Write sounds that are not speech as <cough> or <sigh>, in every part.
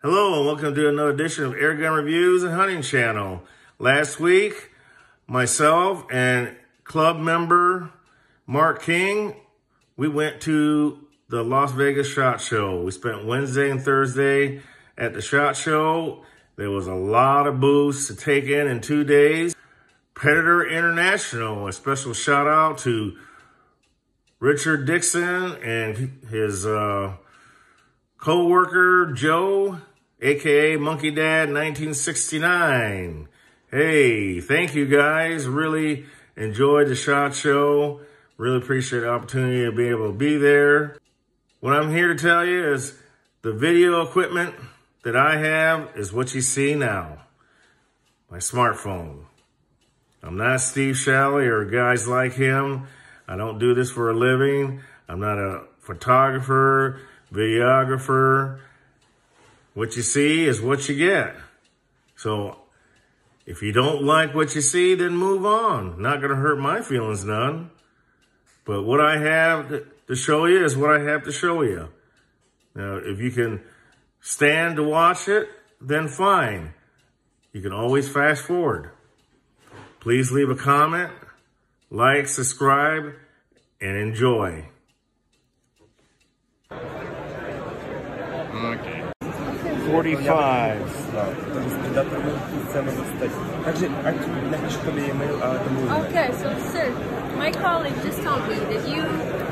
Hello and welcome to another edition of Airgun Reviews and Hunting Channel. Last week, myself and club member Mark King, we went to the Las Vegas SHOT Show. We spent Wednesday and Thursday at the SHOT Show. There was a lot of booths to take in in two days. Predator International, a special shout out to Richard Dixon and his uh, co-worker Joe aka Monkey Dad 1969. Hey, thank you guys. Really enjoyed the SHOT Show. Really appreciate the opportunity to be able to be there. What I'm here to tell you is the video equipment that I have is what you see now. My smartphone. I'm not Steve Scialli or guys like him. I don't do this for a living. I'm not a photographer, videographer. What you see is what you get. So if you don't like what you see, then move on. Not going to hurt my feelings none. But what I have to show you is what I have to show you. Now, if you can stand to watch it, then fine. You can always fast forward. Please leave a comment, like, subscribe, and enjoy. Okay. 45. Okay, so sir, my colleague just told me that you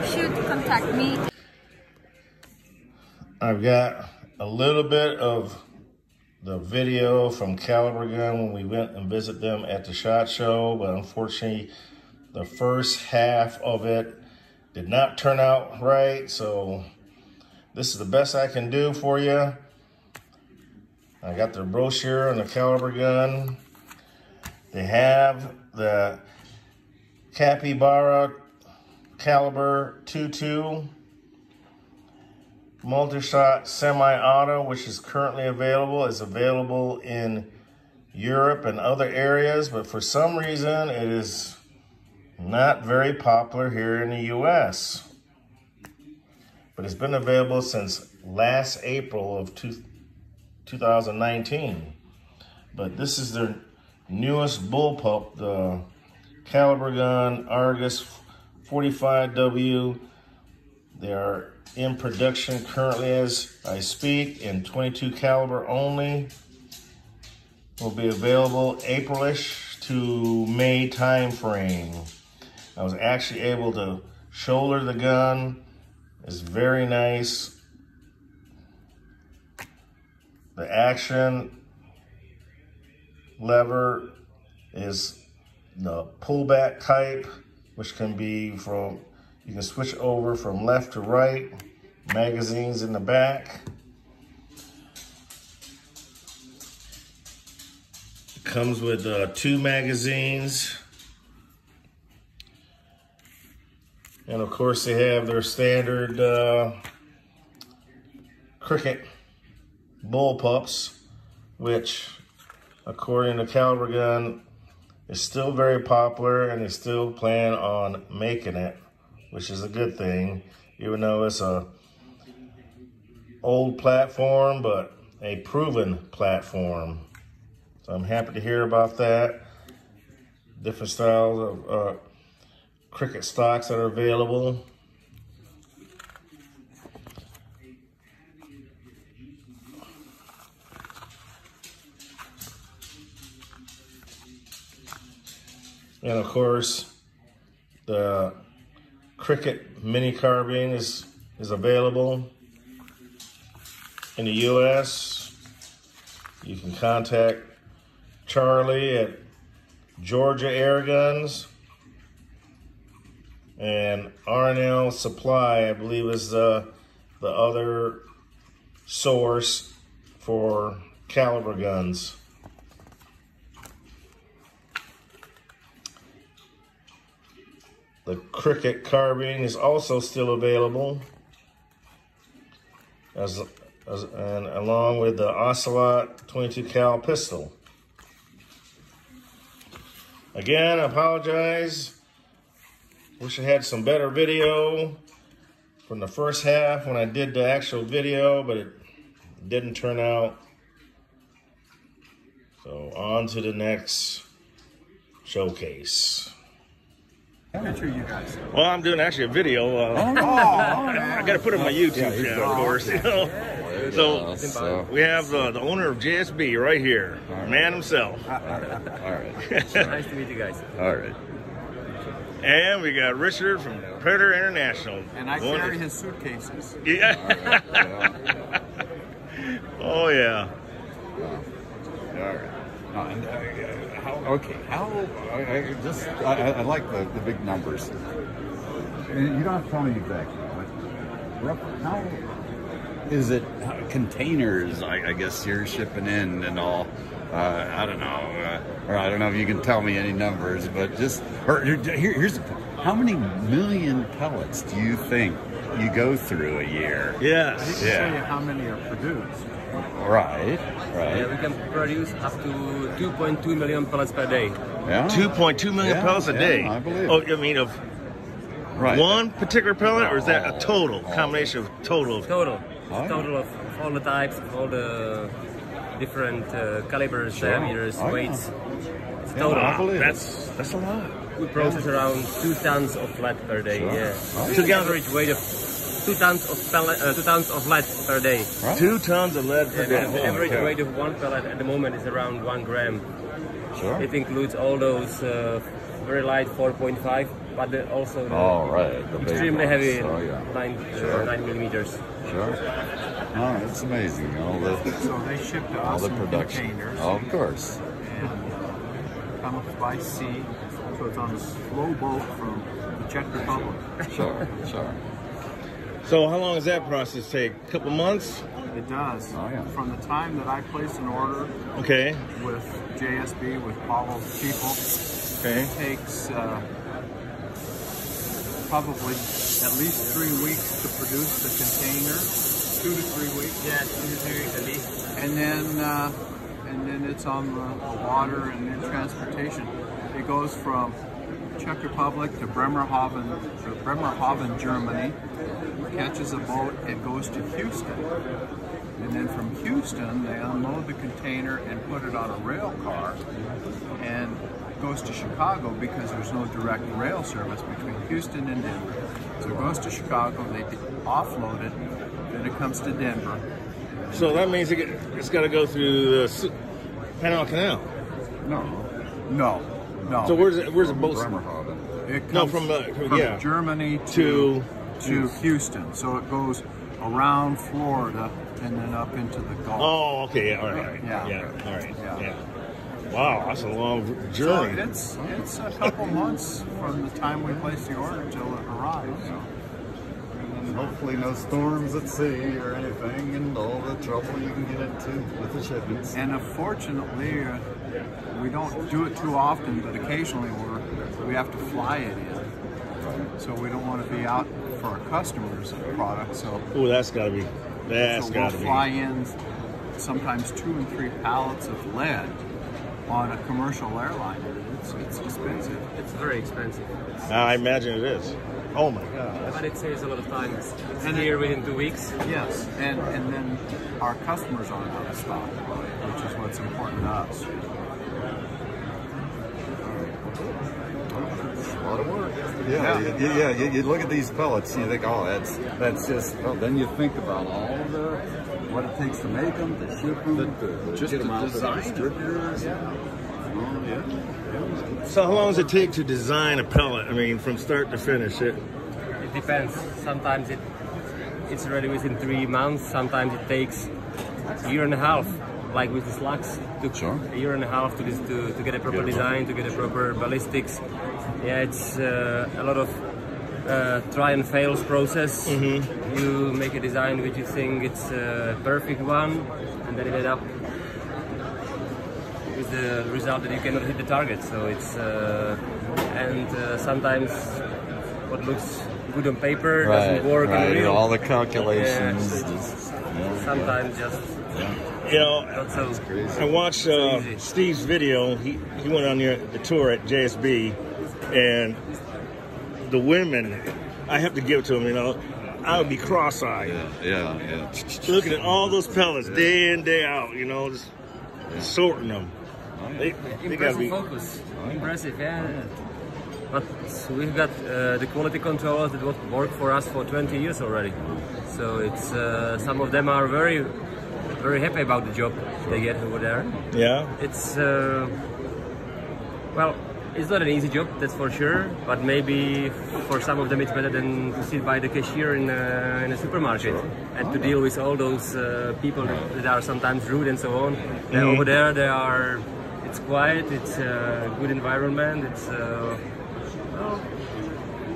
should contact me. I've got a little bit of the video from Kalibrgun when we went and visit them at the SHOT Show, but unfortunately the first half of it did not turn out right, so this is the best I can do for you. I got their brochure on the Kalibrgun. They have the Capybara caliber 22 multi-shot semi-auto, which is currently available. is available in Europe and other areas, but for some reason it is not very popular here in the U.S. But it's been available since last April of two, 2019. But this is their newest bullpup, the Kalibrgun Argus 45W. They are in production currently as I speak in 22 caliber only. Will be available Aprilish to May timeframe. I was actually able to shoulder the gun. It's very nice. The action lever is the pullback type, which can be from, you can switch over from left to right, magazines in the back. It comes with uh, two magazines. And of course they have their standard uh, Cricket bull pups, which according to Kalibrgun is still very popular and they still plan on making it, which is a good thing, even though it's a old platform, but a proven platform. So I'm happy to hear about that. Different styles of uh, cricket stocks that are available. And of course, the Cricket mini carbine is, is available in the US. You can contact Charlie at Georgia Air Guns and RNL Supply, I believe is the, the other source for Kalibrguns. The Cricket carbine is also still available, as, as and along with the Ocelot 22 cal pistol. Again, I apologize. Wish I had some better video from the first half when I did the actual video, but it didn't turn out. So on to the next showcase. Picture you guys. Well, I'm doing actually a video. Uh, <laughs> I got to put it on my YouTube channel, of course. You know? So, so, we have uh, the owner of JSB right here, man himself, all right, <laughs> Nice to meet you guys. all right. and we got Richard from Predator International. And I One- carry his suitcases. Yeah. <laughs> oh yeah. All right. And, how, okay, how, I, I just, I, I I like the, the big numbers. And you don't have to tell me exactly, but roughly, how is it uh, containers, I, I guess you're shipping in and all? Uh, I don't know, uh, or I don't know if you can tell me any numbers, but just, or here, here's, how many million pellets do you think you go through a year? Yes. I can show Yeah. you how many are produced. Right, Yeah, we can produce up to 2.2 million pellets per day. Yeah. 2.2 million Yeah, pellets a yeah, day. I believe Oh. I mean of right. one particular pellet, or is that a total combination of total? of- Total. Oh, yeah. Total of all the types, all the different uh, calibers, Sure. diameters, Oh, yeah. weights. It's Yeah, total. I believe it. That's that's a lot. We process around two tons of lead per day. Sure. Yeah. Oh, So the average weight of two tons of pellet, uh, two tons of lead per day. Right. Two tons of lead per And day. the average yeah. weight of one pellet at the moment is around one gram. Sure. It includes all those uh, very light 4.5, but the, also the All right. The extremely ones. heavy Oh, yeah. nine, Sure. uh, nine millimeters. Sure. Oh, it's amazing. All the So they ship all us the production. containers Oh, of course. and comes by sea. So it's on a slow boat from the Czech Republic. Sure. Sure. So how long does that process take? A couple months? It does. Oh, yeah. From the time that I place an order Okay. with JSB, with Paulo's people, Okay. it takes uh, probably at least three weeks to produce the container, two to three weeks. Yeah, two to three weeks at least. and then uh, and then it's on the, the water and then transportation. It goes from Czech Republic to Bremerhaven, to Bremerhaven, Germany. Catches a boat and goes to Houston, and then from Houston they unload the container and put it on a rail car and goes to Chicago because there's no direct rail service between Houston and Denver. So it goes to Chicago, they offload it, then it comes to Denver, So that means it, it's got to go through the Panama Canal. No. No, no. So where's it? Where's the boat? Bremerhaven. it No, comes from, uh, from- yeah. Germany To- to to Houston. So it goes around Florida and then up into the Gulf. Oh, okay. Yeah, all right. All right. Yeah. Yeah. All right. Yeah. Yeah. Wow, that's a long So journey. it's it's a couple months from the time we place the order till it arrives. And hopefully no storms at sea or anything, and all the trouble you can get into with the shipments. And unfortunately, uh, we don't do it too often, but occasionally we're we have to fly it in. So we don't want to be out for our customers' product. So Oh, that's got to be. That's so got to we'll to be. fly in sometimes two and three pallets of lead on a commercial airline. It's, it's expensive. It's very expensive. I imagine it is. Oh my God. But it saves a lot of time. It's, it's And here within two weeks. Yes, and, and then our customers aren't out of stock, which is what's important to us. A lot of work. Yeah, yeah, yeah. yeah. You, you look at these pellets, and you think, oh, that's that's just. Well, then you think about all the what it takes to make them, to ship them, to just get them out to the design them. distributors. Oh, yeah. So how long does it take to design a pellet? I mean, from start to finish it. It depends. Sometimes it it's ready within three months. Sometimes it takes a year and a half. Like with the slugs, it took Sure. a year and a half to, this, to, to get a proper design, to get a proper ballistics. Yeah, it's uh, a lot of uh, try and fails process. You make a design which you think it's a perfect one, and then you end up with the result that you cannot hit the target. So it's uh, and uh, sometimes what looks good on paper Right, doesn't work right. in real. All the calculations. Yeah. just- yeah, sometimes just You know, not crazy. I watched uh, Steve's video. He he went on the, the tour at JSB, and the women, I have to give it to them, You know, I would be cross-eyed. Yeah, yeah. yeah. Looking at all those pellets day in, day out, you know, just sorting them. They, they gotta Impressive be. focus. Impressive, yeah. But we've got uh, the quality controllers that wo- work for us for 20 years already. So it's uh, some of them are very, very happy about the job they get over there. Yeah. It's uh, well, it's not an easy job, that's for sure. But maybe for some of them, it's better than to sit by the cashier in a, in a supermarket and to deal with all those uh, people that, are sometimes rude and so on. They're over there, they are. It's quiet. It's a good environment. It's uh, well,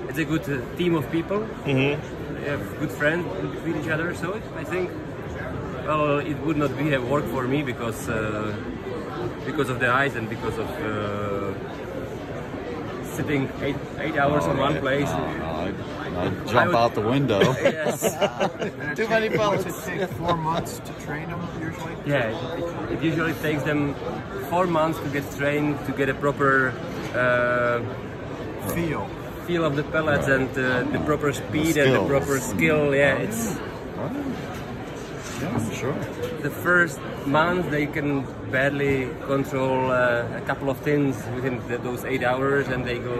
it's a good uh, team of people. Mm-hmm. They have good friends with each other. So it, I think well, it would not be a work for me because uh, because of the eyes and because of uh, sitting eight eight hours in one place. No, no, I'd, I'd jump would- out the window. <laughs> Yes. <laughs> Too many What's it take four months to train them usually? yeah, it, it usually takes them four months to get trained to get a proper uh, Feel. feel of the pellets and uh, the proper speed and the proper skill. Yeah, it's yeah, I'm sure. the first month they can barely control uh, a couple of things within the, those eight hours, and they go.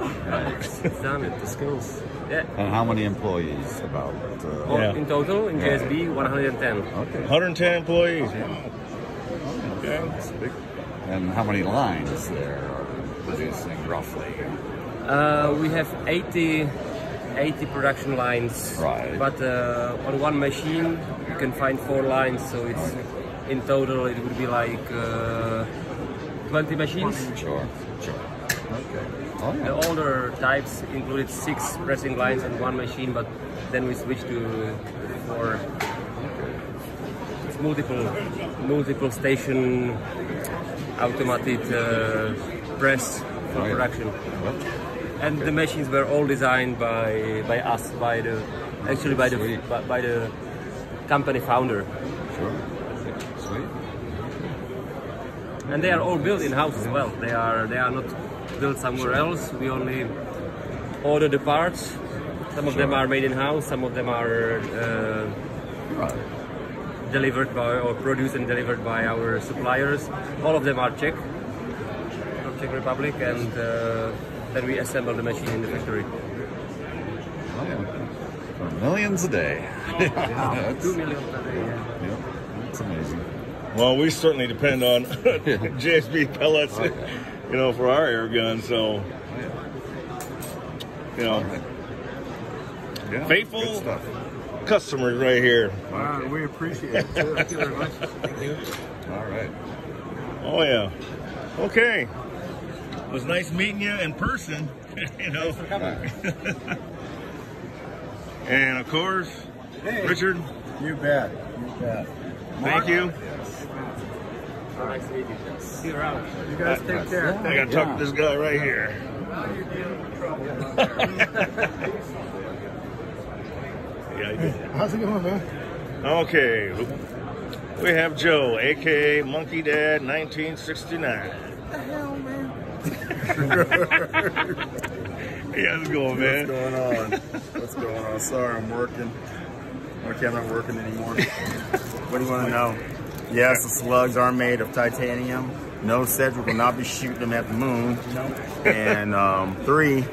Uh, it's, <laughs> it's done. The skills. Yeah. And how many employees about? Uh, Or Yeah. In total, in JSB, 110. Okay. 110 employees. Okay. That's big. And how many lines there are producing roughly? Uh, we have 80, 80 production lines. Right. But uh, on one machine, you can find four lines, so it's in total it would be like uh, 20 machines. Sure, sure. Okay. Oh The older types included six pressing lines on one machine, but then we switched to four. It's multiple, multiple station automated uh, press for Right. production. And the machines were all designed by by us, by the actually by the by, by the company founder, Sure. Sweet. and they are all built in house as well. They are they are not built somewhere else. We only order the parts. Some of them are made in house. Some of them are uh, Right. delivered by or produced and delivered by our suppliers. All of them are Czech, from Czech Republic, and uh, then we assemble the machine in the factory. Oh yeah. For millions a day. <laughs> That's, Two million per day. yeah. yeah, that's amazing. Well, we certainly depend on <laughs> <laughs> JSB pellets, oh, you know, for our air gun. So, oh, you know, Yeah, Faithful. customers right here. Wow, we appreciate it. Thank you very much. All right. Oh yeah. Okay. It was nice meeting you in person. <laughs> you know. Thanks for coming. <laughs> and of course, Richard. You bet. You bet. Thank you. Nice to meet you. See you around. You guys take care. I got to talk to this guy right here. <laughs> yeah, I did. How's it going, man? Okay. We have Joe, aka Monkey Dad 1969. Yeah, how's it going, man? What's going on? What's going on? Sorry, I'm working. Okay, I'm not working anymore. what do you want to know? Yes, the slugs are made of titanium. No, Cedric will not be shooting them at the moon. And um, three,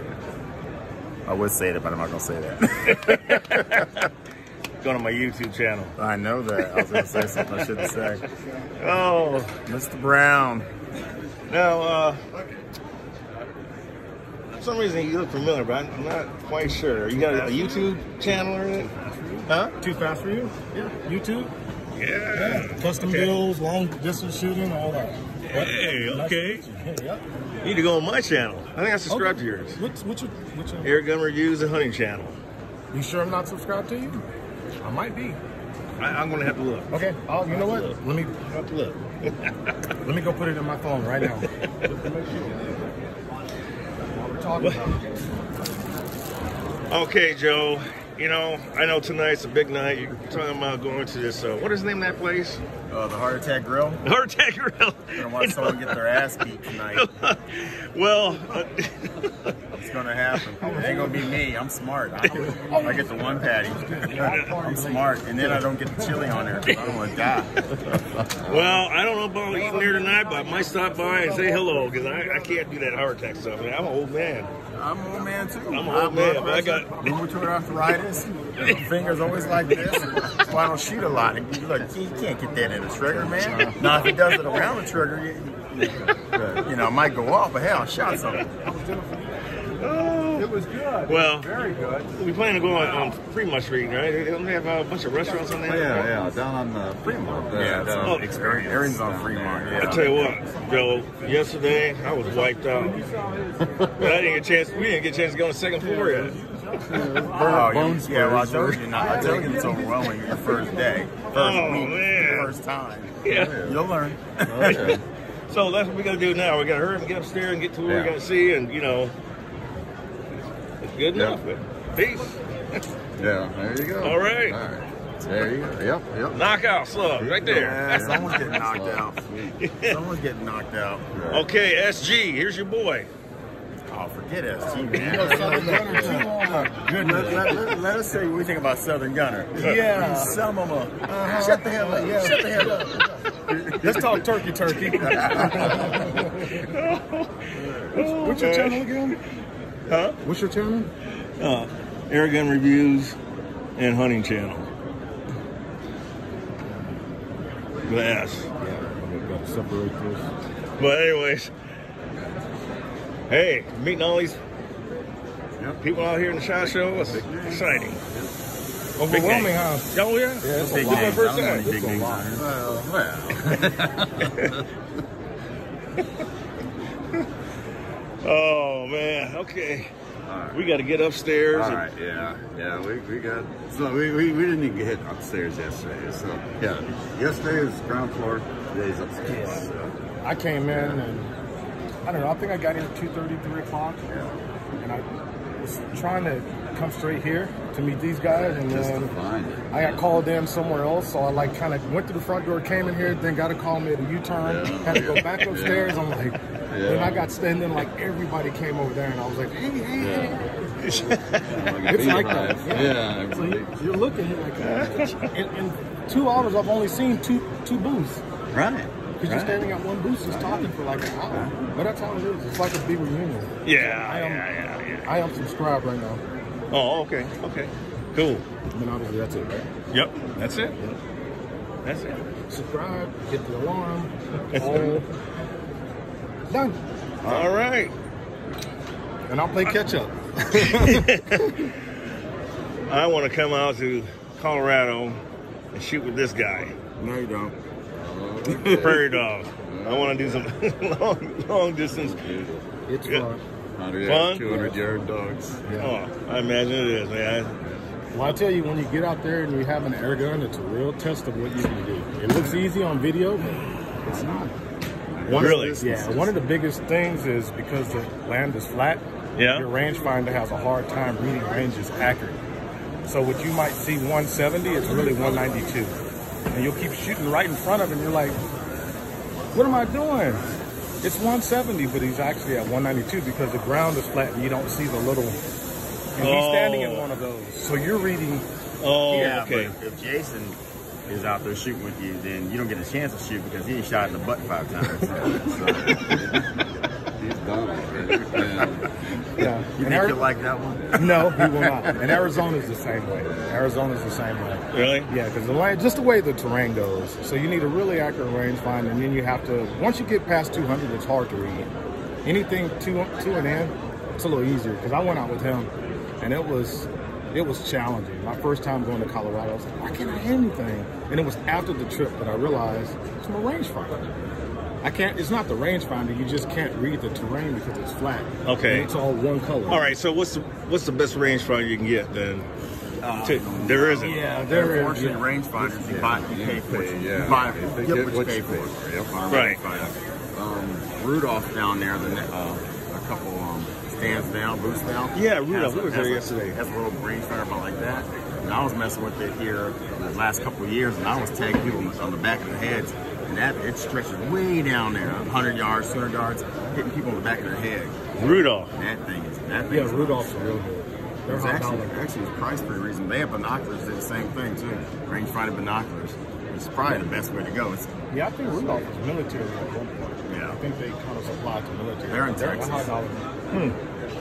I would say that, but I'm not going to say that. <laughs> Go to my YouTube channel. I know that. I was going to say something I shouldn't say. Oh, Mr. Brown. now, uh, for some reason you look familiar, but I'm not quite sure. You got a YouTube channel or anything? Huh? Too fast for you? Yeah. YouTube, Yeah. custom Okay. builds, long distance shooting, all that. Hey, okay. <laughs> Yeah. You need to go on my channel. I think I subscribed to yours. What's, what's your, which, uh, Air Gun Reviews and Hunting Channel. you sure I'm not subscribed to you? I might be. I, I'm going to have to look. Okay. Oh, you know what? Let me have to look. <laughs> let me go put it in my phone right now. <laughs> Just to make sure. While we're talking about it. Okay, Joe. You know, I know tonight's a big night. You're talking about going to this. Uh, what is the name of that place? Uh, the Heart Attack Grill. <laughs> Heart Attack Grill. I don't want someone get their ass beat tonight. <laughs> well, uh, <laughs> It's gonna happen. It ain't gonna be me. I'm smart. I, I get the one patty. I'm smart, and then I don't get the chili on there. I don't want to die. well, I don't know about eating there tonight, but I might stop by and say hello because I, I can't do that heart attack stuff. Man, I'm an old man. I'm an old man too. I'm an old man, I got- rheumatoid arthritis. Fingers always like this. Why I don't shoot a lot. And you like, you can't get that in the trigger, man. Now if he does it around the trigger, you, you, you know, it might go off. But hell, I shot something. It was good. Well, Very good. we plan to go on, on Fremont Street, right? They don't have uh, a bunch of restaurants on there. Oh, yeah, yeah, down on uh, Fremont. Uh, Yeah, it's down- on experience. Everything's on Fremont. Yeah. I tell you what, Joe. Yesterday I was wiped out. <laughs> but I didn't get a chance. We didn't get a chance to go on the second floor yet. Oh, Bones yeah, well, I spurs. told you not. I told you it's overwhelming your first day, first Oh, week, man. first time. Yeah. You'll learn. Okay. <laughs> So that's what we got to do now. We got to hurry up and get upstairs and get to where Yeah. we got to see, and you know, it's good Yeah. enough. Peace. <laughs> Yeah, there you go. All right. All right. There you go. Yep, yep. Knockout slug right there. Yeah, someone's getting <laughs> knocked out. Someone's getting knocked out. <laughs> Okay, SG, here's your boy. Oh, forget SG, man. Good. Let, let, let, let us say what we think about Southern Gunner. Yeah. Some of them. Uh, shut the hell up. Yeah. Shut the hell up. Let's talk turkey turkey. What's your channel again? Huh? What's your channel? Uh, Airgun Reviews and Hunting Channel. Glass. Gotta separate this. But anyways, hey, meeting all these people out here in the shot show. It's exciting. Overwhelming, Big huh? Oh yeah. Yeah, it's a Big lot. first I don't know time. any big names. Well, well. <laughs> <laughs> <laughs> Oh man. Okay. We got to get upstairs. All right, yeah, yeah, we, we got, so we, we, we didn't even get upstairs yesterday, so, yeah. Yesterday was ground floor, today's upstairs. so. I came in and I don't know. I think I got here at 2:30, 3 o'clock, and I was trying to come straight here to meet these guys, and then. I got called in somewhere else. So I like kind of went to the front door, came in here, then got a call, made a U-turn, Yeah. had to go back <laughs> upstairs. I'm like, then I got standing like everybody came over there, and I was like, hey, hey, <laughs> It's like that, yeah. Yeah, So you- you're looking like, in, in two hours, I've only seen two two booths. Right. Because you're standing at one booth just talking for like an hour. But that's how it is. It's like a big reunion. Yeah. I am- Yeah. Yeah. Yeah. I am subscribed right now. Oh, okay. Okay. Cool. Mean, obviously, that's it, right? Yep. That's it. That's it. Subscribe, hit the alarm, <laughs> all done. All right. And I'll play catch up. <laughs> I want to come out to Colorado and shoot with this guy, No, you don't. <laughs> Prairie Dog. I want to do some <laughs> long, long distance. It's Yeah. fun. Fun? 200 yard dogs. Oh, I imagine it is, man. Well, I tell you, when you get out there and you have an air gun, it's a real test of what you can do. It looks easy on video, but it's not. One Really? Of the, yeah. One of the biggest things is because the land is flat. Yeah. Your rangefinder has a hard time reading ranges accurate. So what you might see 170 is really 192, and you'll keep shooting right in front of him. You're like, what am I doing? It's 170, but he's actually at 192 because the ground is flat and you don't see the little. And he's standing in Oh. one of those, so you're reading Oh, yeah, okay. but if Jason is out there shooting with you, then you don't get a chance to shoot because he ain't shot in the butt five times. <laughs> So, He's done already. <laughs> Yeah. Yeah. you And think Ari- you'll like that one? <laughs> no, he will not. And Arizona's the same way. Arizona's the same way. Really? Yeah, because the land, just the way the terrain goes. So you need a really accurate rangefinder, and then you have to. Once you get past 200, it's hard to read. Anything two two and in, it's a little easier. Because I went out with him, and it was it was challenging. My first time going to Colorado, I was like, why can't I hear anything? And it was after the trip that I realized it's my rangefinder. I can't. It's not the rangefinder. You just can't read the terrain because it's flat. Okay. And it's all one color. All right. So what's the what's the best rangefinder you can get then? To- there isn't. Yeah, there is. Unfortunately, rangefinders you buy, you pay for it. Yeah. You buy, They you get get what you pay you for. pay for, yep. on a Right. Um, Rudolph down there, the uh, a a couple um, stands down, boots down. Yeah, Rudolph, Has we was has there yesterday. Has a little rangefinder about like that. And I was messing with it here the last couple of years, and I was tagging people on the back of the heads. And that it stretches way down there, 100 yards, 200 yards, hitting people in the back of their head. Rudolph. That thing is that thing. Yeah, is- Rudolph's real good. They're It's actually, dollar. actually it's priced for a reason. They have binoculars, they're the same thing too. Rangefinder binoculars. It's probably the best way to go. It's, Yeah, I think Rudolph is military at one point. Yeah. I think they kind of supply to military. They're in they're Texas. high dollar. Hmm.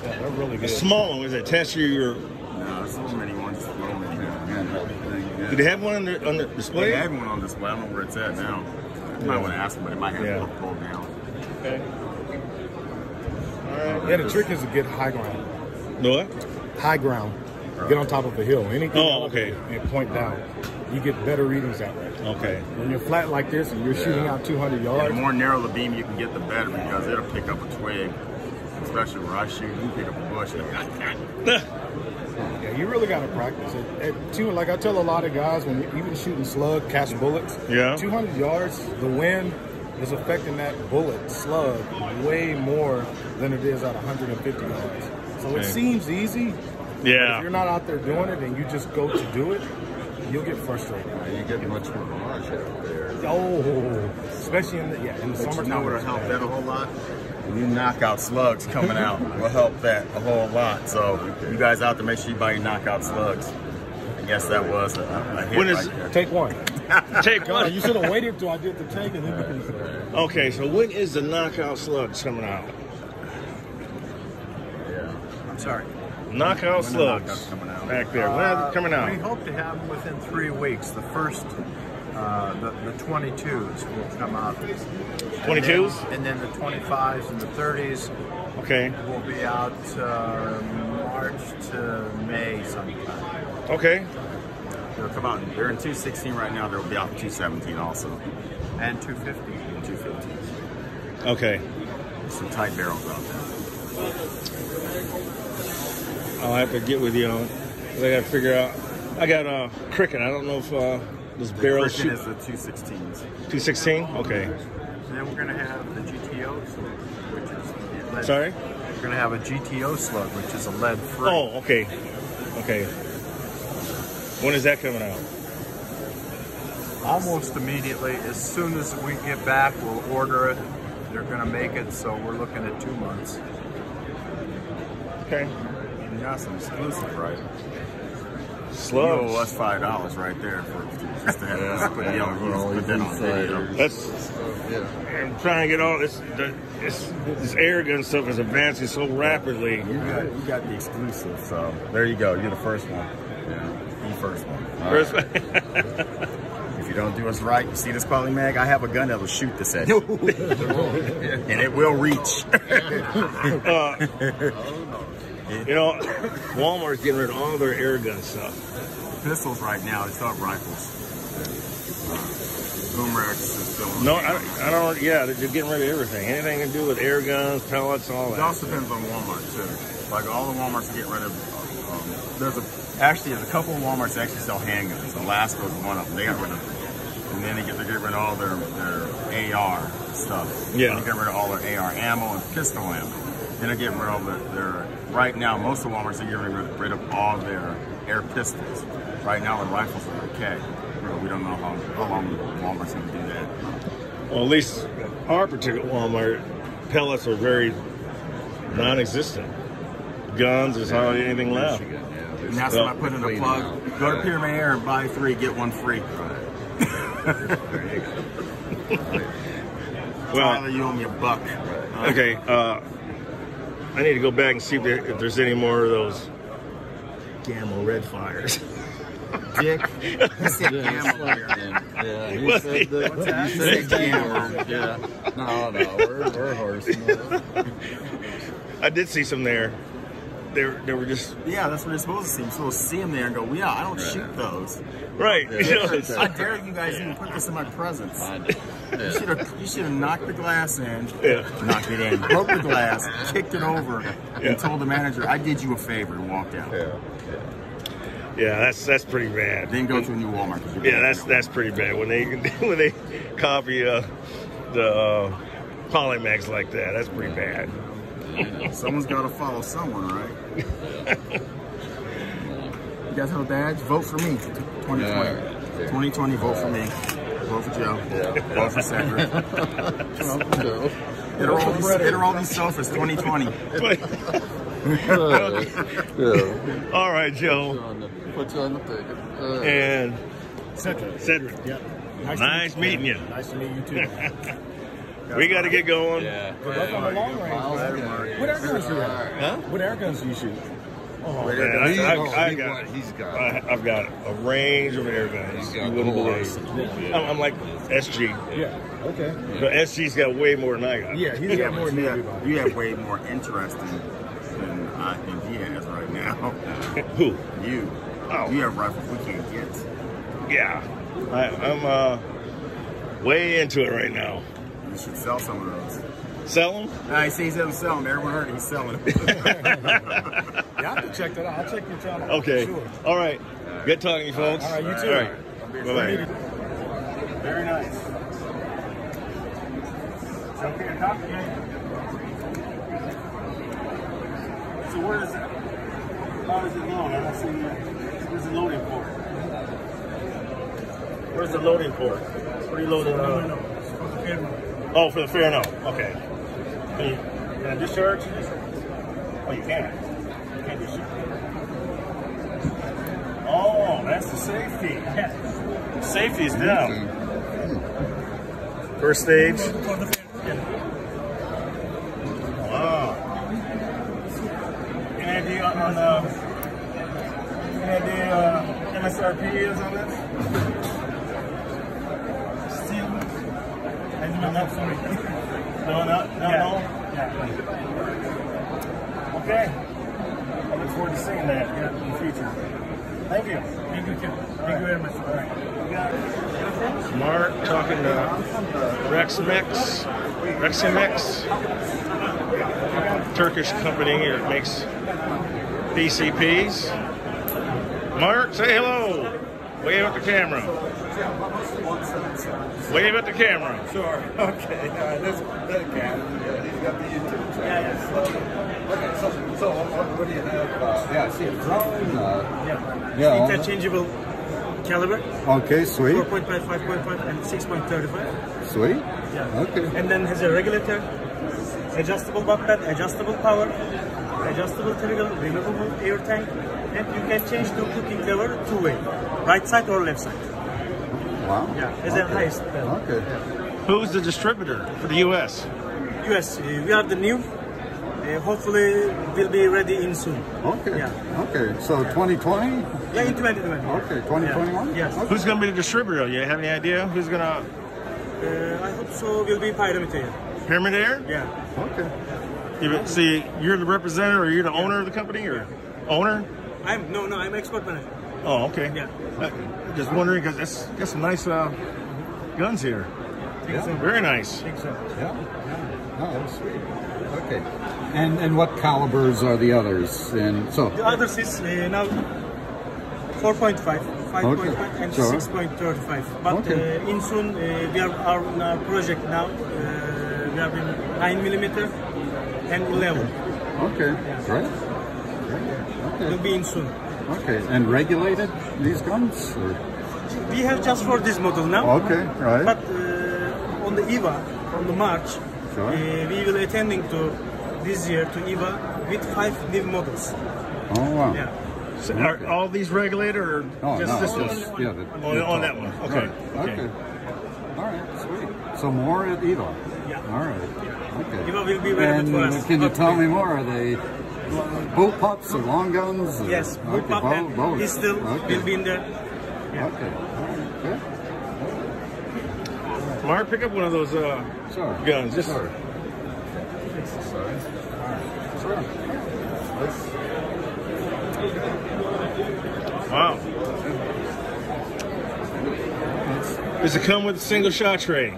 Yeah, they're really A good. small one was that test your. no, there's so many ones, so many. Did they have one on the, on the They display? had one on display. I don't know where it's at now. You might want to ask them, but it might have Yeah. to look pulled down. Okay. Yeah, the trick is to get high ground. No. What? High ground. Get on top of a hill. Anything Oh, okay. elevated and point down. You get better readings that way. Okay. When you're flat like this and you're shooting out 200 Yeah, the yards, more narrow the beam you can get, the better because it'll pick up a twig. Especially where I shoot, you pick up a bush. And <laughs> yeah, you really got to practice it. At two, like I tell a lot of guys, when you're even shooting slug, catch bullets, Yeah. 200 yards, the wind is affecting that bullet slug way more than it is at 150 yards. So it seems easy. Yeah. If you're not out there doing it and you just go to do it, you'll get frustrated. You get much more marsh out there. Oh, especially in the yeah in the But you summertime. know what'll help that a whole lot? When you knock slugs coming out will help that a whole lot. So you guys out there, make sure you buy your knockout slugs. I guess that was a, a hit When is- right there. Take one. <laughs> Take one. you should have waited till I did the take and then you can. Okay, so when is the knockout slugs coming out? Yeah, I'm sorry. Knockout When slugs knockout's coming out? back there. When are they coming We hope to have them within three weeks. The first, uh, the, the 22s will come out. 22s? And then the 25s and the 30s Okay. will be out uh, March to May sometime. Okay. They'll come out. They're in 216 right now. They'll be out in 217 also. And 250. And 215. Okay. Some tight barrels out there. I'll have to get with you on. 'cause I got to figure out. I got uh, cricket. I don't know if uh, this barrel Cricket shoot is the 216s. 216. Okay. And then we're going to have the GTO slug, which is lead. Sorry. We're going to have a GTO slug, which is a lead free. Oh, okay. Okay. When is that coming out? Almost immediately. As soon as we get back, we'll order it. They're going to make it, so we're looking at two months. Okay. You got some exclusive, right? You owe Slugs. us five dollars right there for just to have us put, the, Yeah, we're just always put that on video. That's. Yeah. I'm trying to get all this. The, this, this air gun stuff is advancing so rapidly. You got, you got the exclusive, so there you go. You're the first one. Yeah, the first one. First, If you don't do us right, you see this Polymag? I have a gun that will shoot this at you, <laughs> <laughs> and it will reach. <laughs> uh, you know, <coughs> Walmart's getting rid of all their air gun stuff. Pistols right now, it's not rifles. Boomerangs is still. No, I, I don't. Yeah, they're getting rid of everything. Anything to do with air guns, pellets, all that. It also depends on Walmart too. Like all the WalMarts are getting rid of. Um, there's a actually there's a couple of WalMarts that actually sell handguns. Alaska is one of them. They got rid of, Them. and then they get they get rid of all their their AR stuff. Yeah. they get rid of all their AR ammo and pistol ammo. Then they get rid of their, their right now most of the WalMarts are getting rid, rid of all their air pistols. Right now the rifles are okay. But we don't know how, how long Walmart's going to do that. Well, at least our particular Walmart pellets are very non-existent. Guns is hardly anything left. And that's what I put in the plug. Go to Pyramid Air and buy three, get one free. there you go. <laughs> Well, Tyler, you owe me a buck. okay. Uh, I need to go back and see if, there, if there's any more of those Gamo Red Fires. <laughs> Dick. He said camel here. Yeah, he What? said that. What's that? He said He. Yeah. No, no, we're, we're horse. <laughs> I did see some there. They were, they were just Yeah, that's what you're supposed to see. You're supposed to see them there and go, well, yeah, I don't shoot those. right. You know, it's- How dare you guys even put this in my presence? I- You should have you should have knocked the glass in, Yeah. knocked it in, broke the glass, kicked it over, Yeah. and told the manager, I did you a favor and walked out. Yeah. yeah, that's that's pretty bad. Then go to a new Walmart. 'cause you're Yeah, that's to that's pretty bad when they <laughs> when they copy uh, the uh, Polymags like that. That's pretty bad. Someone's got to follow someone, right? <laughs> you guys have a badge? Vote for me. 2020. Yeah. 2020, vote for me. Vote for Joe. Vote for Cedric. Hit her all these, hit her all these sofas. 2020. All right, Joe. Put you on the ticket. Uh, And Cedric. Cedric. Yep. Nice meeting you. Nice to meet you too. <laughs> We got to get going. Good luck on the long range. man. What air guns do you have? Huh? What air guns do you shoot? Oh, man, I, He- I, I he got, wa- he's got- I, I've got a range of air guns. You wouldn't more. believe. I'm, I'm like SG. Yeah. Okay. But SG's got way more than I got. Yeah, he's Yeah, got more than you have, everybody. you have way more interesting than, I, than he has right now. <laughs> Who? You. Oh. You have rifles we can't get. Yeah. I, I'm uh, way into it right now. You should sell some of those. Sell them? Nah, he says he doesn't sell them. Everyone heard he's selling them. <laughs> Yeah, I can check that out. I'll check your channel. Okay. Sure. All right. Good talking to you, folks. All right, you too. All right. Bye-bye. Very nice. It's okay to talk. So where is it? How does it load? I don't see the, where's the loading port? Where's the loading port? Where are you loading? Uh, oh, for the fair no. Okay. Can you, can I discharge? Oh, you can't. You can't discharge. Oh, that's the safety. <laughs> Safety's down. First stage. Wow. Any idea on uh, any idea uh, MSRP is on this? I do not sorry. No, not, not yeah. no. Yeah. Okay. I look forward to seeing that in the future. Thank you. Thank you, Kim. Thank you very much. All right. Mark talking to Rex Rexmex. Reximex. Turkish company that makes PCPs. Mark, say hello. Wave at the camera. Wave at the camera. Sure. <laughs> Okay. All right. Let's let it count. Yeah, he's got the YouTube channel. Yeah, yeah. Okay. So, so what, what do you have? Uh, yeah, I see a drone. Uh, yeah. interchangeable caliber, Okay. Sweet. 4.5, 5.5, and 6.35. Sweet. Yeah. Okay. And then has a regulator, adjustable bumped, adjustable power, adjustable trigger, removable air tank, and you can change the cooking lever two way, right side or left side. Wow. Yeah, it's the highest level. Okay. Who's the distributor for the U.S.? US, uh, we are the new. Uh, hopefully, we'll be ready in soon. Okay. Yeah. Okay. So 2020. Yeah, in 2020. Okay. 2021. Yes. Okay. Who's going to be the distributor? You have any idea? Who's going to Uh, I hope so. We'll be Pyramid here. Pyramid Air? Yeah. Okay. You, see, you're the representative, or you're the owner of the company, or owner? I'm no, no. I'm export manager. Oh, okay. Yeah. Uh, just wondering because that's got some nice uh, guns here. Yeah. Very nice. Think so. Yeah. yeah. No, that's sweet. Okay. And and what calibers are the others? And so. The others is uh, now 4.5, 5.5, Okay, and sure. 6.35. But Okay. uh, in soon, uh, we are our, in our project now. Uh, we have in 9 millimeter and 11. Okay. Great. Will Okay. be in soon. Okay. And regulated these guns? Or? We have just for this model now. Okay. Right. But uh, on the IWA, on the March, Sure. uh, we will attending to this year to IWA with five new models. oh wow. Yeah. So are all these regulated, or Oh, just no, this one? just- yeah, the- On, on that one. Okay. Right. Okay. Okay. All right. Sweet. So more at IWA. Yeah. All right. Okay. IWA will be very and good for us. can you tell me more? Are they bull pups or long guns? Or? Yes, Okay, Bullpup both- and both. pistol Okay. will be in there. Yeah. Okay. All right. Mark, pick up one of those uh, Sure. guns. Just Sure. Sorry. Sure. Wow. Does it come with a single shot tray?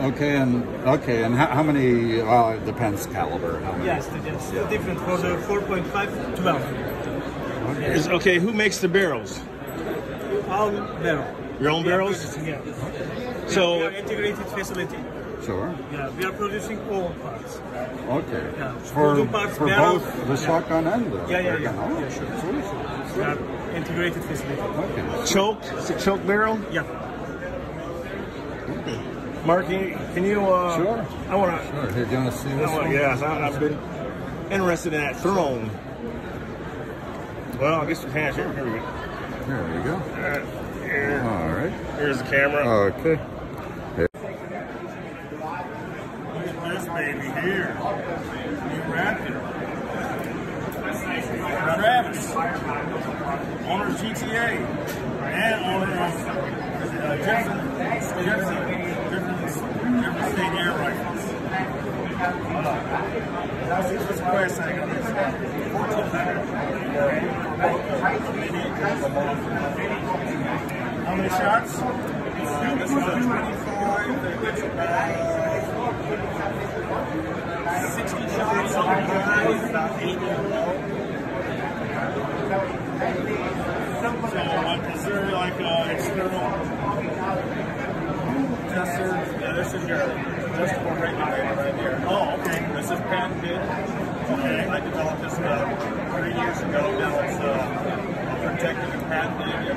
Okay, and okay, and how, how many? Well, it depends caliber. How many? Yes, it's still different for the 4.5, 12. Is okay. Who makes the barrels? Our barrel. Your own We barrels. producing, Yeah. we So are integrated facility. Sure. Yeah, we are producing all parts. Okay. Yeah. For, parts, for barrel. both the Yeah. shotgun and the uh, Yeah, yeah, yeah. gun. Oh, Yeah, sure. cool, cool. We are integrated facility. Okay. Choked? It's a choke barrel? Yeah. okay. Mark, can you, can you uh, Sure. I want to, Sure. Here, do you want to see this one? yes, I, I've been interested in that throne. Well, I guess you can. Here, here we go. There you go. All right, here, All right. here's the camera. Okay. Look at this baby here. New Raptor. Travis, owner of GTA, and owner of uh, Jefferson, Jefferson, Jefferson Air Rifles. What's the price tag on this? How many shots? Uh, this is a 25. 60 shots on the guy, about 8 So, like, is there like uh, external adjuster? Yeah, this is your adjustable regulator right here. Oh, okay. This is patented. Okay, I developed this uh, three years ago. Now it's uh, protected and patented.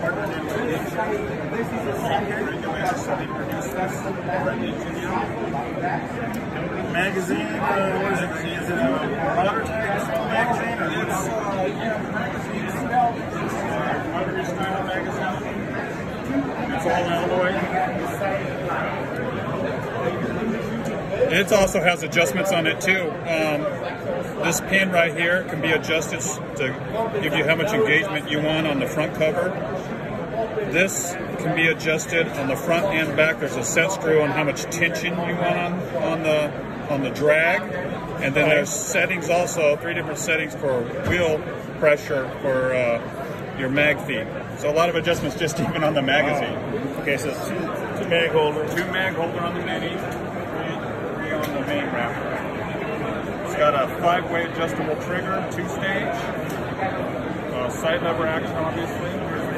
Partnered into regulations, so they produce this into the magazine. Uh, what is it? Is it a type magazine or it's uh, yeah, magazines? Uh, rotary style magazine. It also has adjustments on it too. Um, this pin right here can be adjusted to give you how much engagement you want on the front cover. This can be adjusted on the front and back. There's a set screw on how much tension you want on, on the on the drag, and then there's settings also three different settings for wheel pressure for uh, your mag feed. So a lot of adjustments just <laughs> even on the magazine. Okay, so two, two mag holder. Two mag holder on the mini, three, three on the main wrapper. It's got a five-way adjustable trigger, two-stage, uh, side lever action, obviously.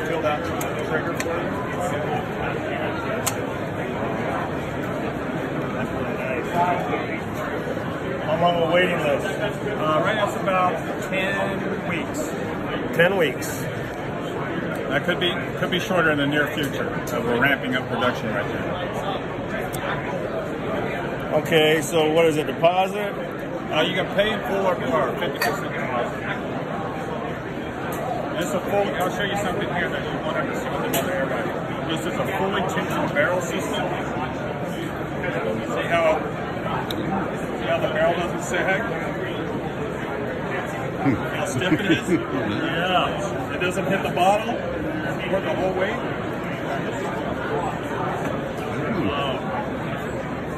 Filled out trigger for you. How long a waiting list? Uh, right now it's about 10 weeks. Ten weeks. That could be could be shorter in the near future. We're ramping up production right now. Okay, so what is it? Deposit? Uh, you can pay in full or part, 50% deposit. This is a full, I'll show you something here that you wanted to see with another air. This is a fully tensioned barrel system. See how, see how the barrel doesn't sag? How stiff it is? <laughs> Yeah. It doesn't hit the bottom or the whole way.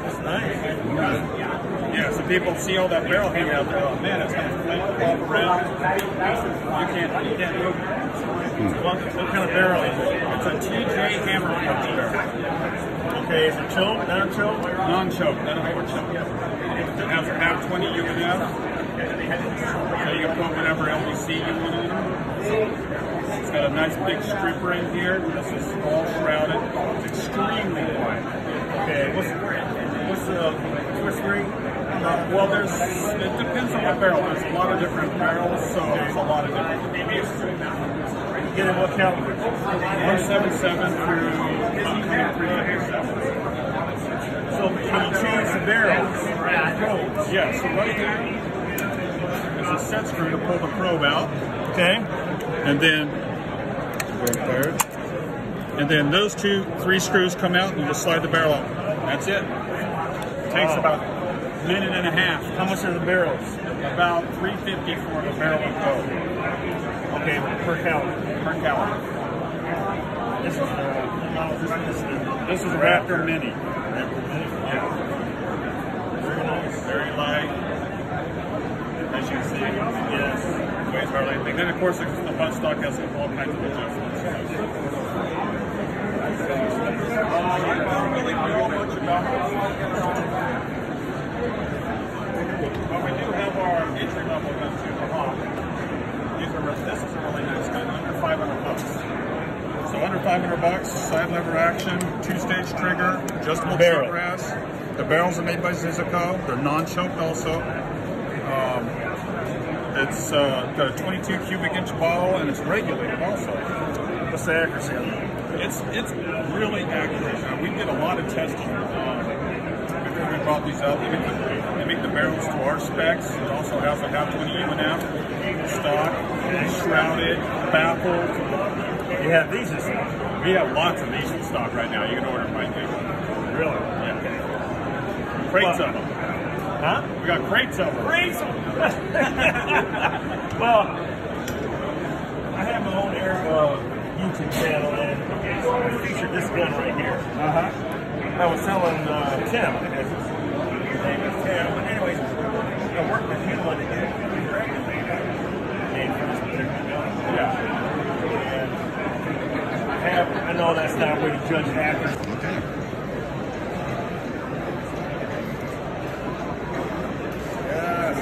That's nice. Yeah, so people see all that barrel hanging out there. Oh man, it's flip off around. You can't, you can't move. What, what kind of barrel is it? It's a TJ hammer barrel. Okay, is it choke, non-choke? Non-choke, of over choke. It has a half 20 UNF. So you can put whatever LVC you want. It's got a nice big stripper in here. This is all shrouded. It's extremely quiet. Okay, what's what's uh, the two or three? Uh, well, there's it depends on the barrel. There's a lot of different barrels, so there's a lot of different. Get in what caliber? 177 through upcoming 357. So can you change the barrels? Yeah, so right there is a set screw to pull the probe out, Okay. and then third, and then those two, three screws come out, and you just slide the barrel out. That's it. Takes Wow. about a minute and a half. How much are the barrels? About 350 for the barrel of probe Okay, per caliber. per caliber. This is uh, this is This is a Raptor Mini. Yeah. Very nice. Very light. As you can see, yes, weighs hardly anything. Then of course the, the butt stock has all kinds of adjustments. I don't really know much about. But we do have our entry level gun too, the Hawk. These are, this is a really nice gun, under 500 bucks. So under 500 bucks. Side lever action, two-stage trigger, adjustable Barrel. brass. The barrels are made by Zizico. They're non-choked also. It's uh, got a 22 cubic inch bottle and it's regulated also. What's the accuracy on it? It's it's really accurate. Uh, we did a lot of testing um, before we brought these out. They make, the, they make the barrels to our specs. It also has a half 20 UNF stock, shrouded, baffled. You have these in stock. We have lots of these in stock right now. You can order them right now. Really? Yeah. Crates of them. Huh? We got crates of them. Crazy. well, I have my own air uh, YouTube channel, and okay, so I featured this gun right here. Uh huh. I was telling uh, Tim. I his name is Tim. But anyways, I worked with him on the made for this particular gun. Yeah. And I have, I know that's not where to judge accuracy. Okay. Yes.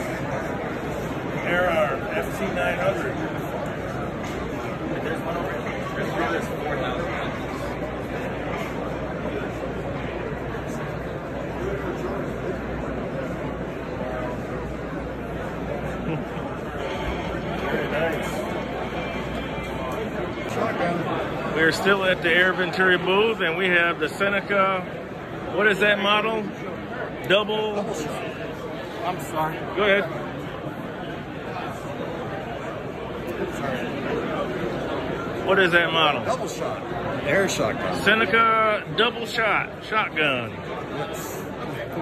There are FC 900. There's one over here. There's one that's 4,000. Very nice. Shotgun. We're still at the Air Venturi booth, and we have the Seneca. What is that model? Double. I'm sorry. Go ahead. What is that model? Double shot. Air shotgun. Seneca double shot shotgun.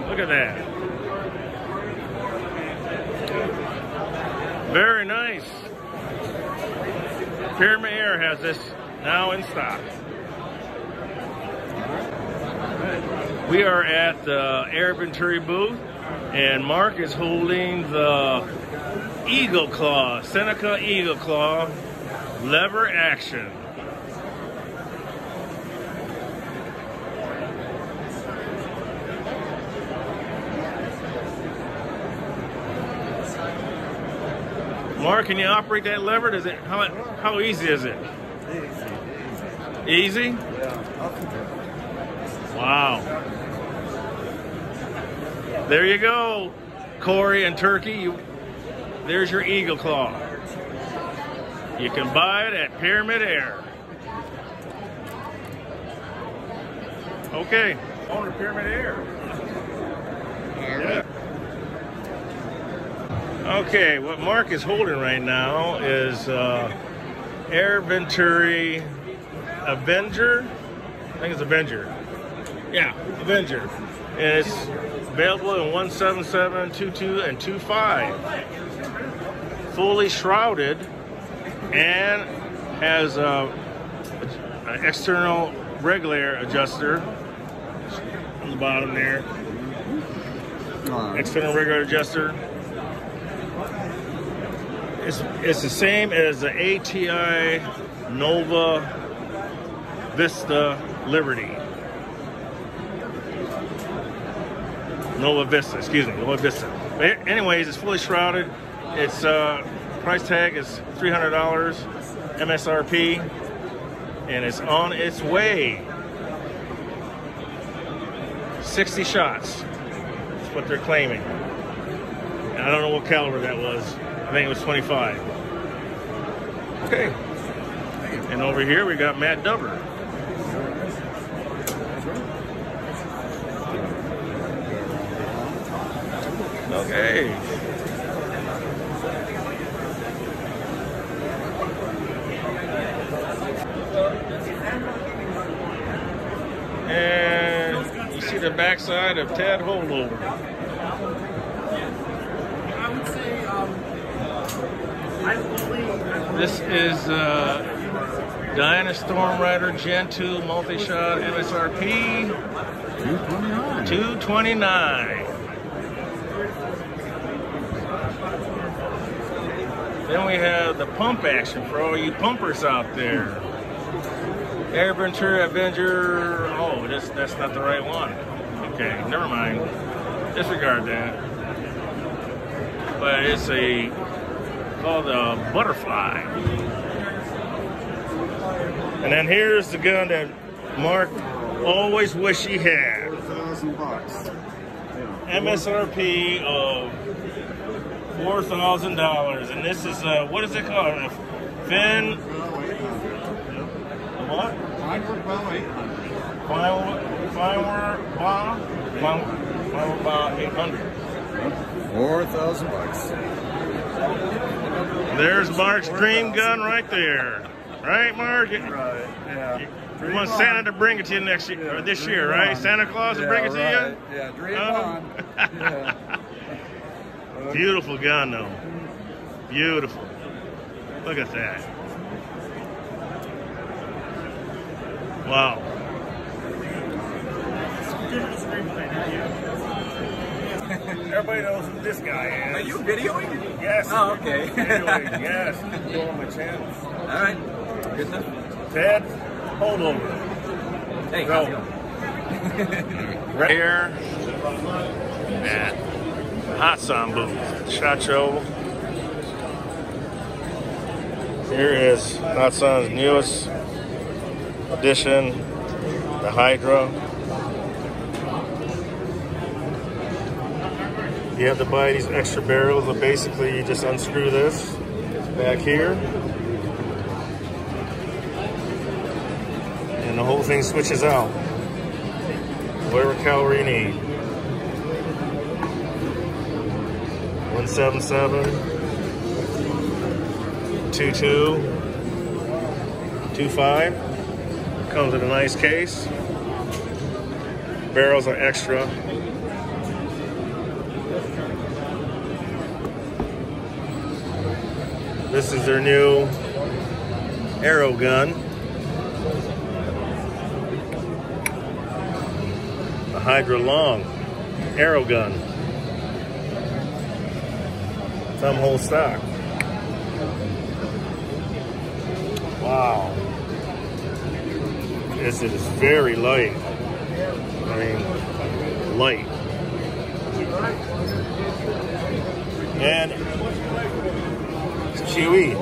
Look at that. Very nice. Pyramyd Air has this now in stock. We are at the Air Venturi booth, and Mark is holding the Eagle Claw, Seneca Eagle Claw lever action. Mark, can you operate that lever? Does it how how easy is it? Easy. Easy? Wow. There you go, Corey and Turkey. You, there's your Eagle Claw. You can buy it at Pyramyd Air. Okay, owner Pyramyd Air. Yeah. Okay, what Mark is holding right now is uh, Air Venturi Avenger. I think it's Avenger. Yeah, Avenger. And it's available in 177, 22, and 25. Fully shrouded and has a, an external regulator adjuster on the bottom there. External regulator adjuster. It's, it's the same as the ATI Nova Vista Liberty. Nova Vista, excuse me, Nova Vista. But anyways, it's fully shrouded. Its uh, price tag is $300 MSRP, and it's on its way. 60 shots. That's what they're claiming. And I don't know what caliber that was. I think it was 25. Okay. And over here we got Matt Dover. Okay. And you see the backside of Ted Holdover. I would say, um, this is uh, Diana Storm Rider Gen 2 multi-shot MSRP 229. 229. Then we have the pump action for all you pumpers out there. Air Venturi Avenger. Oh, this, that's not the right one. Okay, never mind. Disregard that. But it's a called the butterfly. And then here's the gun that Mark always wished he had. thousand bucks. MSRP of four thousand dollars, and this is uh, what is it called? A Fin what? Finewood Bell 800. Firewood Firewood Bomb? Bomb eight hundred. Four thousand bucks. There's Mark's dream gun right there. Right, Mark? Right, yeah. You want Santa to bring it to you next year, or this year, right? Santa Claus will bring it to you? Yeah, dream Oh. on. Beautiful gun, though. Beautiful. Look at that. Wow. Everybody knows who this guy is. Are you videoing? Yes. Oh, okay. <laughs> Videoing, yes. Go on my channel. All right. Good enough. Ted, hold over. Hey, Go. how's it going? <laughs> Right here at Hatsan Booth, Shot. Here is Hatsan's newest addition, the Hydra. You have to buy these extra barrels, but basically you just unscrew this back here. And the whole thing switches out whatever caliber you need. 177, 22, 25. Comes in a nice case. Barrels are extra. This is their new arrow gun. The Hydra Long arrow gun. Thumb hole stock. Wow. This is very light. I mean, light. And QE.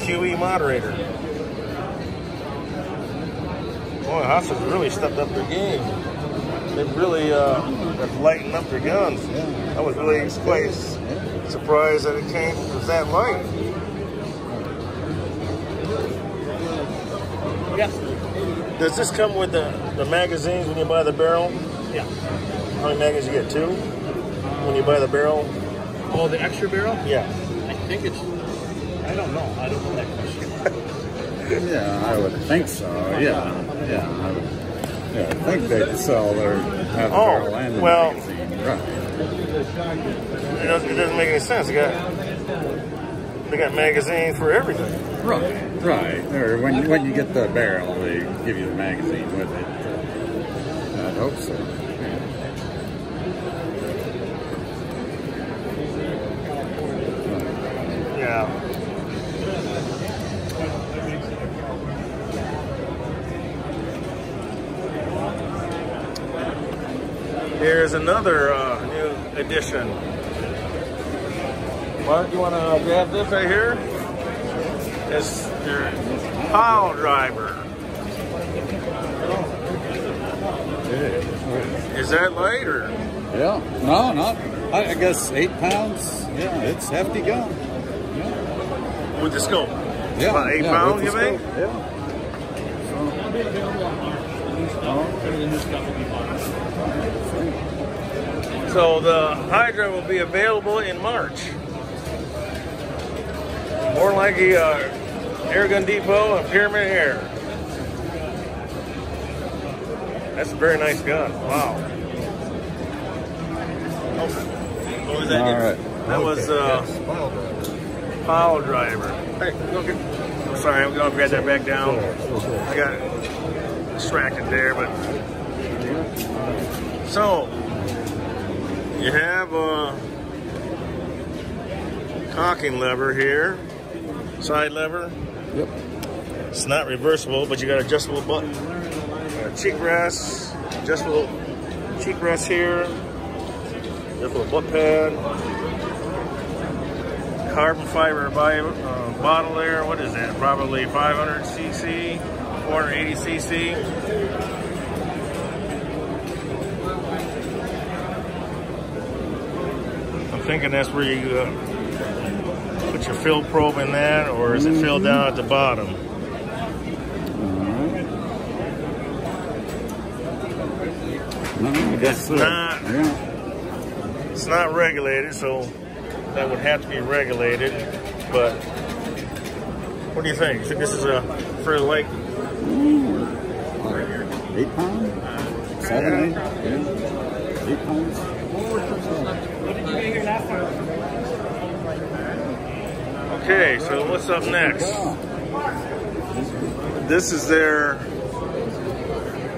QE moderator. Boy, Haas has really stepped up their game. They've really uh, have lightened up their guns. I was really quite surprised that it came it was that light. Yeah. Does this come with the, the magazines when you buy the barrel? Yeah. How many magazines you get? Two? When you buy the barrel? Oh, the extra barrel? Yeah. I think it's. I don't know. I don't know that question. <laughs> Yeah, I would think so. Yeah, yeah. I would, yeah, I think they'd sell their have the Oh, well- magazine. Right. It doesn't, it doesn't make any sense. They got they got magazines for everything. Right. Right. Or when when you get the barrel, they give you the magazine with it. I'd hope so. Yeah. Here's another uh, new addition. Mark, you want to grab this right here? It's your pile driver. Is that light or? Yeah. No, not. I, I guess eight pounds. Yeah, it's hefty gun. With the scope? Yeah. About eight yeah, pounds, with you the think? Yeah. So the Hydra will be available in March. More like a uh, Air Gun Depot and Pyramyd Air. That's a very nice gun. Wow. Oh, what was that? All right. That was uh, pile driver. Hey, go get. I'm sorry, I'm gonna grab that back down. I got distracted there, but so you have a cocking lever here, side lever. Yep. It's not reversible, but you got adjustable button. Got a cheek rest, adjustable cheek rest here, adjustable butt pad. carbon fiber uh, bottle there. What is that? Probably 500 cc, 480 cc. Thinking that's where you uh, put your fill probe in that, or is it filled down at the bottom? No, I guess so. not. Yeah. It's not regulated, so that would have to be regulated. But what do you think? You think this is a for like Eight pounds? Seven, eight? Yeah. Eight pounds? Okay? So what's up next? This is their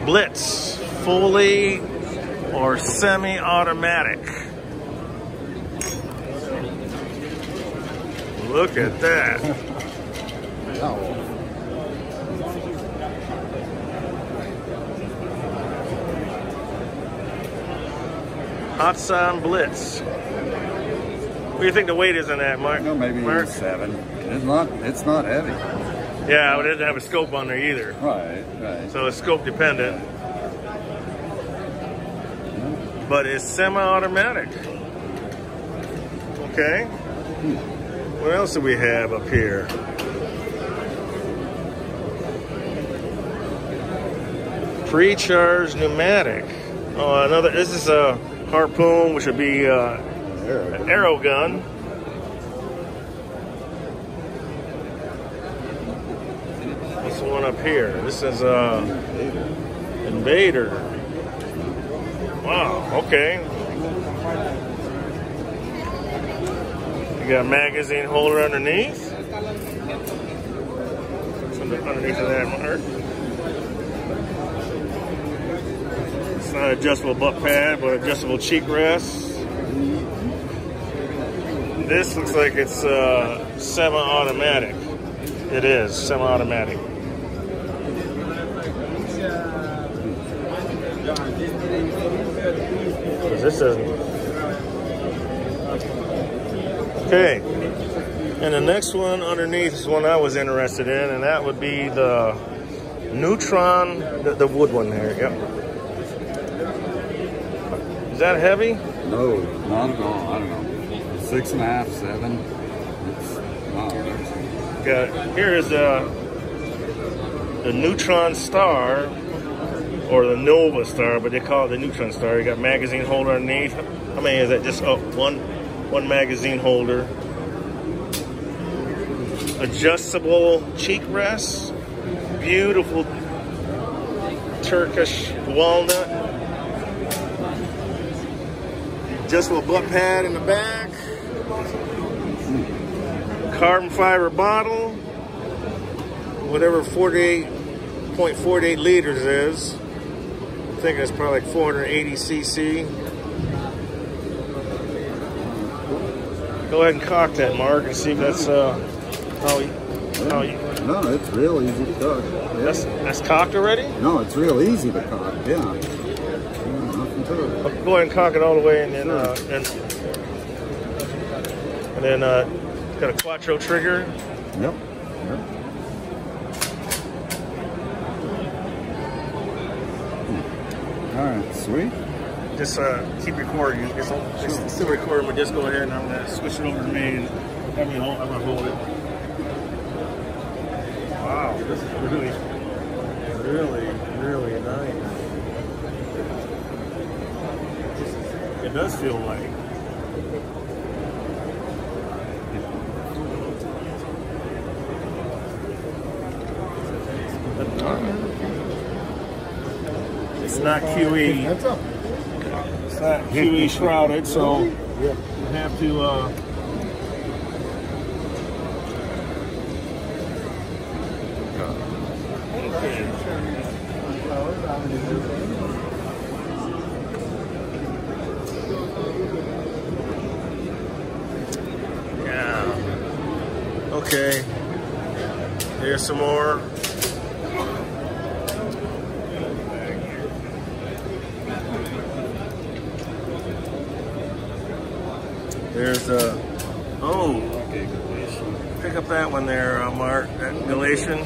Blitz, fully or semi-automatic. Look at that. Hot Blitz. Do you think the weight is on that, Mark? No, maybe Mark? seven. It's not. It's not heavy. Yeah, but it doesn't have a scope on there either. Right. Right. So it's scope dependent. But it's semi-automatic. Okay. What else do we have up here? Pre-charged pneumatic. Oh, another. This is a harpoon, which would be uh, an arrow gun. The one up here? This is uh, Invader. Wow. Okay. You got a magazine holder underneath. Underneath of that, Mark? It's not adjustable butt pad, but adjustable cheek rest. This looks like it's uh, semi-automatic. It is semi-automatic. this doesn't. Okay. And the next one underneath is one I was interested in, and that would be the Neutron, the, the wood one there. Yep. Is that heavy? No, not at all. I don't know. Six and a half, seven. Got here is uh, the Neutron Star, or the Nova Star, but they call it the Neutron Star. You got magazine holder underneath. How many is that? Just oh, one, one magazine holder. Adjustable cheek rest. Beautiful Turkish walnut. Adjustable butt pad in the back carbon fiber bottle, whatever 48.48 liters is. I think it's probably like 480 cc. Go ahead and cock that, Mark, and see if that's uh, how you, how you, no, it's real easy to cook. Yeah. that's that's cocked already. No, it's real easy to cock, Yeah. yeah nothing to it. Go ahead and cock it all the way, and then uh, and and then uh, got a quattro trigger. Yep. Yep. Hmm. All right, sweet. Just uh, keep recording. Just, just still recording, but just go ahead and I'm gonna switch it over to me and have me hold. I'm gonna hold it. Wow, this is really, really, really nice. It does feel like. It's not QE. It's not QE shrouded, so you have to. Uh, yeah. Okay. Here's some more. There's a. Oh. pick up that one there, uh, Mark, that Galatian.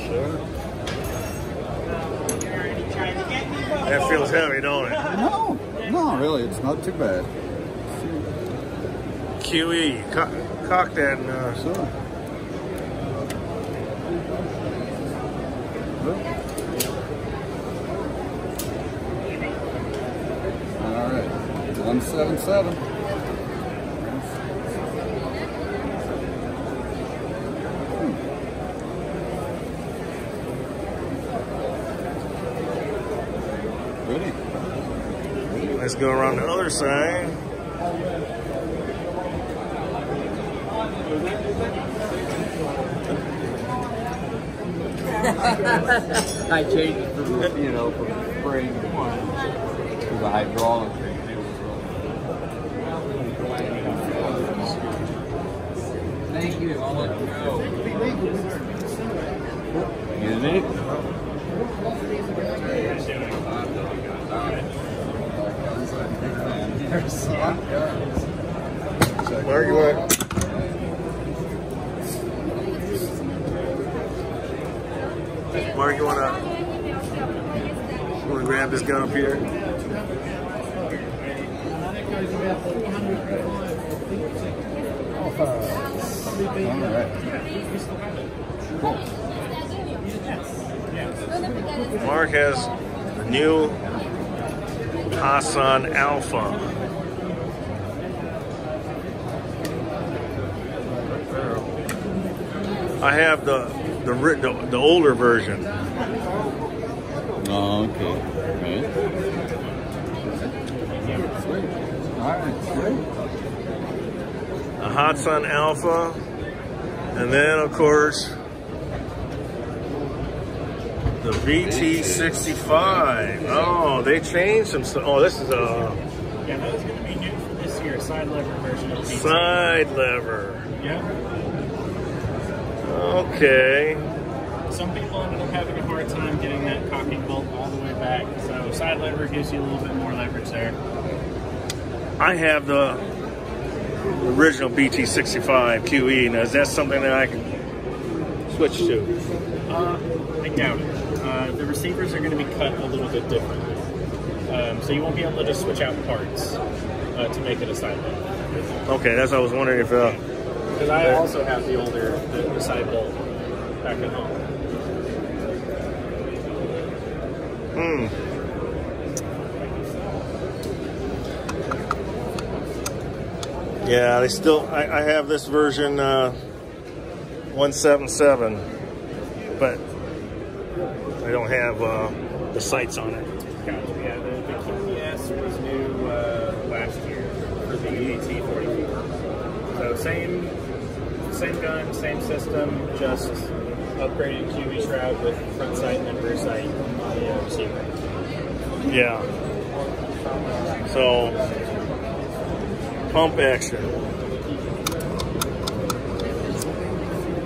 That feels heavy, don't it? No, no, really, it's not too bad. QE, cock, cock that. And, uh, Sure. All right, one seven seven. Ready? let's go around the other side. I changed it from, you know, from spring to the hydraulic. Thank you. I'll let you go. Isn't it? Mark, you want? Mark, you want to? You want to grab this gun up here? All right. Mark has the new Hatsan Alpha. I have the the ri- the, the older version. Oh, okay. Right. All right, a Hatsan Alpha, and then of course the VT65. Oh, they changed some stuff. Oh, this is a Yeah, that was going to be new for this year, side lever version of the side lever. Yeah. Okay. Some people ended up having a hard time getting that cocking bolt all the way back. So side lever gives you a little bit more leverage there. I have the original BT65 QE. Now, is that something that I can switch to? Uh, I doubt it. Uh, the receivers are going to be cut a little bit differently. Um, so you won't be able to just switch out parts uh, to make it a side lever. Okay, that's what I was wondering if. Uh, Because I also have the older, the, bolt back at home. hmm. Yeah, they still. I, I have this version uh, 177, but I don't have uh, the sights on it. Gotcha. Yeah, the, the QES was new uh, last year for the AT44. So same same gun, same system, just upgraded QE shroud with front sight and then rear sight on the uh, receiver. Yeah. So, pump action.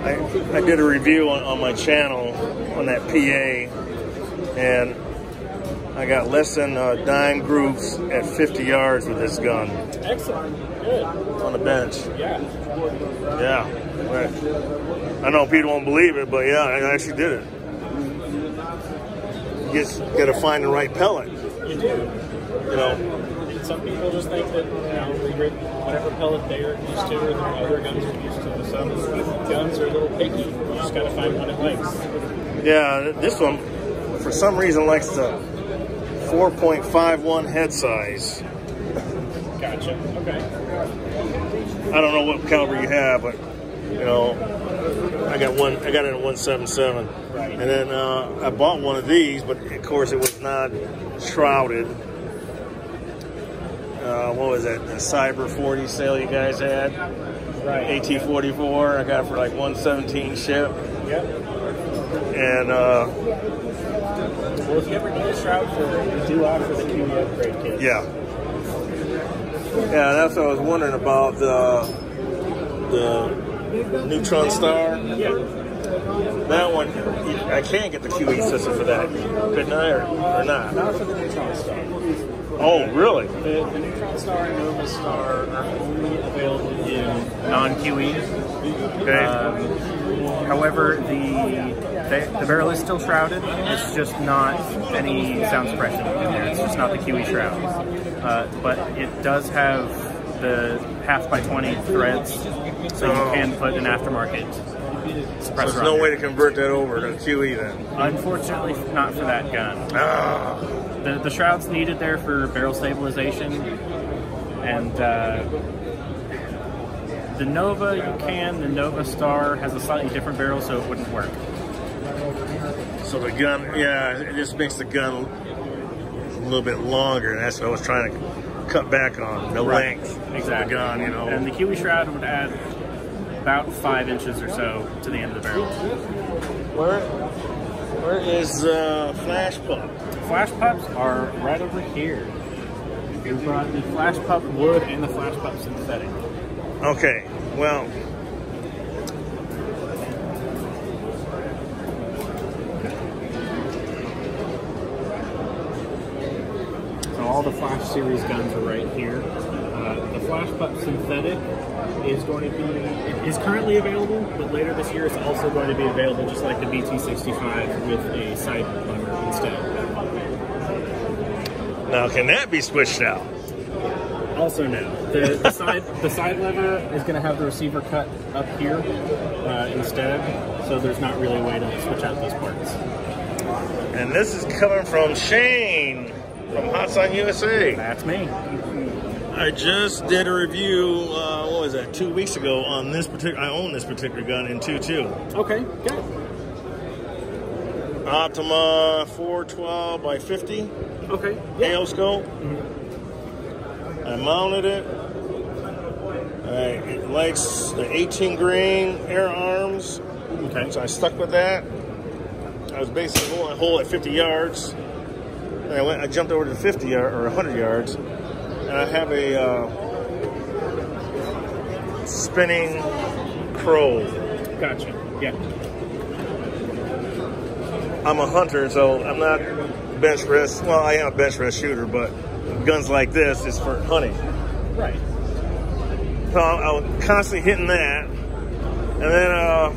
I, I did a review on, on my channel on that PA, and I got less than uh, nine groups at 50 yards with this gun Excellent. Good. on the bench. Yeah. Yeah. Right. I know people won't believe it, but yeah, I actually did it. You just got to find the right pellet. You do. You know, Some people just think that, you know, they whatever pellet they're used to or their other guns are used to. Some guns are a little picky. You just got to find one it likes. Yeah, this one, for some reason, likes the 4.51 head size. Gotcha. Okay. I don't know what caliber you have, but you know, I got one. I got it in 177, and then uh, I bought one of these, but of course it was not shrouded. Uh, what was that? The Cyber 40 sale you guys had? Right. AT44. I got it for like 117 ship, Yep. and uh, Well, if you ever need a shroud for it, we do offer the QE upgrade kit. Yeah. Yeah, that's what I was wondering about the the Neutron Star. Yeah. That one, I can't get the QE system for that, couldn't I, or, or not? Not for the Neutron Star. Oh, really? The, the Neutron Star and Nova Star are only available in non-QE. Okay. Um, However, the, the the barrel is still shrouded. It's just not any sound suppression in there. It's just not the QE shroud. Uh, but it does have the half by 20 threads, so you Oh. can put an aftermarket So suppressor there's no way to convert that over to QE then. Unfortunately, not for that gun. Ah, The, the shroud's needed there for barrel stabilization, and uh, the Nova you can. The Nova Star has a slightly different barrel, so it wouldn't work. so the gun, yeah, it just makes the gun a little bit longer, and that's what I was trying to cut back on, the Right. length of Exactly. the gun, you know. And the QE shroud would add about five inches or so to the end of the barrel. Where, where is uh, Flash Pup? Flash pups are right over here. We brought the Flash Pup wood and the Flash Pup synthetic. Okay, well, So all the Flash series guns are right here. Uh, the Flash Pup synthetic is going to be is currently available, but later this year it's also going to be available, just like the BT65, with a side bummer instead. now can that be switched out? Also, no. The, the <laughs> side the side lever is going to have the receiver cut up here uh, instead, so there's not really a way to switch out those parts. And this is coming from Shane from Hatsan USA. That's me. I just did a review, uh, what was that, two weeks ago on this particular, I own this particular gun in 2.2. Okay, good. Optima 412 by 50 Okay. Yeah. hail scope. I mounted it. I, it likes the 18 grain air arms, Okay. so I stuck with that. I was basically holding a hole at 50 yards. I went, I jumped over to 50 yard, or 100 yards, and I have a uh, spinning crow. Gotcha. Yeah. I'm a hunter, so I'm not bench press. Well, I am a bench press shooter, but guns like this is for hunting. Right. So I was constantly hitting that, and then uh,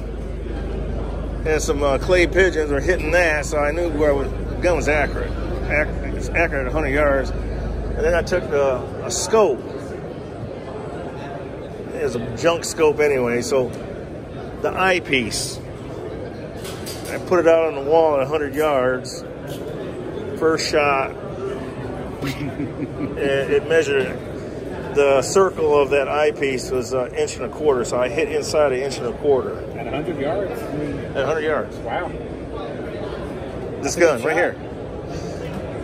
and some uh, clay pigeons were hitting that, so I knew where was, the gun was accurate. It's accurate at 100 yards. And then I took a, a scope. It was a junk scope anyway, so the eyepiece. I put it out on the wall at 100 yards. First shot, <laughs> it, it measured the circle of that eyepiece was an inch and a quarter, so I hit inside an inch and a quarter At 100 yards. at 100 yards. Wow. This gun right here.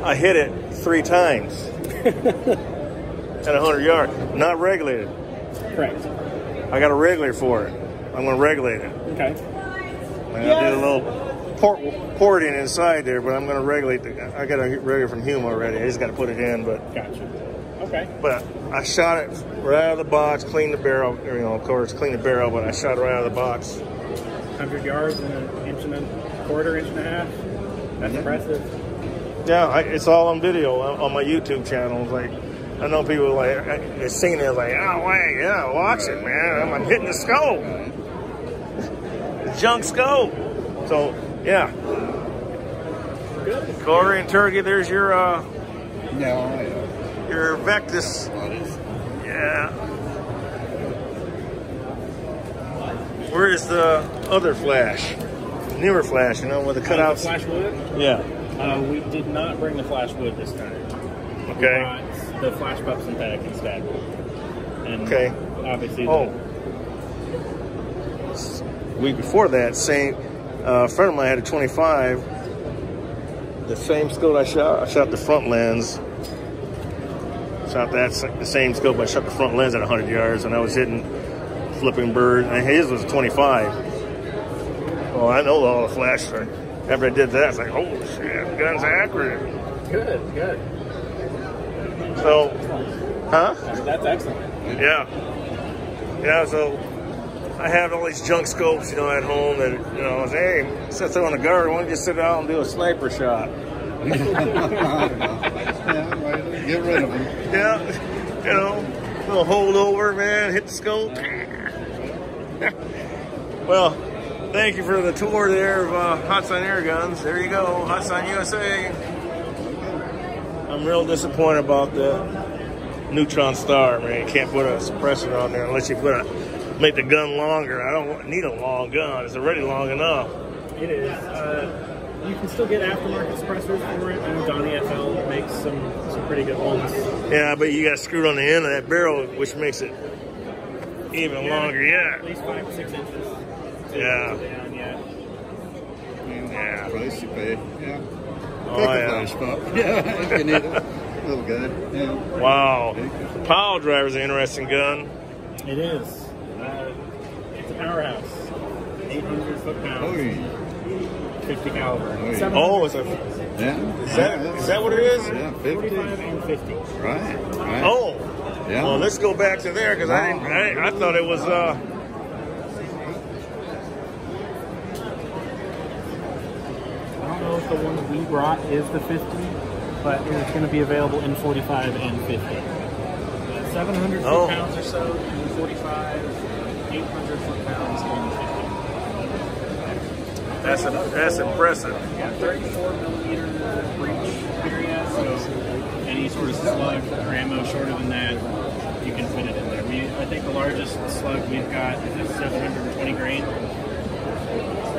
I hit it three times <laughs> at 100 yards, not regulated. Correct. I got a regulator for it. I'm going to regulate it. Okay. I'm going to do a little port, porting inside there, but I'm going to regulate. The, I got a regulator from Huma already. I just got to put it in, but Gotcha. Okay. but I shot it right out of the box, cleaned the barrel. You know, of course, cleaned the barrel, but I shot it right out of the box. 100 yards in an inch and a quarter, inch and a half. That's mm-hmm. impressive. Yeah, I, it's all on video on, on my YouTube channel. It's like I know people like I- they're seeing it like, oh wait, yeah, watch it, man. I'm, I'm hitting the scope, the junk scope. So yeah, Corey and Turkey, there's your uh, Yeah, your Vectis. Yeah. Where is the other flash? Newer flash, you know, with the cutouts. the flash wood? Yeah. Uh, we did not bring the flash wood this time. Okay. the flash pup synthetic instead. And Okay. obviously, the- Oh. Week before that, same uh, friend of mine had a 25. The same scope I shot. I shot the front lens. Shot that the same scope. I shot the front lens at 100 yards, and I was hitting flipping bird. And his was a 25. Well, I know all the flash. so After I did that, it's like, oh shit, gun's accurate. good, good. So, huh? That's excellent. Yeah. Yeah, so I have all these junk scopes, you know, at home that, you know, I say, hey, sit there on the guard, why don't you sit out and do a sniper shot? yeah, right. Get rid of them. <laughs> Yeah, you know, little hold over, man, hit the scope. <laughs> well, Thank you for the tour there of uh, Hatsan Air Guns. There you go, Hatsan USA. I'm real disappointed about the Neutron Star, man. You can't put a suppressor on there unless you put a make the gun longer. I don't need a long gun. It's already long enough. It is. Uh, you can still get aftermarket suppressors for it. I know Donny FL makes some, some pretty good ones. Yeah, but you got screwed on the end of that barrel, which makes it even Yeah, longer. Yeah. At least five to six inches. To- Yeah. to down, yeah. Yeah. Price you pay. Yeah. Oh, Take yeah. flash <laughs> pop. Yeah, you need it. Little gun. Yeah. Wow. The Pile Driver's an interesting gun. It is. Uh, it's a powerhouse. 800 foot pounds. Oh, 50 caliber. Oy. 700 Oh, it's a. yeah. Is that is that what it is? Yeah, 50. 45 and 50. Right, right. Oh. yeah. Well, let's go back to there because I. I, I thought it was. uh don't know if the one we brought is the 50, but it's going to be available in 45 and 50. Uh, 700 foot Oh. pounds or so in 45, 800 foot pounds in That's a, that's impressive. Yeah, 34 millimeter breach area, so any sort of slug or ammo shorter than that, you can fit it in there. We, I think the largest slug we've got is 720 grain.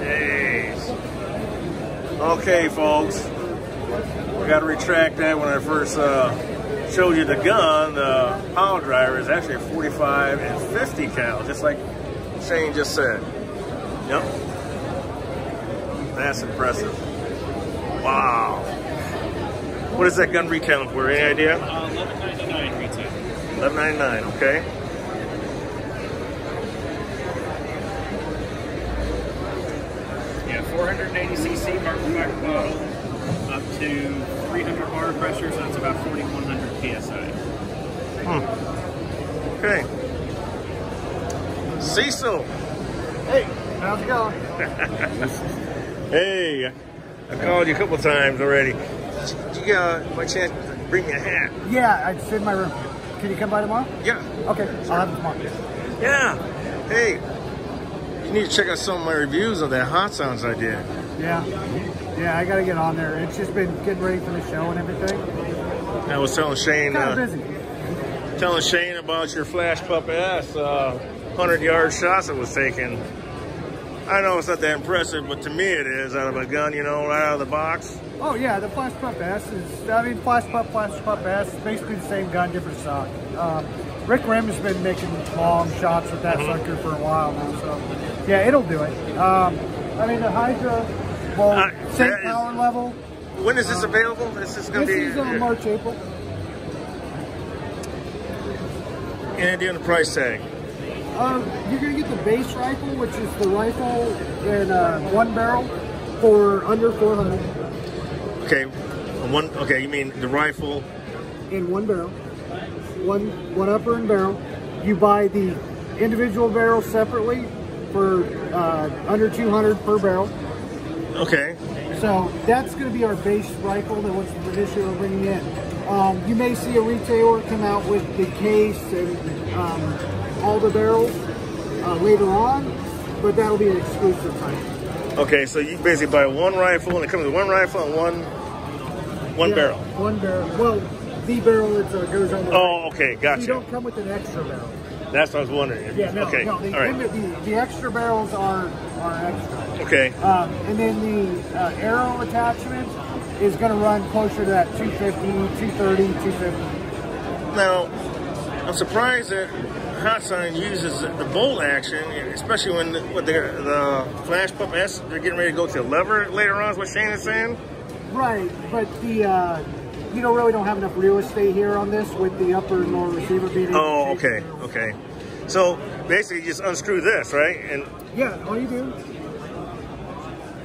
Jeez. Okay, folks. We got to retract that when I first uh, showed you the gun. The pile driver is actually a 45 and 50 cal, just like Shane just said. Yep. That's impressive. Wow. What is that gun retailing for? Any idea? Uh, 1199 retail. 1199. Okay. Yeah, 480 cc carbon fiber bottle, up to 300 bar pressure, so that's about 4100 psi. Okay. Cecil. Hey, how's it going? <laughs> Hey, I called you a couple times already. Did you uh, by chance to bring me a hat? Yeah, I just in my room. Can you come by tomorrow? Yeah. Okay, I'll have it tomorrow. Yeah. Hey, you need to check out some of my reviews of that Hatsans I did. Yeah, yeah, I gotta get on there. It's just been getting ready for the show and everything. I was telling Shane, uh, busy. telling Shane about your Flash Pup S uh, 100 yard shots it was taking. I know it's not that impressive, but to me it is out of a gun, you know, right out of the box. Oh yeah, the Flash Pup S is. I mean, Flash Pup, Flash Pup S, is basically the same gun, different stock. Um, Rick Rim has been making long shots with that sucker for a while now, so yeah, it'll do it. Um, I mean, the Hydra, well, Uh, same is- power level. When is this available? This is going This to be. is uh, March, April. Any idea on the price tag? Um, you're gonna get the base rifle, which is the rifle in uh, one barrel, for under 400 Okay, one. Okay, you mean the rifle? in one barrel, one one upper and barrel. You buy the individual barrels separately for uh, under 200 per barrel. Okay. So that's going to be our base rifle that was this year we're bringing in. Um, you may see a retailer come out with the case and um, all the barrels uh, later on, but that'll be an exclusive type. Okay, so you basically buy one rifle, and it comes with one rifle and one one Yeah, barrel. One barrel. Well, the barrel that uh, goes on the. Oh, okay, gotcha. You don't come with an extra barrel. That's what I was wondering. Yeah, no, okay, no. The, all right. the, the extra barrels are are extra. Okay, Um, and then the uh, arrow attachment is going to run closer to that 250, 230, 250. now I'm surprised that Hatsan uses the bolt action, especially when the, with the, the Flash Pup S, they're getting ready to go to the lever later on. Is what Shane is saying? Right, but the uh, you don't really don't have enough real estate here on this with the upper and lower receiver being. Oh, okay, okay. So basically, you just unscrew this, right? And Yeah, all you do,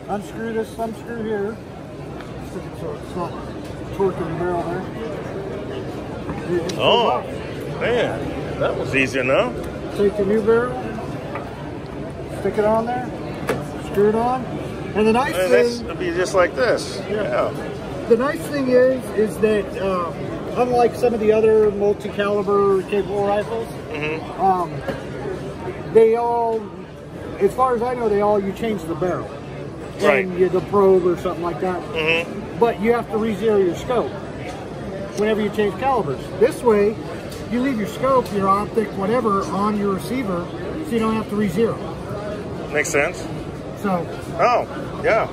unscrew this unscrew here. So it's not torquing the barrel there. Oh, man, that was easy enough. Take the new barrel, stick it on there, screw it on, and the nice And thing. it'll be just like this. Yeah. The nice thing is, is that um, unlike some of the other multi-caliber capable rifles, Mm-hmm. um, they all as far as I know, they all you change the barrel, Right. and you, the probe or something like that. Mm-hmm. But you have to re-zero your scope whenever you change calibers. This way, you leave your scope, your optic, whatever, on your receiver, so you don't have to re-zero. Makes sense. So, Oh, yeah.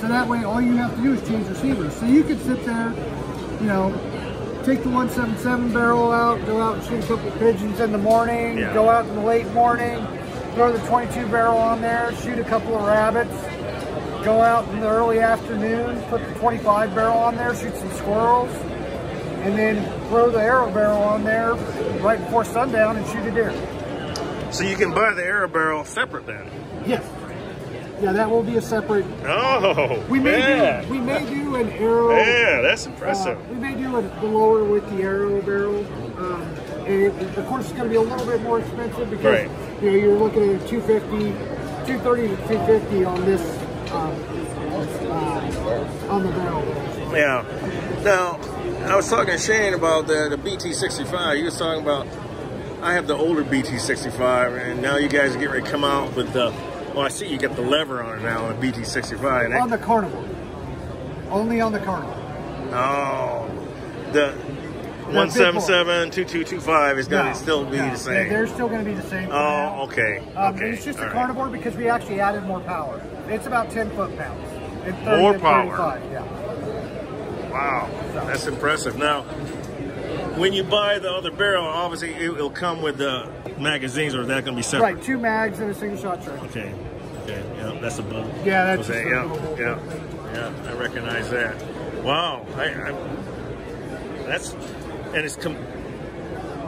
So that way, all you have to do is change receivers. So you could sit there, you know, take the 177 barrel out, go out and shoot a couple of pigeons in the morning, Yeah. go out in the late morning, throw the 22 barrel on there, shoot a couple of rabbits, go out in the early afternoon, put the 25 barrel on there, shoot some squirrels, and then throw the arrow barrel on there right before sundown and shoot a deer. So you can buy the arrow barrel separate then. Yes. Yeah, that will be a separate. Oh, We may man. do we may do an arrow. Yeah, that's impressive. Uh, we may do a, blower with the arrow barrel. Um, and it, of course, it's going to be a little bit more expensive because Right. you know you're looking at 250, 230 to 250 on this um, uh, on the barrel. Yeah. Now, I was talking to Shane about the, the BT65. He was talking about, I have the older BT65, and now you guys are getting ready to come out with the, well, I see you got the lever on it now on the BT65. On the carnivore. Only on the carnivore. oh, the 177 2225 is going to No, still be no. the same. They're still going to be the same. Oh, okay. Um, okay. It's just a all right. carnivore because we actually added more power. It's about 10 foot pounds. And 30 More power. yeah. Wow, that's impressive. Now, when you buy the other barrel, obviously it will come with the magazines, or is that going to be separate? Right, two mags and a single shot tray. Okay. Okay. Yeah, that's a bolt. Yeah, that's Okay, yeah, little yeah, yeah. I recognize that. Wow. I, I that's and it's com-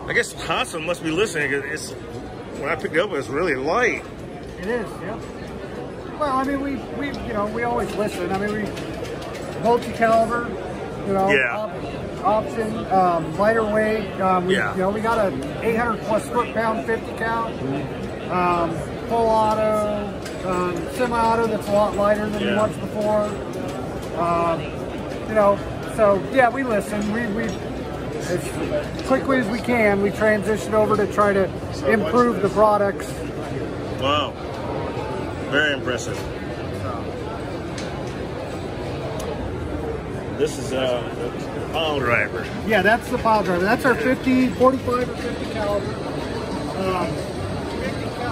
I guess Hatsan must be listening. It's when I picked it up, it was really light. It is, yeah. Well, I mean, we, we, you know, we always listen. I mean, we, multi-caliber, you know, Yeah. op- option, um, lighter weight. Um, we, Yeah. You know, we got a 800 plus foot pound 50 count, um, full auto, um, semi-auto that's a lot lighter than Yeah. once before. Um, you know, so yeah, we listen. We, we, as quickly as we can, we transition over to try to improve the products. Wow. Very impressive. This is uh, the pile driver. Yeah, that's the pile driver. That's our 50, 45 or 50 caliber. Um, 50 cal-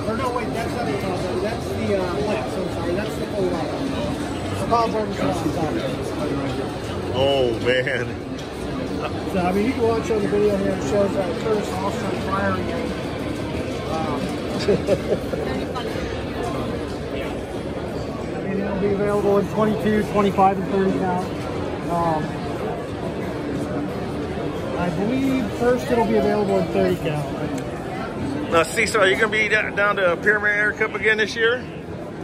or no, wait, that's not the. That's the uh. I'm sorry, that's the full auto. The pile driver's not the pile. Oh man. So, I mean, you can watch on the video here. It shows uh, Curtis also firing it. Um, <laughs> and it'll be available in 22, 25, and 30 count. Um, I believe first it'll be available in 30 count. Now, see, so are you gonna be down to Pyramyd Air Cup again this year?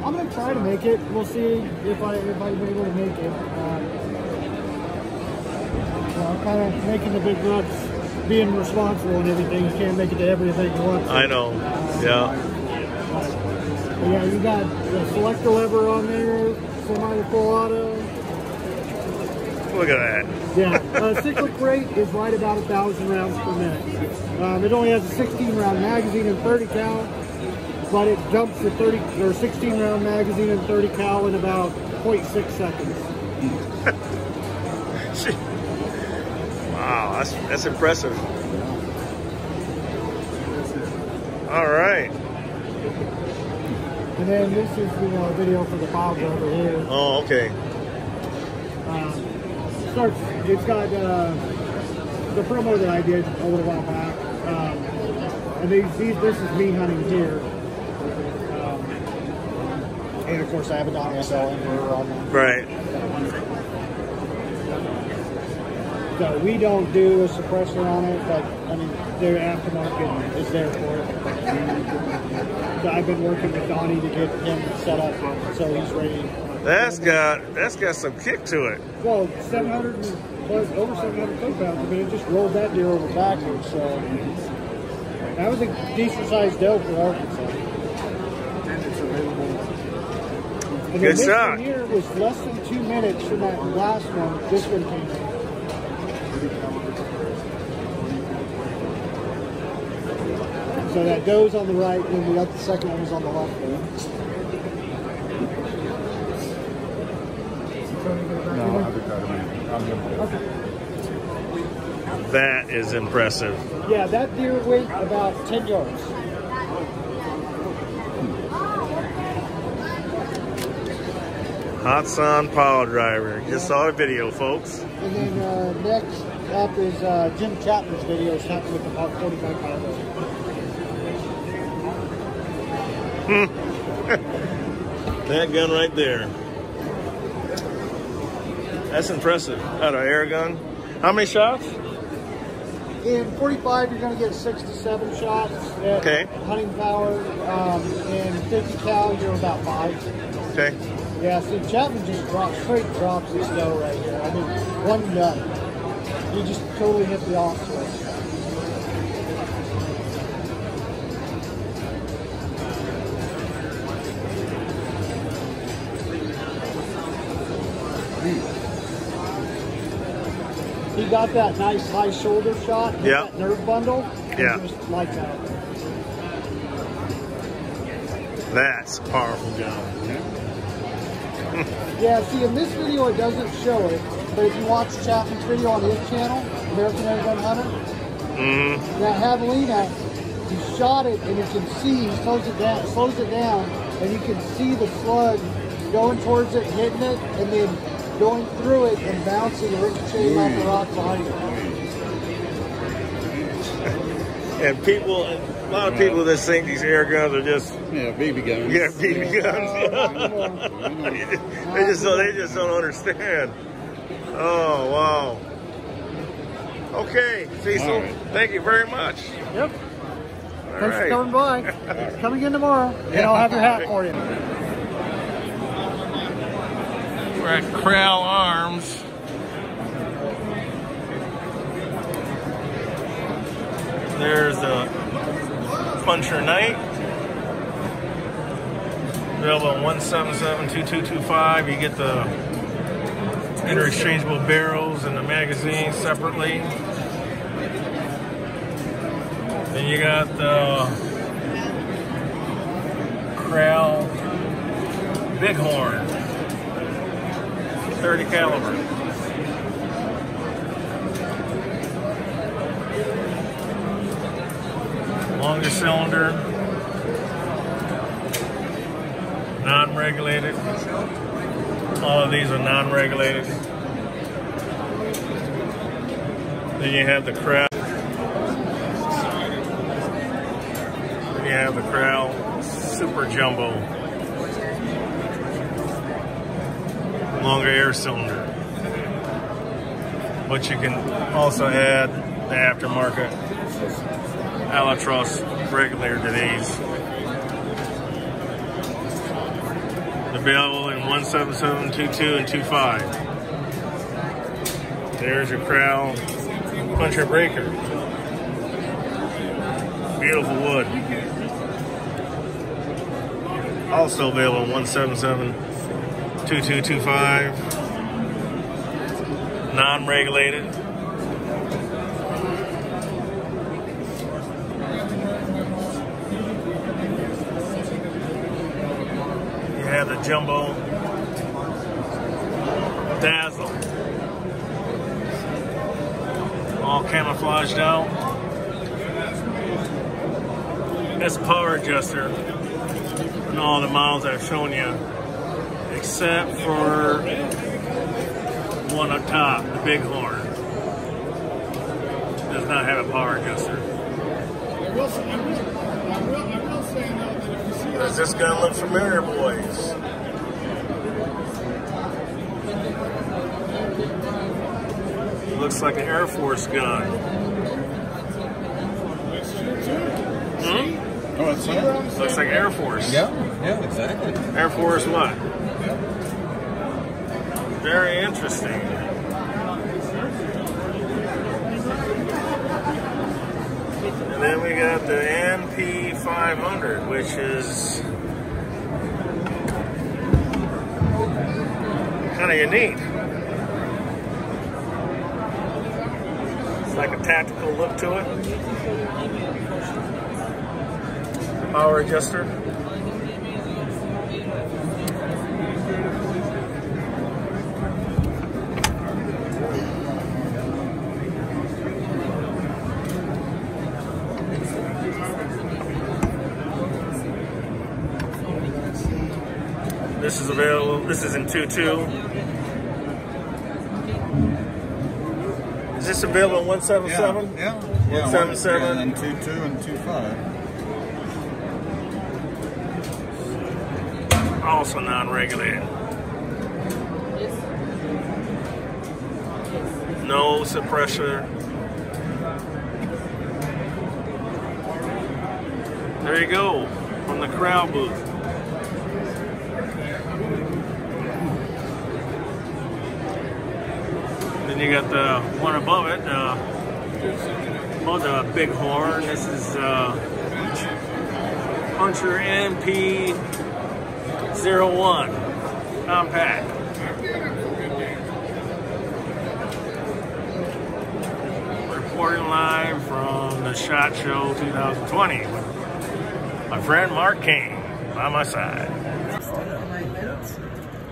I'm gonna try to make it. We'll see if I if I'm able to make it. Um, well, I'm kind of making the big runs, being responsible and everything. You can't make it to everything at once. I know. Yeah. But yeah, you got the selector lever on there, semi full auto. Look at that. Yeah, uh, cyclic rate is right about a thousand rounds per minute. Um, it only has a 16 round magazine and 30 cal, but it jumps to 30 or 16 round magazine and 30 cal in about 0.6 seconds. <laughs> Wow, that's that's impressive. All right. And then this is the uh, video for the pile driver here. Oh, okay. Um, starts. It's got uh, the promo that I did a little while back. Um, and these, these, this is me hunting here. Um, and of course, I have a Donny FL inverter on there. Right. So we don't do a suppressor on it, but I mean, their aftermarket is there for it. So I've been working with Donny to get him set up so he's ready. That's got that's got some kick to it. Well, 700, and plus over 700 foot pounds. I mean, it just rolled that deer over backwards. So that was a decent sized doe for Arkansas. And it's available. And then Good this shot. one here was less than two minutes from that last one. This one came in. So that doe's on the right, and we got the second one is on the left. No, I'll be That is impressive. Yeah, that deer weight about 10 yards. Hatsan Power Driver. Just saw the video, folks. And then uh, next up is uh, Jim Chapman's video shot with Mark 45 power <laughs> That gun right there. That's impressive. Out of air gun. How many shots? In 45, you're going to get six to seven shots at Okay. hunting power. Um, and 50 cal, you're about five. Okay. Yeah, see, Chapman just drops, straight drops this doe right here. I mean, one gun. You just totally hit the off switch. He got that nice high shoulder shot. Yeah. That nerve bundle. Yeah. Like that. That's a powerful gun. Yeah, see, in this video it doesn't show it, but if you watch Chapman's video on his channel, American Airgun Hunter, Mm, that javelina, he shot it and you can see, he slows it down, slows it down, and you can see the slug going towards it, hitting it, and then going through it and bouncing and ricocheting off the rock behind it. <laughs> and people, a lot of people that think these air guns are just Yeah, baby guns. yeah, BB guns. Oh, <laughs> they just don't, they just don't understand. Oh wow. Okay, Cecil. All right. Thank you very much. Yep. All Thanks right. for coming by. <laughs> Come again tomorrow, and I'll have your hat for you. We're at Kral Arms. There's a Puncher Knight. Available on 177-2225. You get the interchangeable barrels and the magazine separately. Then you got the Kral Bighorn. 30 caliber. Longer cylinder. Non-regulated. All of these are non-regulated. Then you have the crowd. Then you have the Kral Super Jumbo. Longer air cylinder. But you can also add the aftermarket Albatross regulator to these. Available in 17722 and 25. There's your Kral puncher breaker. Beautiful wood. Also available in 177 2225 non-regulated. You have the jumbo dazzle. All camouflaged out. That's power adjuster. And all the miles I've shown you except for one up top, the Bighorn. Does not have a power adjuster. Does this gun look familiar, boys? Looks like an Air Force gun. Hmm? Oh, it's uh, Looks like Air Force. yeah, yeah, exactly. Air Force what? Very interesting. And then we got the NP500, which is kind of unique. It's like a tactical look to it. Power adjuster. This is available. This is in 2.2. Is this available in 177? Yeah. 177. Yeah. And two two and two five. Also non-regulated. No suppressor. There you go, from the crowd booth. Then you got the one above it, uh, oh, the big horn. This is uh, Puncher MP 01 compact. Reporting live from the SHOT Show 2020 with my friend Mark King by my side.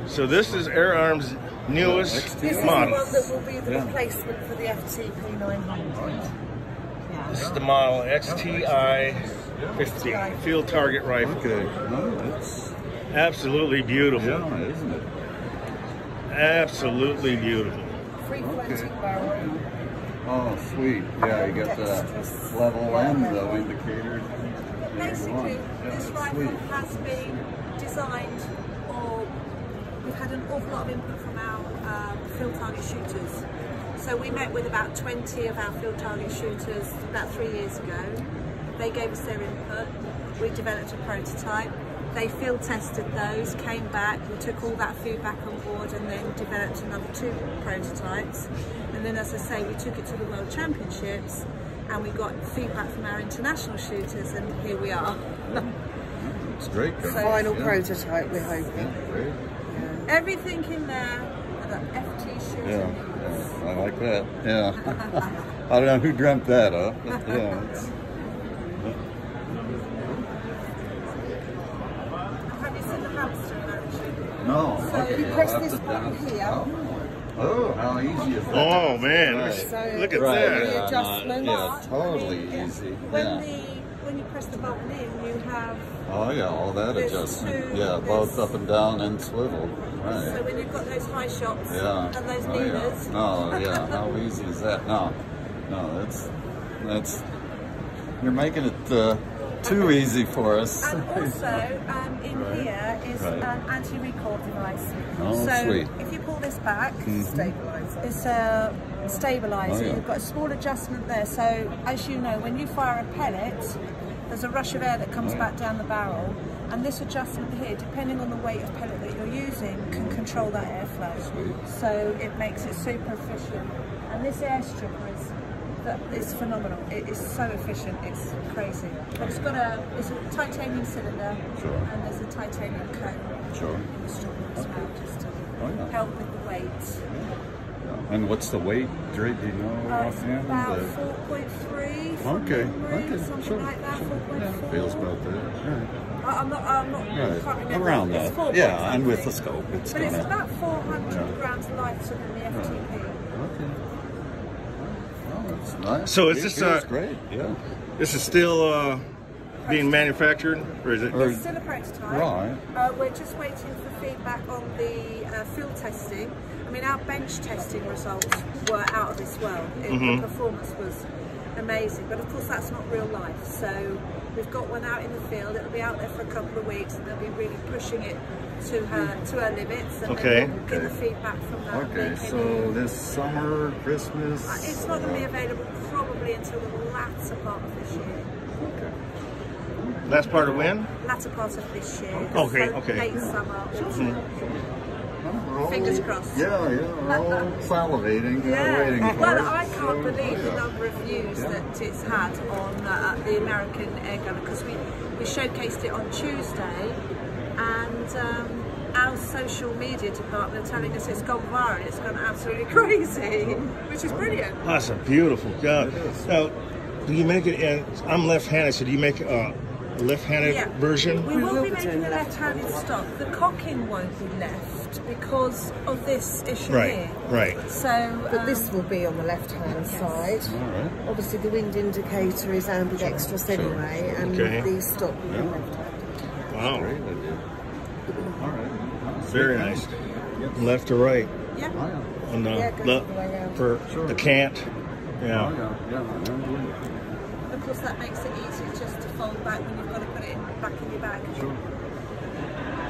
So this is Air Arms' newest This is model. the one that will be the Yeah. replacement for the FTP 900. This is the model XTI 50 field target rifle. Okay. No, it's Absolutely beautiful. yeah, isn't it? Absolutely beautiful. Free floating. Oh, sweet. Yeah, you got the level and the indicator. Basically, this rifle sweet. has been designed, or we've had an awful lot of input from our um, field target shooters. So we met with about 20 of our field target shooters about three years ago. They gave us their input. We developed a prototype. They field tested those, came back, we took all that feedback on board and then developed another two prototypes. And then as I say, we took it to the World Championships and we got feedback from our international shooters and here we are. It's great. So final Yeah. prototype, we're hoping. Yeah, great. Everything in there that FT shooter Yeah, yeah, I like that. Yeah. <laughs> I don't know who dreamt that up, but <laughs> yeah. it's- Have you seen the hamster in action? No. So okay, you I'll press have this to button down- here. Oh, how easy is that? Oh man, Right. So look at Right, that. the yeah, adjustments. yeah, totally easy. When Yeah. the when you press the button in, you have Oh yeah, all that There's adjustment. two- Yeah, both up and down and swivel. Right. so when you've got those high shots Yeah. and those Oh, yeah. Ninas. No, yeah. How easy is that? No, no. That's that's. You're making it uh, too easy for us. And also, um, in Right. here is Right. an anti-recoil device. Oh, so sweet. if you pull this back, Stabilizer. it's a stabilizer. Oh, yeah. You've got a small adjustment there. So as you know, when you fire a pellet, there's a rush of air that comes Right. back down the barrel. And this adjustment here, depending on the weight of pellet that you're using, can control that airflow. Sweet. So it makes it super efficient. And this air stripper is that is phenomenal. It is so efficient. It's crazy. But it's got a it's a titanium cylinder Sure. and there's a titanium cone Sure. in the strong as well, just to Oh, yeah. help with the weight. And what's the weight, Dre? Do you know Uh, offhand? about The- 4.3 Okay, memory, okay, something sure, like that. sure. 4.4. Feels about that. I'm not. I'm not. Right. Around that. Yeah, point and with the scope, it's But it's about 400 Yeah. grams lighter than the FTP. Okay. Nice. So is It this, feels uh, great? Yeah. This is still uh, being manufactured, or is it? It's still a prototype. Right. Uh, we're just waiting for feedback on the uh, field testing. I mean, our bench testing results were out of this world. It, Mhm. The performance was amazing, but of course that's not real life. So we've got one out in the field. It'll be out there for a couple of weeks, and they'll be really pushing it to her to her limits, and Okay. then get the feedback from that. Okay, so this summer, Christmas. Uh, it's not going to be available probably until the latter part of this year. Last part of when? Latter part of this year. Okay, So okay. Late summer, autumn. We're all- Fingers crossed. Yeah, yeah, we're all <laughs> salivating, waiting Yeah. for Well, it. I can't believe the Yeah. number of views that it's had on uh, the American Air Gunner because we, we showcased it on Tuesday and um, our social media department are telling us it's gone viral. It's gone absolutely <laughs> crazy, which is brilliant. That's a beautiful gun. Now, do you make it? In, I'm left-handed, so do you make uh, left-handed Yeah. version. We will be be making a the left-handed stock. The cocking won't be left because of this issue Right, here. right. So, But um, this will be on the left-hand side. All right. Obviously, the wind indicator is ambidextrous anyway, and Okay. the stop will be left-handed. Wow, Great idea. All right. Very nice. Left to right yeah. Oh, yeah. on uh, the, oh, Yeah, the- all the way around. for the cant. Oh, Yeah. yeah. Yeah. I know. Of course, that makes it easier just to fold back when you've got to put it in, back in your bag. Sure.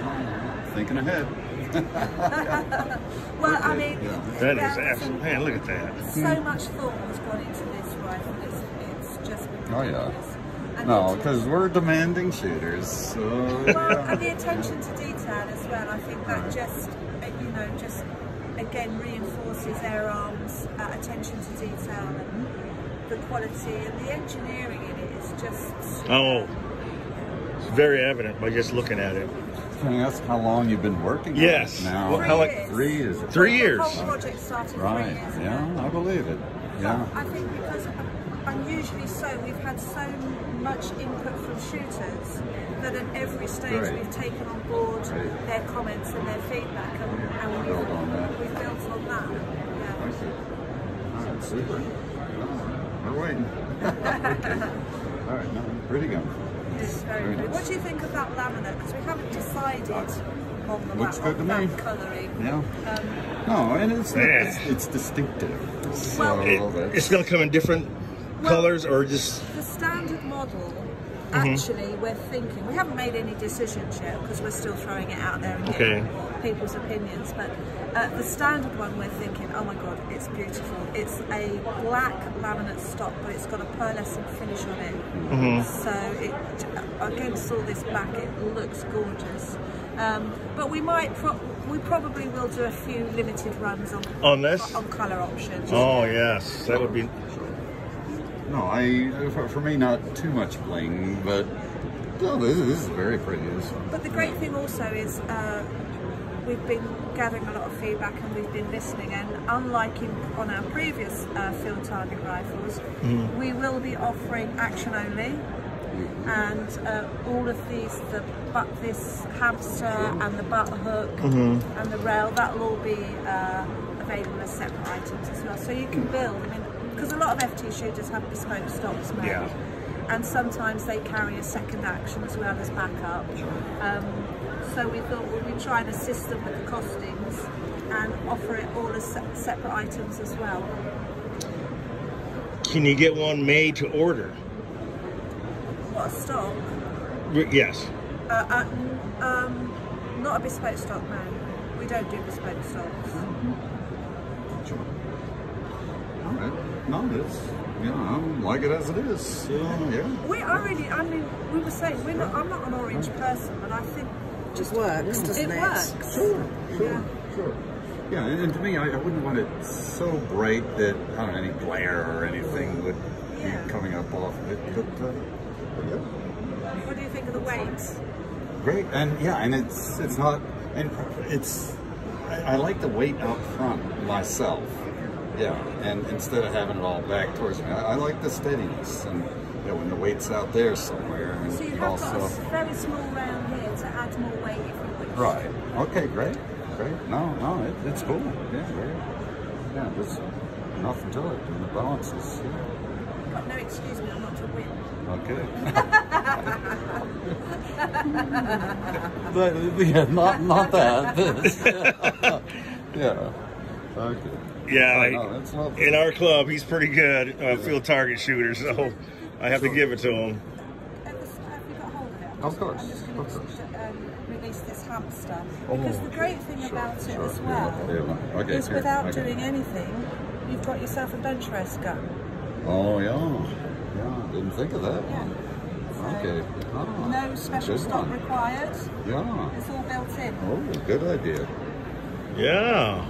Oh, Thinking ahead. <laughs> Well, I mean, Yeah. That is there absolutely. Man, look at that. So much thought has gone into this rifle. It's, it's just Oh, yeah. Ridiculous. And No, because we're demanding shooters. So, well, and the attention to detail as well. I think that just, uh, you know, just again reinforces Air Arms' uh, attention to detail and the quality and the engineering in it is just. Oh, it's very evident by just looking at it. Can I ask how long you've been working Yes. on now? Well, how Three years. Three years. The whole project started three Right. years ago. Yeah, I believe it. Yeah. I think because unusually so, we've had so much input from shooters that at every stage Right. we've taken on board Right. their comments and their feedback and, and we've, we've built on that. I Yeah. see. All right, super. We're waiting. okay. All right, no, pretty good. It's very Very good. nice. What do you think about laminate? Because we haven't decided on the Looks la- good to on me. colouring. Yeah. Um, No, and it's Yeah. it's, it's distinctive. So Well- It- it's going to come in different colors or just. the standard model, Mm-hmm. actually, we're thinking, we haven't made any decisions yet because we're still throwing it out there and getting Okay. people's opinions. But uh, the standard one, we're thinking, oh my god, it's beautiful. It's a black laminate stock, but it's got a pearlescent finish on it. Mm-hmm. So it, against all this black, it looks gorgeous. Um, but we might, pro- we probably will do a few limited runs on On this? on colour options. Oh yes, that would be. No, I for, for me not too much bling, but no, this, this is very pretty. This. But the great thing also is uh, we've been gathering a lot of feedback and we've been listening. And unlike in, on our previous uh, field target rifles, we will be offering action only. And uh, all of these, the butt, this hamster and the butt hook and the rail, that'll all be uh, available as separate items as well. So you can build. I mean, because a lot of FT shooters have bespoke stocks made Yeah. and sometimes they carry a second action as well as backup. Um, so we thought well, we'd try and assist them with the costings and offer it all as se- separate items as well. Can you get one made to order? What a stock? R- Yes. Uh, uh, um, not a bespoke stock, no. We don't do bespoke stocks. Sure. All right. No, it's you know I like it as it is. So yeah. We, I really, I mean, we were saying, we're not, I'm not an orange person, but I think Just works, doesn't it it? works. Sure. Sure. Yeah. Sure. Yeah, and, and to me, I, I wouldn't want it so bright that I don't know any glare or anything would Yeah. be coming up off of it. But, uh, yeah. What do you think of the weight? Great, and yeah, and it's it's not, and it's I, I like the weight out front myself. Yeah, and instead of having it all back towards me, I, I like the steadiness, and you know, when the weight's out there somewhere, and So you have got a also very small round here to add more weight if you wish. right. Okay, great, great. No, no, it, it's cool. Yeah, very. Yeah, there's nothing to it, and the balance is yeah, But no, excuse me, I'm not to win. okay. <laughs> <laughs> but, yeah, not not that. <laughs> Yeah. Okay. Yeah, Oh, like, no, in our club, he's pretty good uh, field target shooter, so I have to give it to him. Have you got hold of it? I'm Of just- course, I'm just of going course. to um, release this hamster. Oh, because the okay. great thing Sure, about it sure. as Yeah, well yeah, okay, is here, without okay. doing anything, you've got yourself a bench rest gun. Oh yeah, yeah. Didn't think of that. Yeah. So Okay. Oh, No special good stock one. required. Yeah. It's all built in. Oh, good idea. Yeah.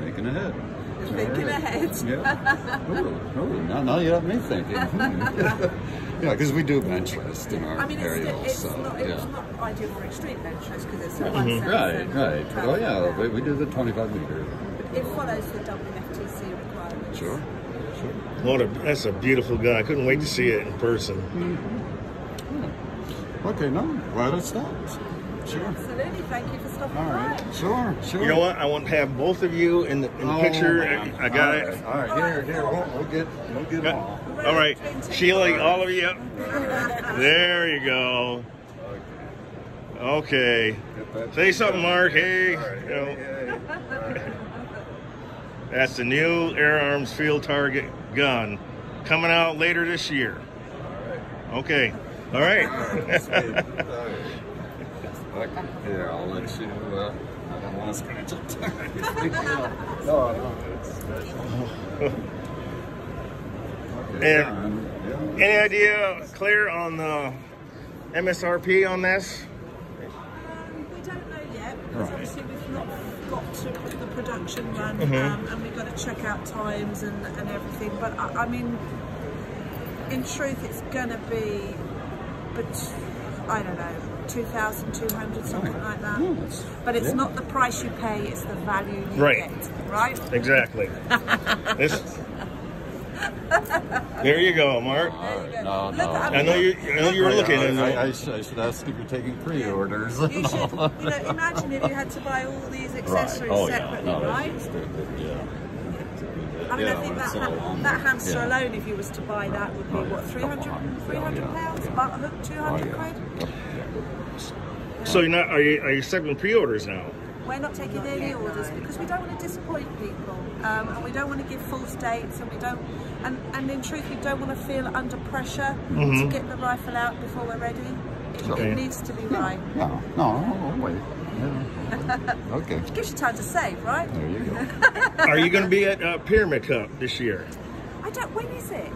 Thinking ahead. Thinking All right. ahead. Yeah. Oh, oh, now, now you have me thinking. Hmm. <laughs> yeah, because we do bench rest in our I mean, it's, area it's, also. not, yeah. it's not ideal for extreme bench rest because it's a Mhm. 177 Right, right. Oh yeah, we, we do the 25 meter. It follows the WFTC requirements. Sure, sure. What a that's a beautiful gun. I couldn't wait to see it in person. Okay, no, glad it stopped. Sure. Absolutely. Thank you for stopping All by. Sure, sure. You know what? I want to have both of you in the, in the Oh, picture. man. I got All it. right, All right, here, here, we'll, we'll get, we'll get them all. All right, Sheila, all of you. There you go. Okay. Say something, Mark. Hey. you know. That's the new Air Arms Field Target gun coming out later this year. Okay. All right. Okay, Here, I'll let you, uh, I don't want to scratch up time. no, no, it's <laughs> special. Okay, And any idea, clear on the MSRP on this? Um, We don't know yet because Right. obviously we've not got to the production run Mhm. um, and we've got to check out times and, and everything. But I, I mean, in truth, it's going to be, but I don't know, 2,200, something like that. But it's yeah. not the price you pay, it's the value you Right. get, right? Exactly. <laughs> This- there you go, Mark. No, no. I know you. I know you were looking. I, and I, I, should, I should ask if you're taking pre-orders. You should, you know, <laughs> imagine if you had to buy all these accessories Oh, yeah. separately, No, right? good, good, yeah. I mean, Yeah, I think that, ha- on that hamster Yeah. alone, if you was to buy that, would be oh, what, 300, 300 pounds? Butt hook, 200 quid? So you're not? Are you? Are you accepting pre-orders now? We're not taking any orders because we don't want to disappoint people, um, and we don't want to give false dates, and we don't, and, and in truth, we don't want to feel under pressure Mhm. to get the rifle out before we're ready. It, Okay. it needs to be right. <laughs> No, no, I'll wait. Yeah. Okay. <laughs> Gives you time to save, right? There you go. <laughs> Are you going to be at uh, Pyramyd Cup this year? I don't. When is it?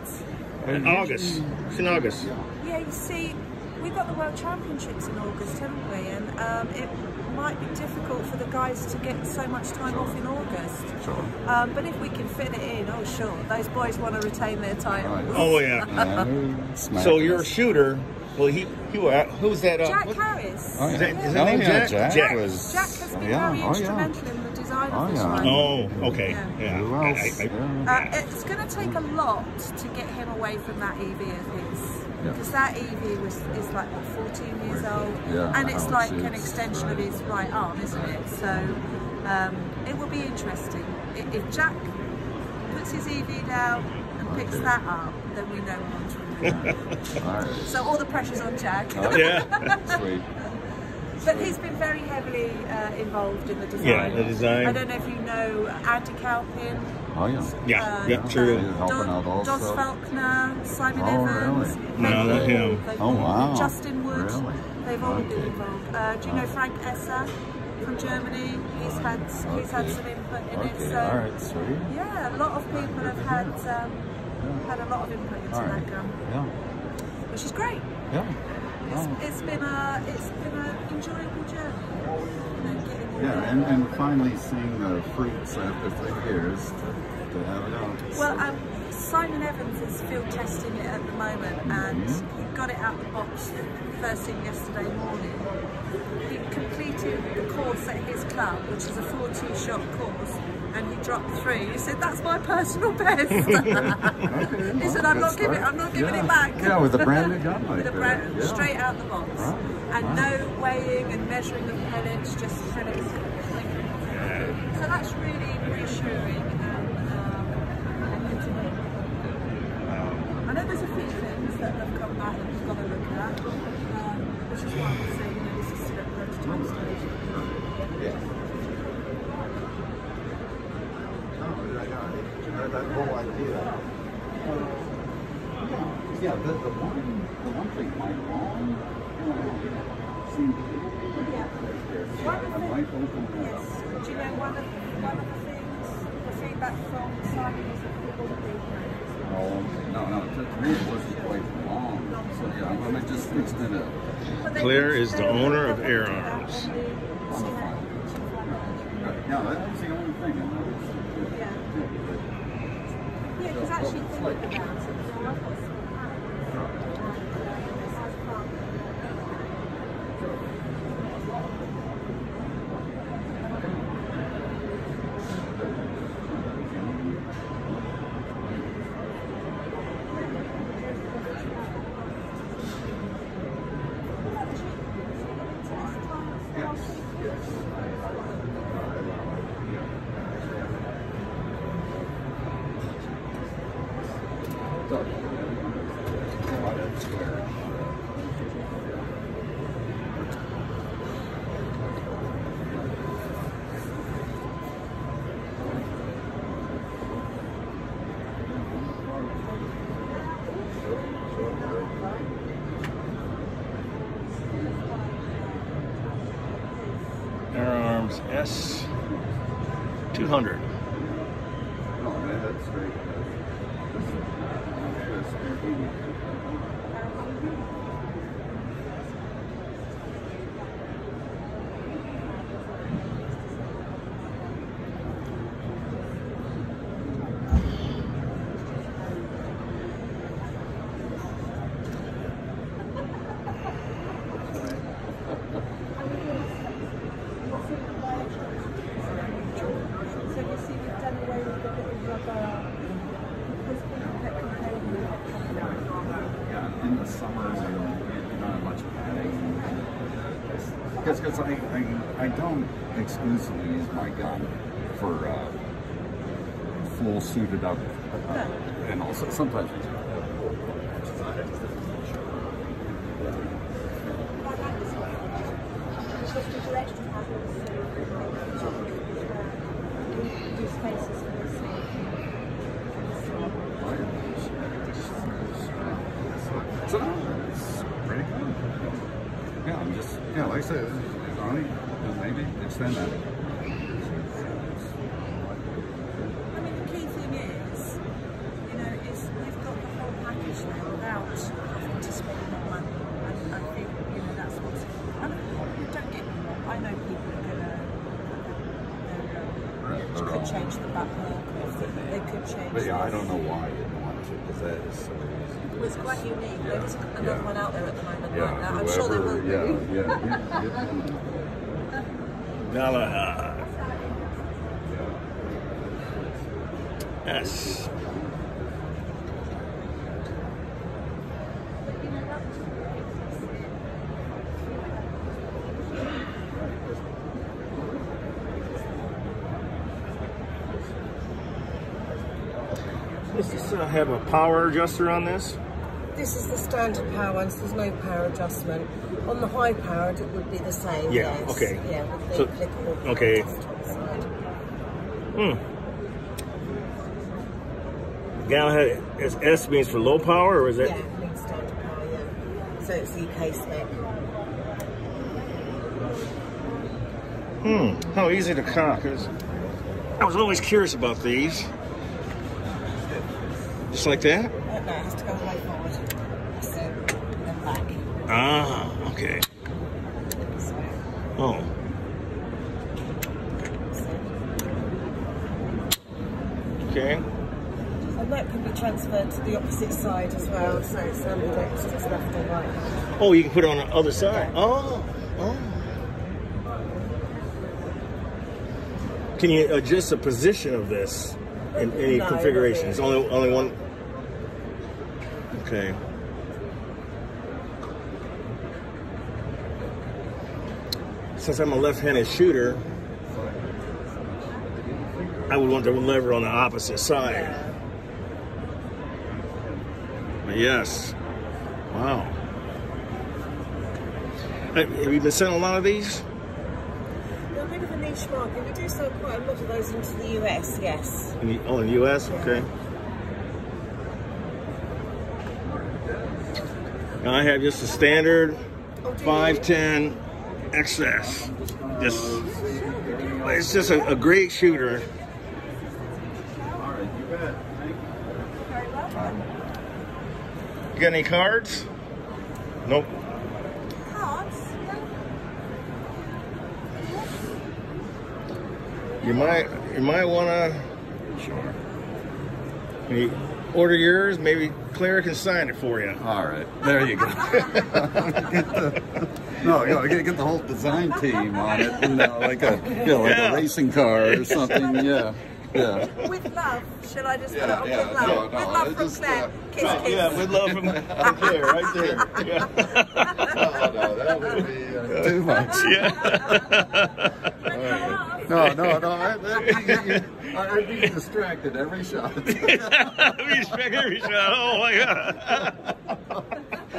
In August. It's in August. Yeah, you see, we've got the World Championships in August, haven't we? And um, it might be difficult for the guys to get so much time off in August. Sure. Um, but if we can fit it in, oh sure, those boys want to retain their titles. Oh yeah. <laughs> so you're a shooter. Well, he he who's that? Uh, Jack what- Harris. Is that, is Oh, that name yeah, Jack? Jack Jack. was- Jack has been Yeah, very oh, yeah. instrumental in the design Oh, of this yeah. one. Oh, okay. Yeah. Yeah. Who I- else? I- Yeah. Uh, it's going to take a lot to get him away from that EV of his. Yeah. Because that EV was is like what, 14 years old, Yeah, and it's how it like an shoots. extension of his right arm, isn't it? So um, it will be interesting. I- If Jack puts his EV down and picks that up, then we know what to do. <laughs> All right. So all the pressure's on Jack. Oh, yeah. <laughs> Sweet. But he's been very heavily uh, involved in the design. Yeah, the design. I don't know if you know Andy Calpin. Oh, yeah. Yeah, Uh, yeah, true. He's helping out also. Dos Faulkner, Simon Oh, Evans, really? No, not him. they've Oh, wow. Justin Wood. Really? They've all been involved. Uh, do you know Frank Esser from Germany? He's had he's had some input in it. So all right, sweet. yeah, a lot of people have had um, had a lot of input into All that gun, Yeah. which is great. Yeah. It's, Oh. it's been a it's been an enjoyable journey. You know, Yeah, and, and finally seeing the fruits after three years to, to have it out. Well, um, Simon Evans is field testing it at the moment, and Mm-hmm. he got it out the box first thing yesterday morning. He completed the course at his club, which is a 40 shot course, and he dropped three. He said, "That's my personal best." <laughs> he said, "I'm not giving, I'm not giving Yeah. it back." Yeah, with a brand new gun like with a brand yeah. straight out the box, Right, and right. no weighing and measuring of pellets, just pellets. So that's really reassuring. And, um, I know there's a few things that have come back that we've got to look at, um, which is why I'm saying, you know, this is still at prototype stage. that whole idea. Yeah, the, the one the one thing my mom seemed to I might open that Yes. Do you know one of, one of the things, the feedback from Simon is that people would be Oh, no, no, to, to me it wasn't quite long. So yeah, I'm gonna just extend it. Claire is the owner of Air Arms. Yeah, that was the only thing. Yeah. Yeah, because actually thinking about exclusively use my gun for uh, full suited up, uh, and also sometimes. So it's pretty good. Yeah, I'm just yeah, like I said, only maybe extend that. I mean, the key thing is, you know, is you've got the whole package now without having to spend more money. And I think, you know, that's what's. I mean, don't get me wrong, I know people are going to. They could change the back look, if they, they could change. But yeah, I the- don't know why I didn't want to because that is so easy. It was quite unique. There isn't another Yeah. one out there at the moment Yeah, like that. I'm sure there will whoever- be. Yeah, yeah, you- you- Galahad. S. Does this uh, have a power adjuster on this? This is the standard power one, so there's no power adjustment. On the high powered, it would be the same. Yeah, yes. okay. Yeah, with the So- okay. Hmm. Galahad, is S means for low power, or is it? Yeah, it means standard power, yeah. So it's UK spec. Hmm, how easy to cock is. I was always curious about these. Just like that? Uh, no, it has to go high forward. So, then back. Ah, okay. So, Oh, okay. and that can be transferred to the opposite side as well, so it's um, ambidextrous left or right. Oh, you can put it on the other side. Oh, oh. Can you adjust the position of this in any No, configuration? It's only only one. Okay. Since I'm a left-handed shooter, I would want the lever on the opposite side. Yes. Wow. Have you been selling a lot of these? They're a bit of a niche market. We do sell quite a lot of those into the US, yes. In the, oh, in the U.S. Okay. Now I have just a standard 510 XS. Just, it's just a, a great shooter. Got any cards? Nope. Cards? You might, you might want to. Sure. You order yours. Maybe Claire can sign it for you. All right, there you go. Get <laughs> the- no, you know, get, get the whole design team on it, you know, like a, you know, like Yeah. a racing car or something. Yeah, yeah. With love, shall I just Yeah, put it yeah, with love? no, no, with love from just, Claire. uh, kiss, Right, kiss. yeah, with love from from Claire, right there. Yeah. Oh, <laughs> no, that would be uh, too much. Yeah. No, no, no. I, <laughs> I, I, I'd be distracted every shot. I'd Be distracted every shot. Oh my god. All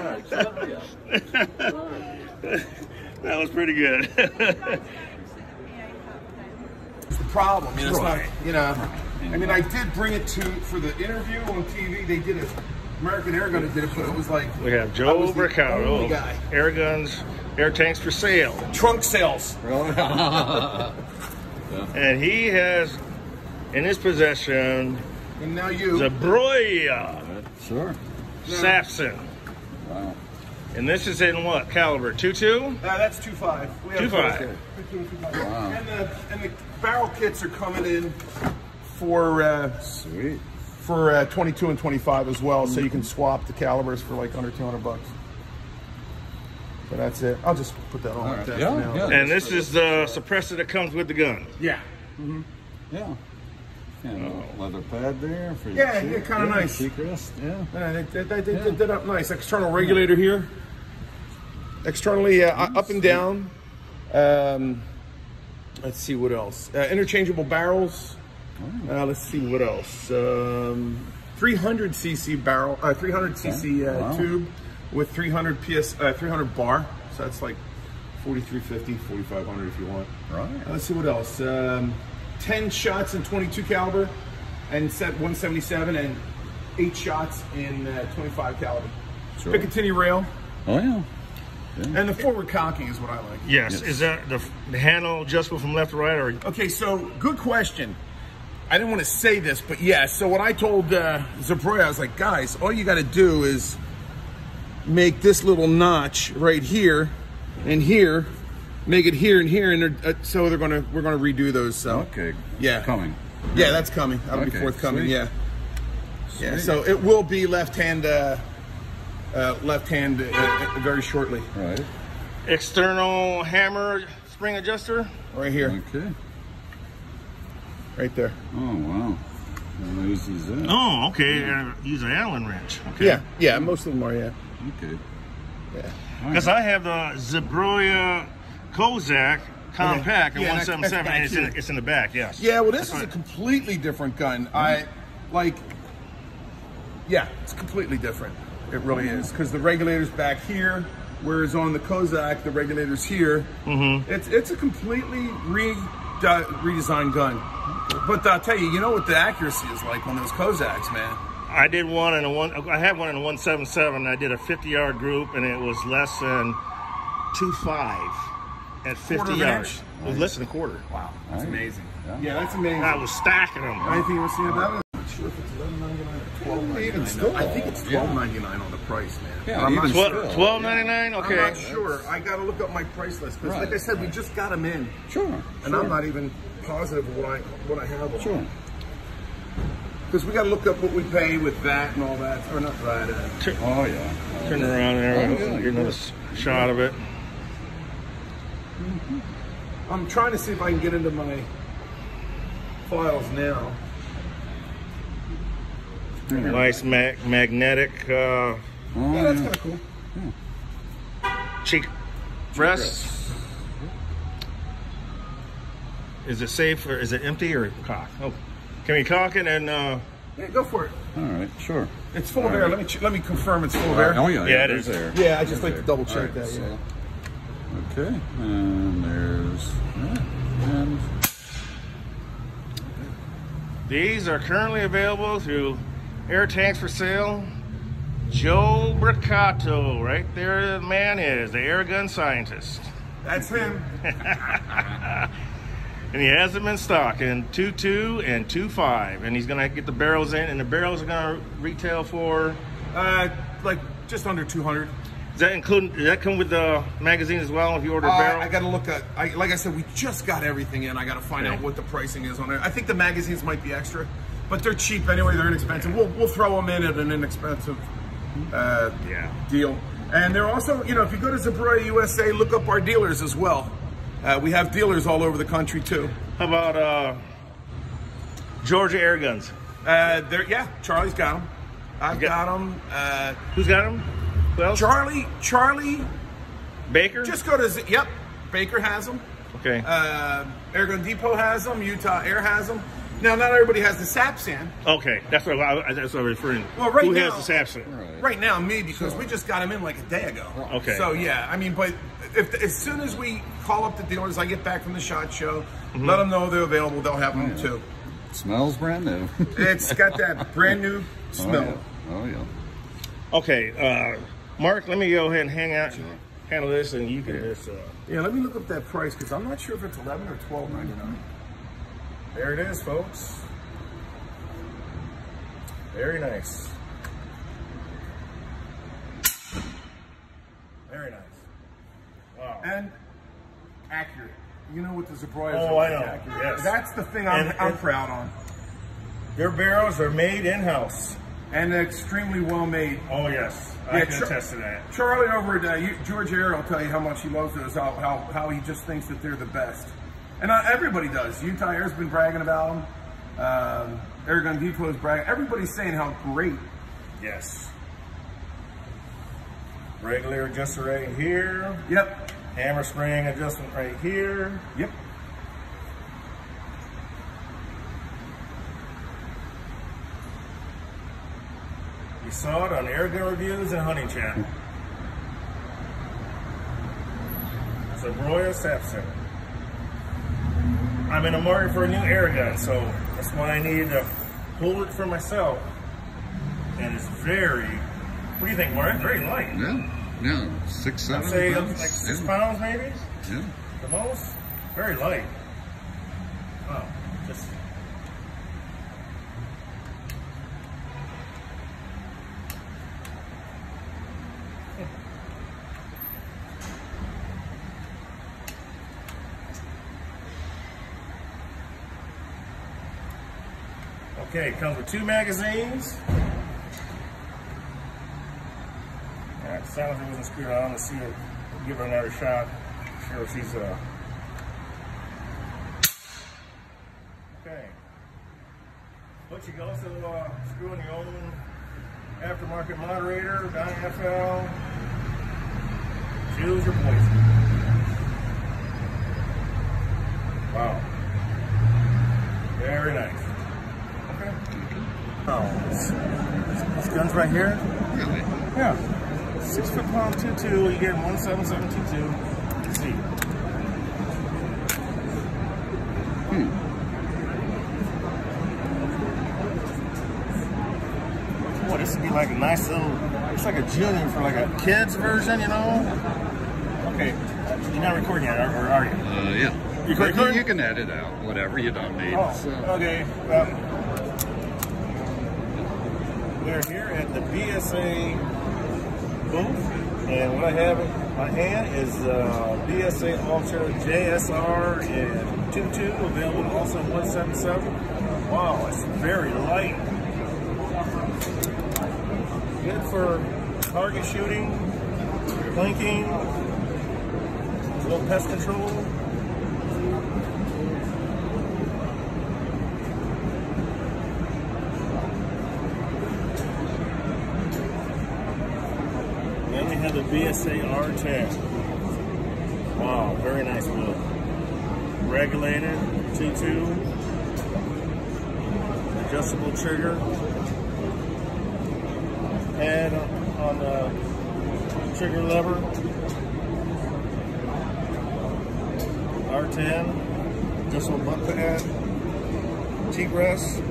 right. <laughs> that was pretty good. It's the problem. You know, it's not, you know. I mean, I did bring it to for the interview on TV. They did it. American Air Gun did it, but it was like we have Joe was the guy. air guns, air tanks for sale. Trunk sales. <laughs> and he has in his possession And now you. Zbroia Sure. Sapsan. Wow. And this is in what caliber? 2.2? Uh, that's two five. We have 2.5. Two, two, five. Wow. And the and the barrel kits are coming in for uh, Sweet. for uh, 22 and 25 as well, so you can swap the calibers for like under 200 bucks. But that's it. I'll just put that on All right. Yeah, now. yeah. And this is the suppressor that comes with the gun. Yeah. Mhm. Yeah. And a leather pad there for your Yeah, seat. yeah, kinda nice. Seacrest, yeah. Yeah, they, they, they, they did that up nice. External regulator here. Externally uh, up and down. Um, let's see what else. Uh, interchangeable barrels. Uh, let's see what else. Um, 300 cc barrel, uh, 300 cc uh, Wow. tube with 300 ps, uh, 300 bar. So that's like 4350, 4500 if you want. Right. Let's see what else. Um, 10 shots in 22 caliber and set 177 and eight shots in uh, 25 caliber. Sure. Picatinny rail Oh, yeah. And the forward cocking is what I like. Yes. Yes. Is that the, the handle adjustable from left to right or Okay, so good question. I didn't want to say this, but yeah. So what I told uh, Zbroia, I was like, guys, all you got to do is make this little notch right here and here, make it here and here, and they're, uh, so they're gonna we're gonna redo those. So Okay. Yeah. Coming. yeah, that's coming. That'll be forthcoming. sweet. Yeah, yeah. So it will be left hand, uh, uh, left hand uh, uh, very shortly, Right. external hammer spring adjuster? right here, Okay. right there. Oh, wow. How easy that? Oh, okay. Uh, use an Allen wrench. Okay. Yeah, yeah. Most of them are. Yeah. Okay. Yeah. Because I have the Zbroia Kozak compact Yeah, at 177 and it's in, it's in the back, yes. Yeah, well, this That's is a completely different gun. I like. Yeah, it's completely different. It really is because the regulator's back here, whereas on the Kozak the regulator's here. Mm-hmm. It's it's a completely re redesigned gun. But I'll tell you, you know what the accuracy is like on those Kozaks, man. I did one in a one. I had one in a 177. I did a 50 yard group, and it was less than two five at 50 Quarter yards. was less than a quarter. Wow, that's Right. amazing. Yeah. Yeah, that's amazing. I was stacking them. Anything you want to see about it? I'm not sure if it's eleven ninety nine or twelve ninety Even still. I think it's Yeah. twelve ninety nine on the price, man. Yeah, But I'm not even sure. 12.99. Okay. I'm not sure. I got to look up my price list because, like I Right, said, we just got them in, Sure. and sure. I'm not even positive what I what I have. Sure. Because we got to look up what we pay with that and all that, or not that. Uh, Oh, yeah. Turn around there. Oh, yeah, get you another bet. s- shot of it. I'm trying to see if I can get into my files now. Nice mag- magnetic uh, Oh, Yeah, that's yeah. kind of cool. cheek rest. Is it safe or is it empty or cock? Oh, can we cock it and uh, Yeah, go for it. All right. Sure. It's full of air. Let me let me confirm it's full of air. Oh, yeah. Yeah, it there's. There. Yeah, I just like to double check All right, that, so- yeah. Okay. And there's. yeah, And. These are currently available through Air Tanks for Sale. Joe Bricato, right there the man is, the air gun scientist. That's him. <laughs> And he has them in stock in 2.2 and 2.5. And he's gonna get the barrels in, and the barrels are gonna retail for, Uh, like just under 200. does that include, does that come with the magazine as well if you order a Uh, barrel? I got to look at. I, like I said, we just got everything in. I got to find Okay. out what the pricing is on it. I think the magazines might be extra, but they're cheap anyway. They're inexpensive. We'll we'll throw them in at an inexpensive uh, Yeah. deal. And they're also, you know, if you go to Zbroia USA, look up our dealers as well. Uh, we have dealers all over the country too. How about uh, Georgia Air Guns? Uh, they're yeah, Charlie's got them. I've got- got them. Uh, Who's got them? Who else? Charlie, Charlie, Baker? just go to Z- yep. Baker has them. okay. Uh, Airgun Depot has them. Utah Air has them. Now, not everybody has the Sapsan. Okay, that's what I, that's what I'm referring. Well, right Who now, has the Sapsan? Right now, me because we just got them in like a day ago. Okay. So yeah, I mean, but if as soon as we call up the dealers, I get back from the shot show, Mhm. let them know they're available. They'll have them too. Smells brand new. <laughs> It's got that brand new smell. Oh yeah. Okay, uh, Mark, let me go ahead and hang out, handle this, and you can just. Uh, Yeah, let me look up that price because I'm not sure if it's eleven or twelve ninety nine. There it is, folks. Very nice. Very nice. Wow. And accurate. You know what the Zbroias Oh, are I know. accurate. Yes. That's the thing I'm, And- I'm and- proud on. Their barrels are made in-house. And extremely well made. Oh, yes. I can attest to that. Charlie over at uh, George Air will tell you how much he loves those, how, how, how he just thinks that they're the best. And uh, everybody does. Utah Air's been bragging about them. Um, Airgun Depot's bragging. Everybody's saying how great. Yes. Regular adjuster right here. Yep. Hammer spring adjustment right here. Yep. You saw it on Airgun Reviews and Hunting Channel. It's a Royal Sapsan. I'm in a market for a new air gun, so that's why I needed to hold it for myself. And it's very, what do you think, Mark? Very light. Yeah. Yeah. Six, I'd seven. say pounds. like six Yeah. pounds maybe, Yeah. the most. Very light. Wow, Okay, it comes with two magazines. Alright, sounds like it wasn't screwed on. Let's see it. Give her another shot. Sure if she's uh Okay. But you can also uh, screw in your own aftermarket moderator, DIFL. Choose your poison. Wow. Very nice. Oh, this, this gun's right here. Really? Yeah. Six foot pound two two. You get one seven seven two two. Let's see. Boy, this would be like a nice little. It's like a junior for like a kids version, you know. Okay, you're not recording yet, or, are you? Uh, yeah. You you can edit out whatever you don't need. Oh, so. okay. Well, we're here at the BSA booth, and what I have in my hand is uh, BSA Ultra JSR and 2.2, available also in 177. Wow, it's very light. Good for target shooting, plinking, a little pest control. Have the BSA R10. Wow, very nice wheel. Regulated, 2.2. Adjustable trigger. Head on the trigger lever. R10. Adjustable butt pad. T-rest.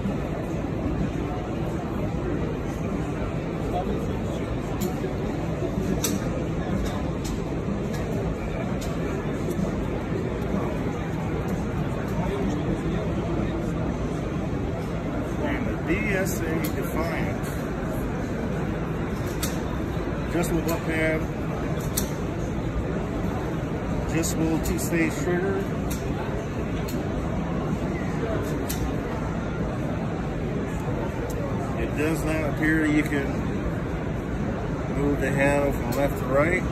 And the BSA Defiant. Adjustable butt pad. Adjustable two-stage trigger. It does not appear you can move the handle from left to right.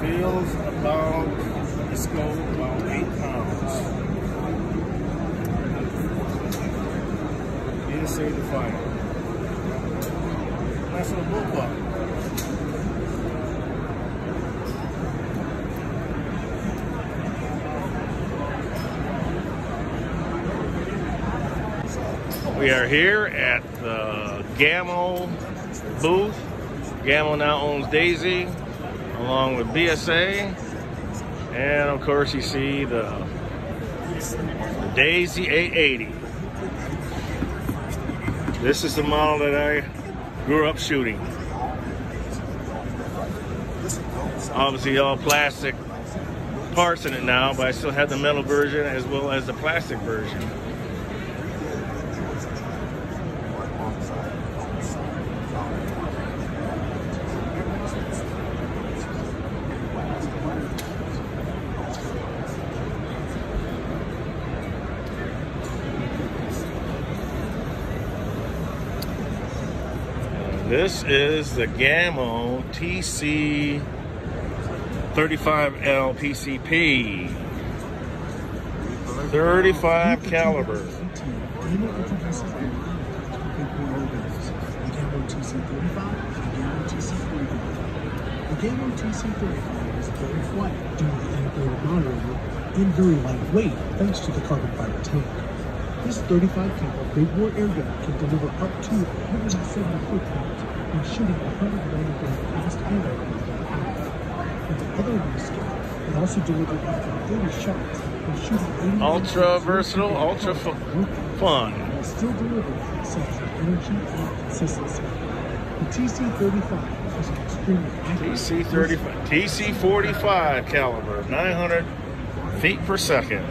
Feels about, the scope about eight pounds. save the fire. Nice little bullpup. We are here at the Gamo booth. Gamo now owns Daisy, along with BSA. And of course you see the, the Daisy 880. This is the model that I grew up shooting. Obviously all plastic parts in it now, but I still have the metal version as well as the plastic version. This is the Gamo TC 35L PCP. 35 caliber. The Gamo TC35 is very flat due to the integrated moderator and very lightweight thanks to the carbon fiber tank. This 35 caliber big bore air gun can deliver up to 170 foot pounds when shooting 190 gram fast ammo per half. On the other of scale, it also delivered to 30 shots when shooting Ultra versatile, ultra fu- fun. while still delivering exceptional energy and consistency. The TC35 is an extremely TC 35, TC 45 caliber, 900 feet per second.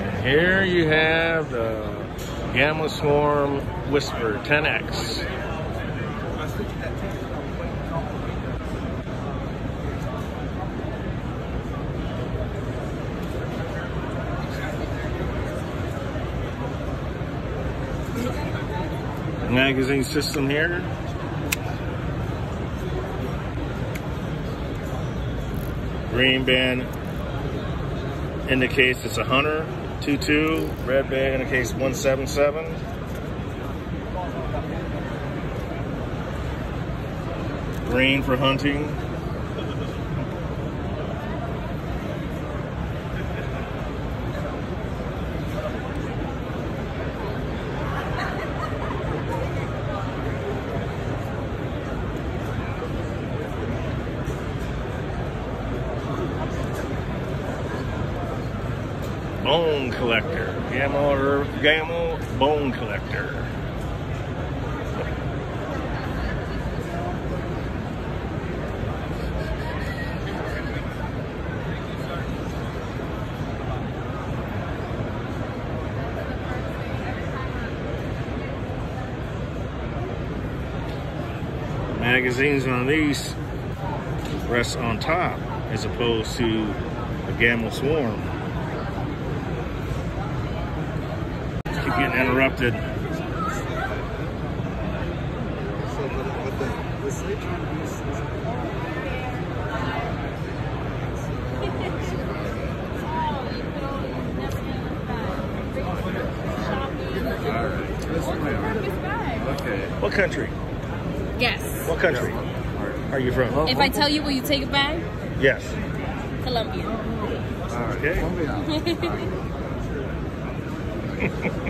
And here you have the Gamo Swarm Whisper 10X. Magazine system here. Green band indicates it's a hunter. 22, red band indicates 177. Green for hunting. Bone collector. Gamo or Gamo bone collector. Magazines on these rest on top as opposed to a Gamo Swarm. keep getting interrupted. Okay. What country? Yes. What country are you from? If I tell you, will you take it back? Yes. Colombia. Okay. <laughs>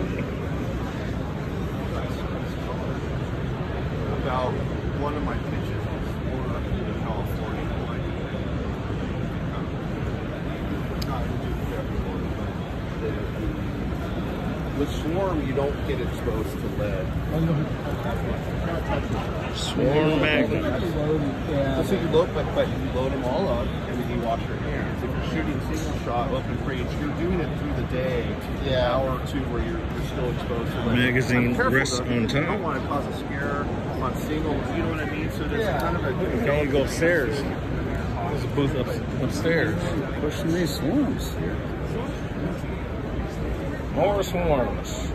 about one of my pitches was for California. Like, not to do February, but with swarm, you don't get exposed to lead. Swarm magnet. Yeah. So you load, but, but you load them all up, and then you wash your hands. If you're shooting single shot, open range, you're doing it through the day, yeah. hour or two where you're, you're still exposed to lead. Magazine careful, rests though, on because You top. don't want to cause a scare on single. You know what I mean? So there's kind of a good. Can you go upstairs? There's a booth up, upstairs. Pushing these swarms. More swarms.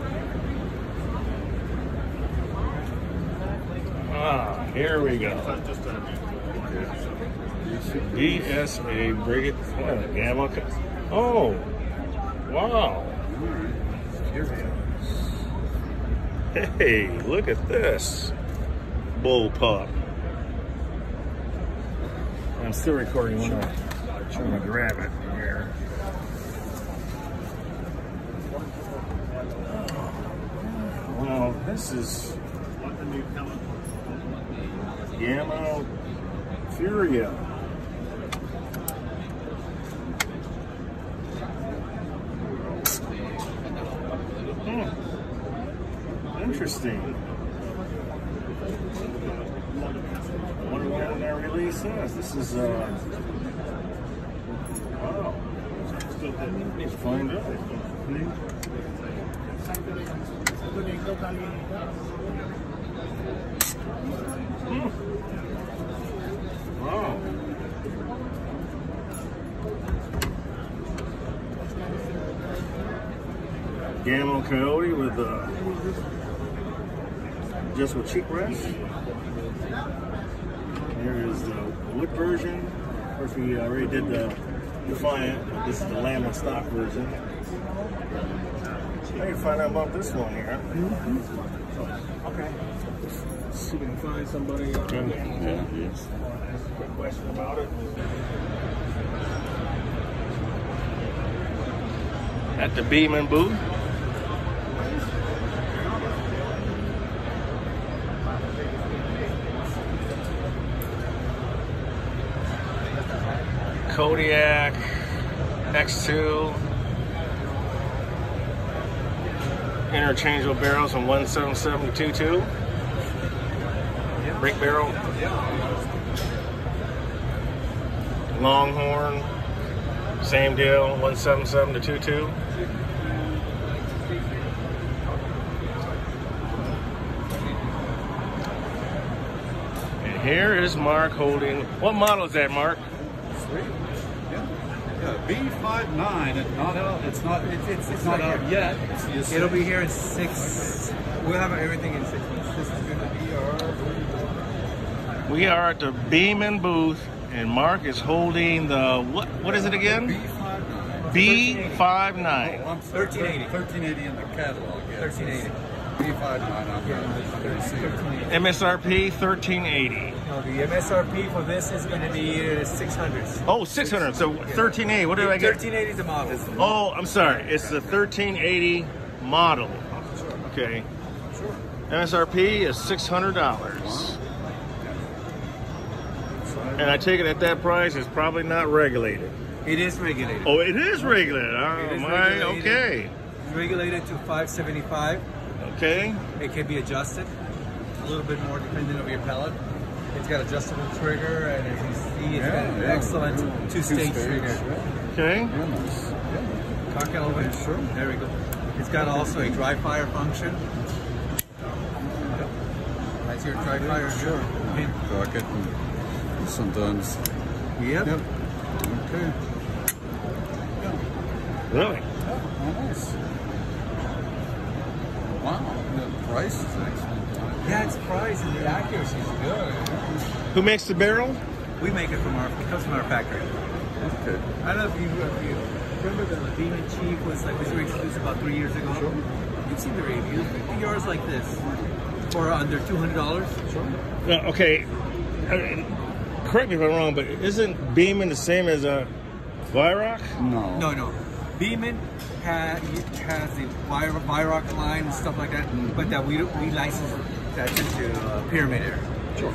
Ah, here we go. DSA Brigade oh, Gamo. Oh, wow. Hey, look at this bullpup. I'm still recording when I'm trying to grab it here. Well, this is Gamo Furia. Hmm. Interesting. Wonder when that release is. This is, uh, wow. Let's find out. Wow. Gamo Coyote with uh, just with cheek rest. There is the wood version. Of course, we already did the Defiant. but This is the Lamb and Stock version. I can find out about this one here. Okay. Let's see if we can find somebody. Uh, Yeah, yes. Quick question about it. At the Beeman booth. Kodiak X2 interchangeable barrels from 177 to 22 brick barrel. Longhorn. Same deal 177 to 22 and here is Mark holding. What model is that Mark. Yeah. Yeah, B59. It's not out. It's not. It's, it's, it's not out yet. It's It'll be here in six. We'll have everything in six months. This is going to be our. We are at the Beeman booth, and Mark is holding the what? What is it again? B59. I'm sorry, 1380. 1380 in the catalog. Yeah. 1380. B59 on the, on the receiver. MSRP 1380. The MSRP for this is going to be uh, 600. Oh, 600. So 1380. What did I get? 1380 is the model. Oh, I'm sorry. It's the 1380 model. Okay. MSRP is $600. And I take it at that price it's probably not regulated. It is regulated. Oh, it is regulated. Oh, It is my. regulated. Okay. It's regulated to 575. Okay. It can be adjusted a little bit more depending on your pellet. It's got adjustable trigger, and as you see, it's got an Yeah, yeah. excellent two-stage Two-stage, trigger. Okay. Yeah, nice. Yeah. Cock elevate. Sure. There we go. It's got also a dry fire function. That's your dry fire. Sure. Okay. Cock it sometimes. Yep. Yep. Okay. Really? Oh, nice. Wow. The price is excellent. Yeah, it's priced and the accuracy is good. Who makes the barrel? We make it from our, it comes from our factory. Okay. I don't know if you, if you remember the Demon Chief was like was introduced about three years ago. Sure. You've seen the reviews. Think yours like this for under two hundred dollars. Sure. No, okay. Uh, correct me if I'm wrong, but isn't Beeman the same as a Vyrock? No. No, no. Beeman ha, has the Vi- line and stuff like that, but that we we license that into uh, Pyramyd Air. Sure.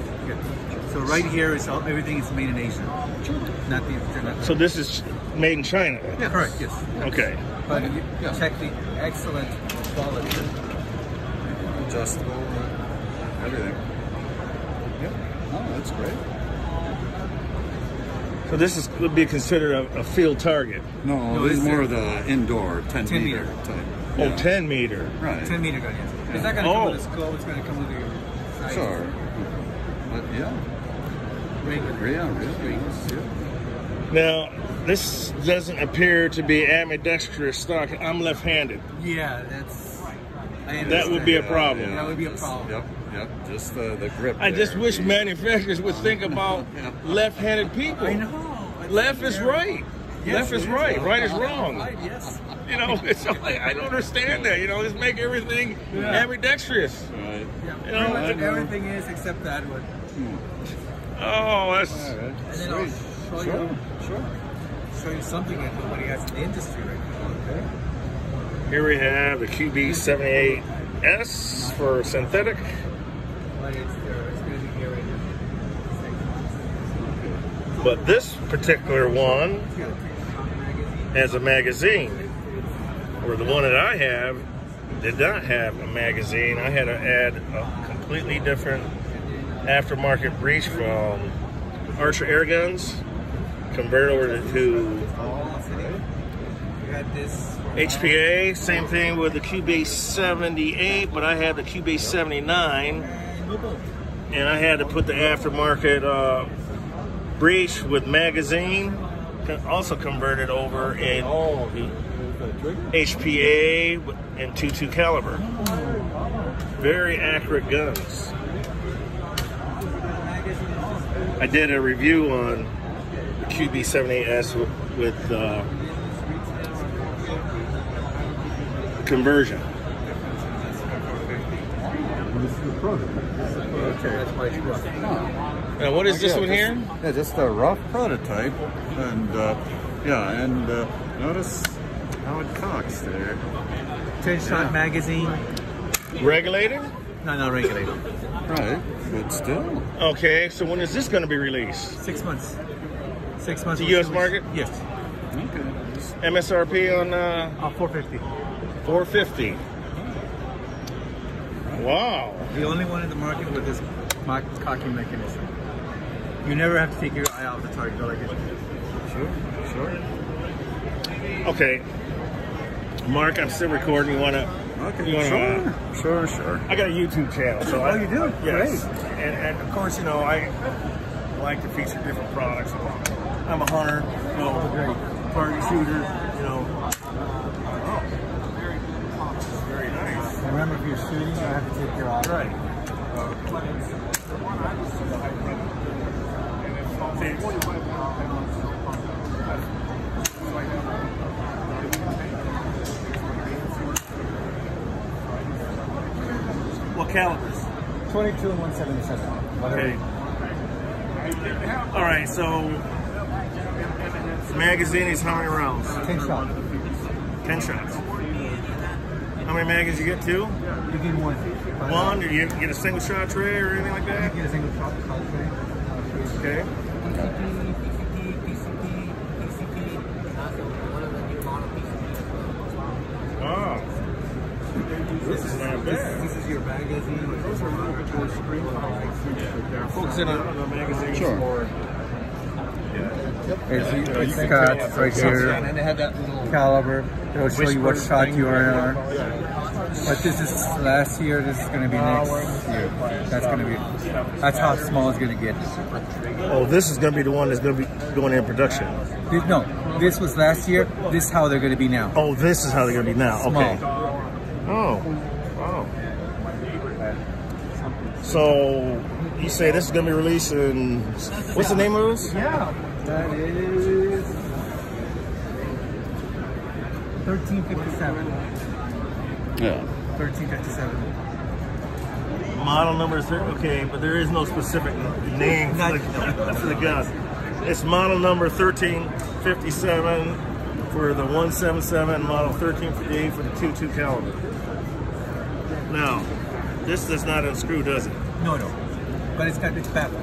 So right here is all, everything is made in Asia. Sure. Not the not So this is made in China. yeah, correct. Yes. Okay. But you check the excellent quality. Adjustable. Everything. Yep. Oh, that's great. So this is would be considered a, a field target. No, No, this is it's more of the indoor 10, 10 meter, meter. type. Oh, Yeah. 10 meter. Right. 10 meter gun, yes. It's not going to Oh. come with oh. a scope, it's going to come with a size. Sure. Yeah. Regular. Yeah, really. Yeah. Now, this doesn't appear to be ambidextrous stock. I'm left-handed. Yeah, that's. That would be a understand. problem. That would be a problem. Yep, yep. Just the, the grip. I just there. wish manufacturers would think about <laughs> left-handed people. I know. Left is right. Yes, Left is it is. right. Right is wrong. Right, yes. You know, <laughs> it's like, I don't understand that. You know, just make everything Yeah. ambidextrous. Right. Yeah, You know, pretty everything is except that one. Oh, that's And then I'll show Sure, you, sure. show you something that nobody has in the industry right now. Okay. here we have the QB78S for synthetic. But it's there. It's going to be here right now. But this particular one has a magazine, where the one that I have did not have a magazine. I had to add a completely different aftermarket breech from Archer Air Guns, convert over to. HPA. Same thing with the QB78, but I had the QB79, and I had to put the aftermarket uh, breech with magazine. Also converted over in HPA and 22 caliber. Very accurate guns. I did a review on the QB78S with, with uh, conversion. This is the prototype. That's my truck. Now, what is this Yeah, one just- here? Yeah, just a rough prototype, and uh, yeah, and uh, notice how it cocks there. 10 shot Yeah. magazine. Regulated? No, not regulated. Right, but still. Okay, so when is this going to be released? Six months. Six months. The U.S. two market? Yes. Okay. MSRP on uh, Uh, 450. 450. Wow. The only one in the market with this mock cocking mechanism. You never have to take your eye off the target. Like this. Sure, sure. Okay. Mark, I'm still recording. You want to? Okay, You wanna, sure, uh, sure, sure. I got a YouTube channel, so Oh, I, you do? Yes. Great. And, and of course, you know, I like to feature different products. I'm a hunter, you know, target shooter, you know. Oh, very nice. Remember, if you're shooting, you have to take your eye. Right. What calibers? 22 and 177. Okay. All right, so the magazine is how many rounds? 10 shots. 10 shots. How many magazines you get? Two? You get one. One? Or you get a single shot tray or anything like that? You get a single shot shot tray. Okay. PCP, PCP, PCP, PCP. Also, one of the new model PCP. Oh. This is not bad. This is your magazine. Those are multiple spring products. Focusing on the magazines Sure. for It's, Yeah, it's you can right here. And then they have that little caliber. It'll show you what shot you are right on. But this is last year. This is going to be next year. That's going to be. That's how small it's going to get. Oh, this is going to be the one that's going to be going in production. This, no, this was last year. This is how they're going to be now. Oh, this is how they're going to be now. Okay. Oh, wow. So you say this is going to be released in what's the name of this? Yeah, that is 1357. Yeah. 1357. Model number is there. Okay, but there is no specific name for the, for the gun. It's model number 1357 for the 177, model 1358 for the 22 caliber. Now, this does not unscrew, does it? No, no. But it's got this baffle.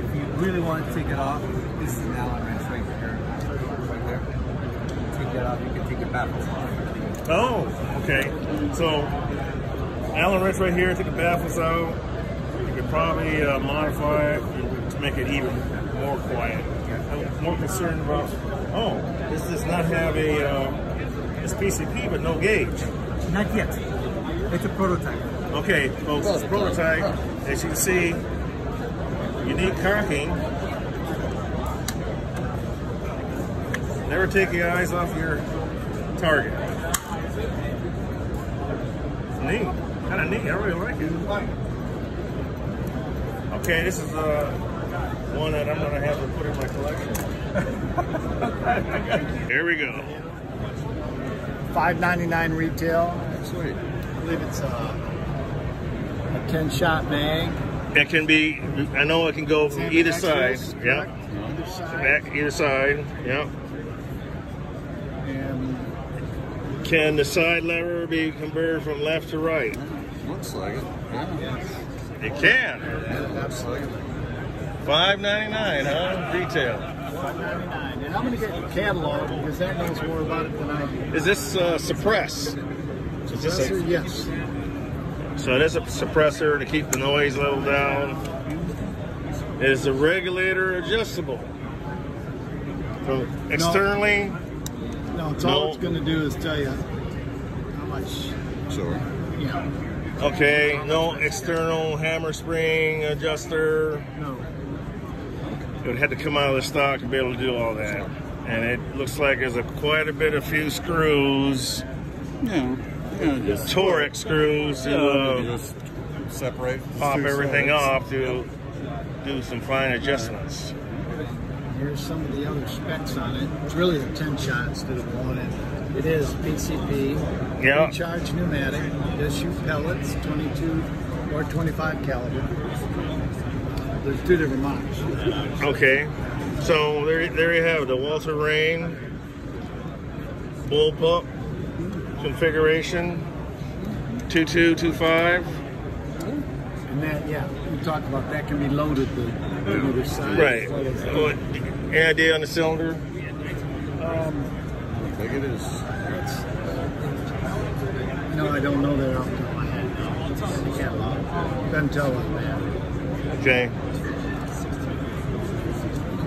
If you really want to take it off, this is an Allen wrench right here. Right there. Take that off, you can take your baffles off. Oh, okay. So, Allen wrench right here, take the baffles out. You could probably uh, modify it to make it even more quiet. I'm more concerned about, oh, this does not have a, uh, it's PCP, but no gauge. Not yet. It's a prototype. Okay, folks, it's a prototype. As you can see, unique cocking. Never take your eyes off your target. Neat. Kind of neat. I really like it. Okay, this is uh, one that I'm going to have to put in my collection. <laughs> Here we go. $5.99 retail. Sweet. I believe it's uh, a 10 shot mag. It can be, I know it can go from either side. Yep. Yeah. Either side. Back, either side. Yep. Yeah. And can the side lever be converted from left to right? Looks like it. Yeah. It can. Yeah, absolutely. Five ninety nine, huh? Retail. $5.99. And I'm going to get the catalog because that knows more about it than I do. Is this uh, suppress? Is this a, yes. So it is a suppressor to keep the noise level down. Is the regulator adjustable? So externally? No, no it's no. all it's going to do is tell you how much. Sure. Yeah. Okay, no external hammer spring adjuster. No. It would have to come out of the stock to be able to do all that. And it looks like there's a quite a bit of few screws, Yeah. Yeah. Just Torx screws to Yeah, uh, just separate. pop everything sides. off to do some fine adjustments. Here's some of the other specs on it. It's really a 10 shot instead of one. And it is PCP. Yeah. Recharge pneumatic. It does shoot pellets, 22 or 25 caliber. There's two different models. Okay, so there, there you have it, the Walther Reign bullpup configuration, 2225. And that, yeah, we talked about that can be loaded to the other side. Right. What, any idea on the cylinder? Um, How big it is. no, I don't know that off the top of my head. It's the catalog. Doesn't tell on that. Okay.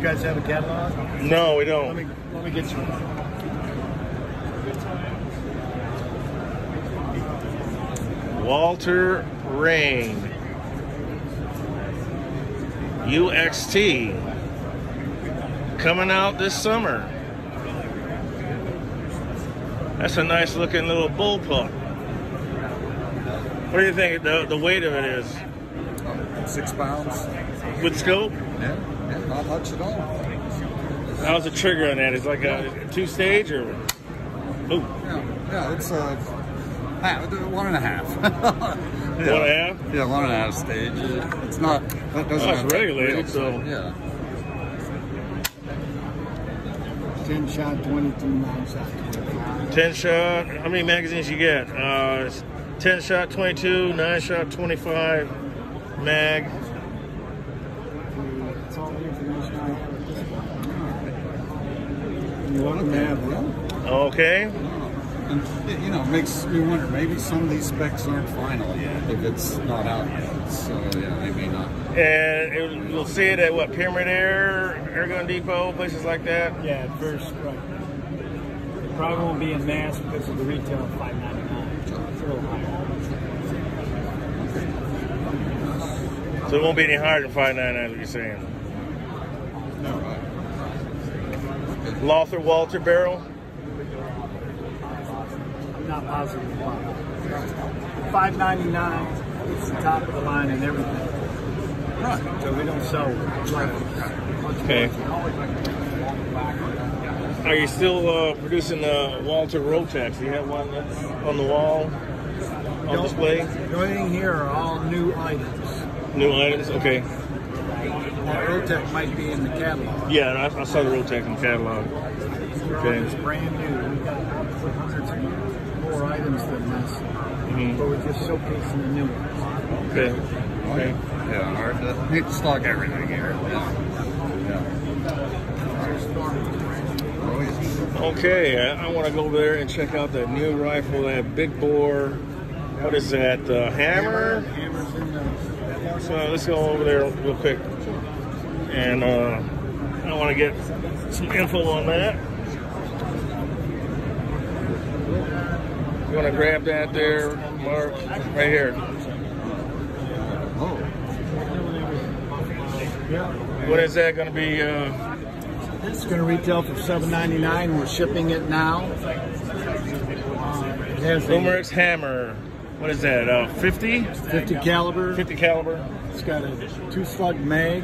You guys have a catalog? No, we don't. me, let me get you one. Walther Reign. UXT. Coming out this summer. That's a nice looking little bullpup. What do you think the, the weight of it is? Six pounds. With scope? Yeah. Yeah not much at all. How's the trigger on that? Is it like a two stage or? Ooh. Yeah. Yeah. It's a half, one and a half. <laughs> One and a half? Yeah, one and a half stage. It's not. That doesn't Oh, it's regulated, weight, so- yeah. 10 shot, 22, 9 shot, 25. 10 shot. How many magazines you get? Uh, 10 shot 22, 9 shot 25 mag. That's all the information I have at this point. You want to have one? Okay. And it, you know, makes me wonder. Maybe some of these specs aren't final yet. If it's not out yet, so yeah, they may not. And it, you'll see it at what? Pyramyd Air, Air Gun Depot, places like that? Yeah, at first, right. It probably won't be in mass because of the retail at 599 It's a little higher. So it won't be any higher than 599 what you're saying. No, right. Lothar Walther barrel? I'm not positive about it. 599 It's the top of the line and everything. Right. So we don't sell rifles. Okay. Are you still uh, producing the Walther Rotex? Do you have one that's on the wall, on display? The only thing here are all new items. New items? Okay. That Rotex might be in the catalog. Yeah, I, I saw the Rotex in the catalog. Okay. It's brand new. We've got hundreds of more items than this. Mhm. But we're just showcasing the new ones. Okay. Okay. Yeah, hard to need to stock everything here. Yeah. Okay, I, I want to go over there and check out that new rifle, that big bore. What is that? Uh, hammer? Hammers in the So let's go over there real quick and uh, I want to get some info on that. You want to grab that there, Mark, right here. Oh. What is that going to be? Uh, it's going to retail for seven ninety nine. We're shipping it now. Uh, it has hammer. What is that? Uh, 50? 50 caliber. 50 caliber. It's got a two slug mag.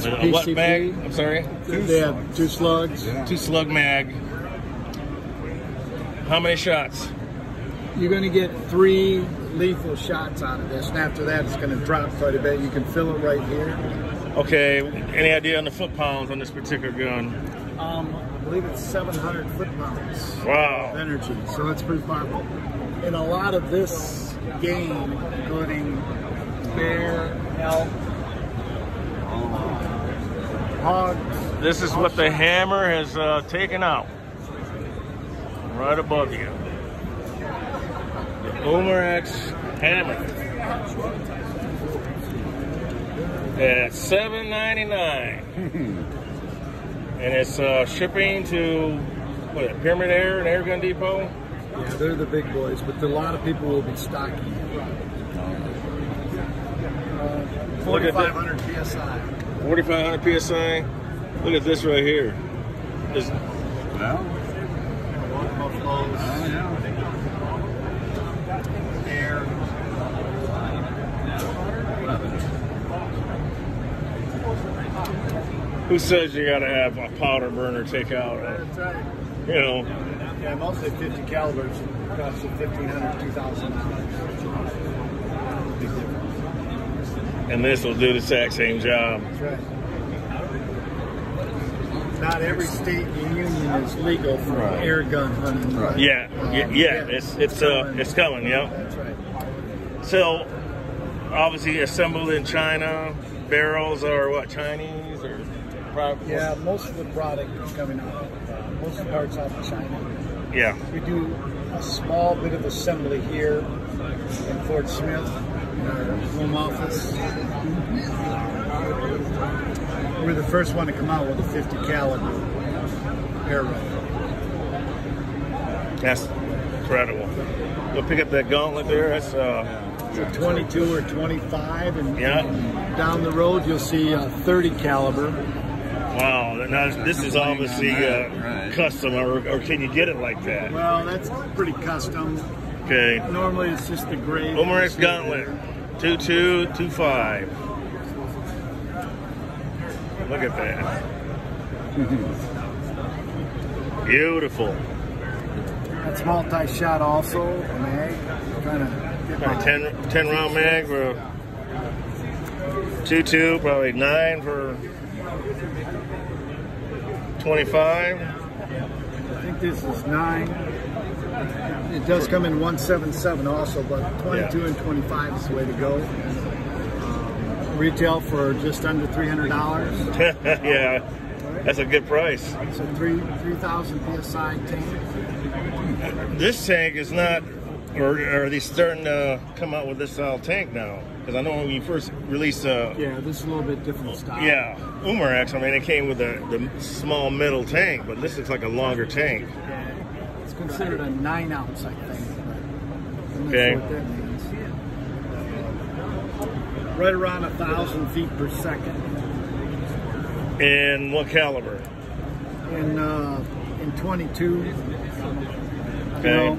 It's Uh, what mag? I'm sorry. They have two slugs. Two slug mag. How many shots? You're going to get three lethal shots out of this, and after that, it's going to drop quite a bit. You can fill it right here. Okay. Any idea on the foot pounds on this particular gun? Um, I believe it's 700 foot pounds Wow. of energy, so that's pretty powerful. And a lot of this game, including bear, elk, This is what the hammer has uh, taken out. Right above you. The Umarex hammer. At seven ninety nine, and it's uh, shipping to what? it, Pyramyd Air and Air Gun Depot. yeah, they're the big boys, but a lot of people will be stocking. Look at that. 4,500 psi. 4500 psi. Look at this right here. Well, Buffaloes, air. who says you gotta have a powder burner take out? You know, Yeah, mostly 50 calibers cost you 1500 2000 Big difference. And this will do the exact same job. That's right. Not every state in the union is legal for Right. air gun hunting. Right. Yeah, yeah, yeah. It's it's uh it's coming. Yeah. That's right. So obviously assembled in China. Barrels are what Chinese or? Pro- Yeah, most of the product is coming out. Uh, most of the parts out of China. Yeah. We do a small bit of assembly here in Fort Smith, in our Home Office. We were the first one to come out with a 50 caliber air rifle. That's incredible. You'll pick up that gauntlet there. That's uh, it's a 22 or 25, and yeah. down the road you'll see a 30 caliber. Wow, now this is obviously uh, right. custom, or, or can you get it like that? Well, that's pretty custom. Okay. Normally it's just the gray. Umarex gauntlet. There. 2225. Look at that. Beautiful. That's multi-shot also, mag. Kind of 10, round mag for 2 2, probably 9 for 25. I think this is 9. It does come in 177 also, but 22 Yeah. and 25 is the way to go. Um, retail for just under $300. <laughs> yeah, that's a good price. It's a three 3,000 psi tank. This tank is not, or are they starting to come out with this style tank now? Because I know when you first released uh, Yeah, this is a little bit different style. Yeah, Umarex. I mean, it came with the, the small metal tank, but this looks like a longer tank. It's considered a nine ounce, I think. but I'm not Okay. sure what that means. Right around a thousand feet per second. And what caliber? In uh, in 22, Okay. you know,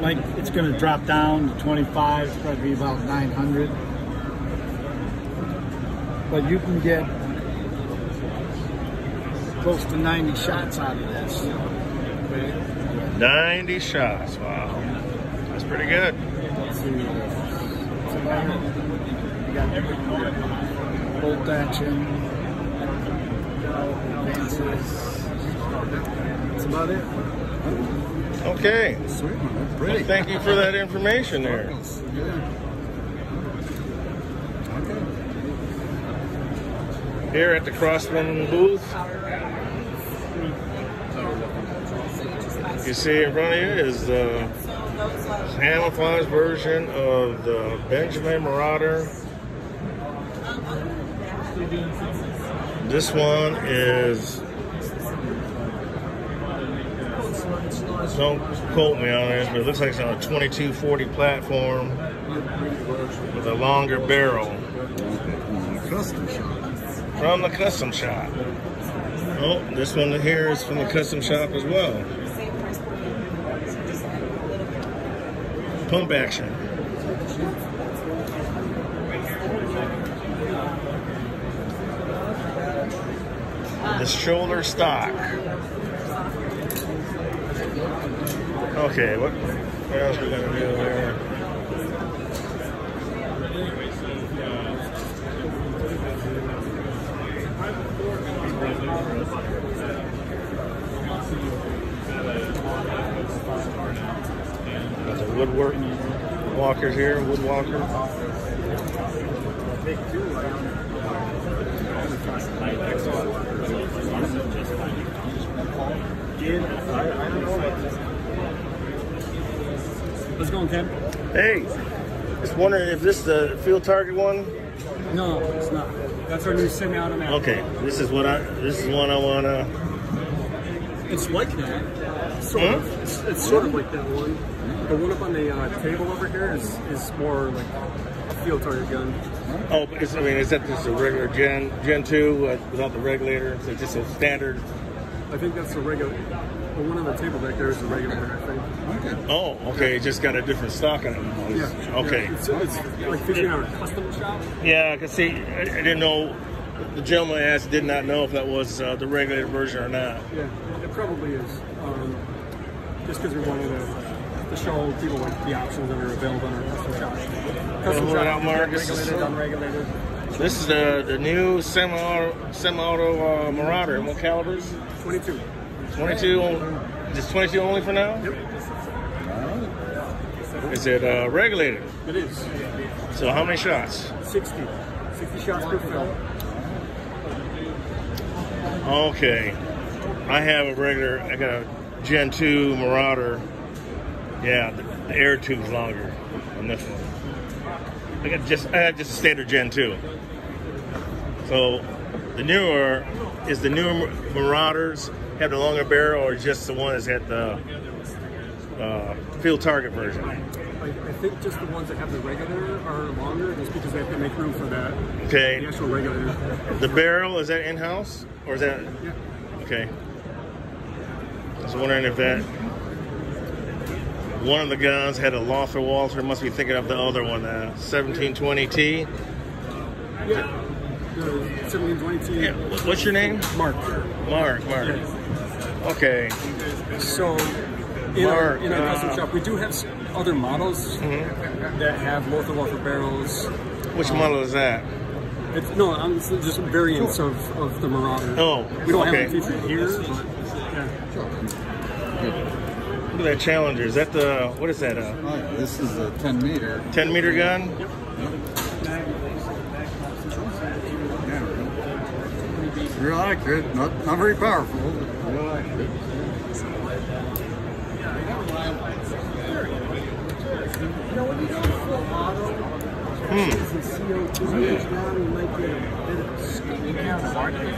like it's going to drop down to 25. It's probably about 900. But you can get close to 90 shots out of this. 90 shots. Wow. That's pretty good. Let's see. It's about- You got bolt action. Advances. That's about it. Okay. sweet one. Well, pretty. thank you for that information there. Here at the Crosman booth, you see in front of you is the camouflage version of the Benjamin Marauder. This one is don't quote me on this, but it looks like it's on a 2240 platform. with a longer barrel Custom shop. from the custom shop. Oh, this one here is from the custom shop as well. Pump action. The shoulder stock. Okay, what, else we gonna do there? Got the woodwork walkers here, wood walker. It going, Ken? Hey, just wondering if this is the field target one? No, it's not. That's our new semi-automatic. Okay, this is what I, this is one I wanna, It's like that. Sort Hmm? of. It's, it's sort of like that one. The one up on the uh, table over here is, is more like a field target gun. oh, but it's, I mean, is that just a regular Gen, Gen 2 uh, without the regulator? Is it just a standard? I think that's the regular. The one on the table back there is the regulator, I think. Oh, okay, it just got a different stock on it. Yeah. Okay. Yeah, It's, it's like featuring our custom shop. Yeah, I can see. I, I didn't know. The gentleman asked did not know if that was uh, the regulated version or not. Yeah, it probably is. Um, just because we wanted to, to show people like the options that are available in our custom shop. Custom hold it shop, out, Mark. This is- regulated, unregulated. This is the the new semi-auto semi-auto uh, Marauder. What calibers? 22. 22. on- Just 22 only for now. Yep. Is it uh, regulated? It is. So how many shots? 60. 60 shots per fill. Okay. I have a regular. I got a Gen 2 Marauder. Yeah, the, the air tube's longer on this one. I got just I had just a standard Gen 2. So the newer is the newer Marauders have the longer barrel, or just the one that's got the uh, field target version. I, I think just the ones that have the regular are longer, just because they have to make room for that. Okay. The actual regulator. The barrel is that in house or is that? Yeah. Okay. I was wondering if that one of the guns had a Lothar Walther. Must be thinking of the other one, uh, 1720T. Yeah. The 1722. Yeah. What's your name? Mark. Mark. Mark. Okay. So, in our, Mark, in our custom uh, shop, we do have other models that have Lothar Walther barrels. Which Um, model is that? It's, no, I'm just variants of, of the Marauder. Oh, we don't okay. have them featured here, but yeah. Look at that Challenger. Is that the what is that? Uh, This is a 10 meter. 10 meter gun? Real accurate, not, not very powerful, real accurate.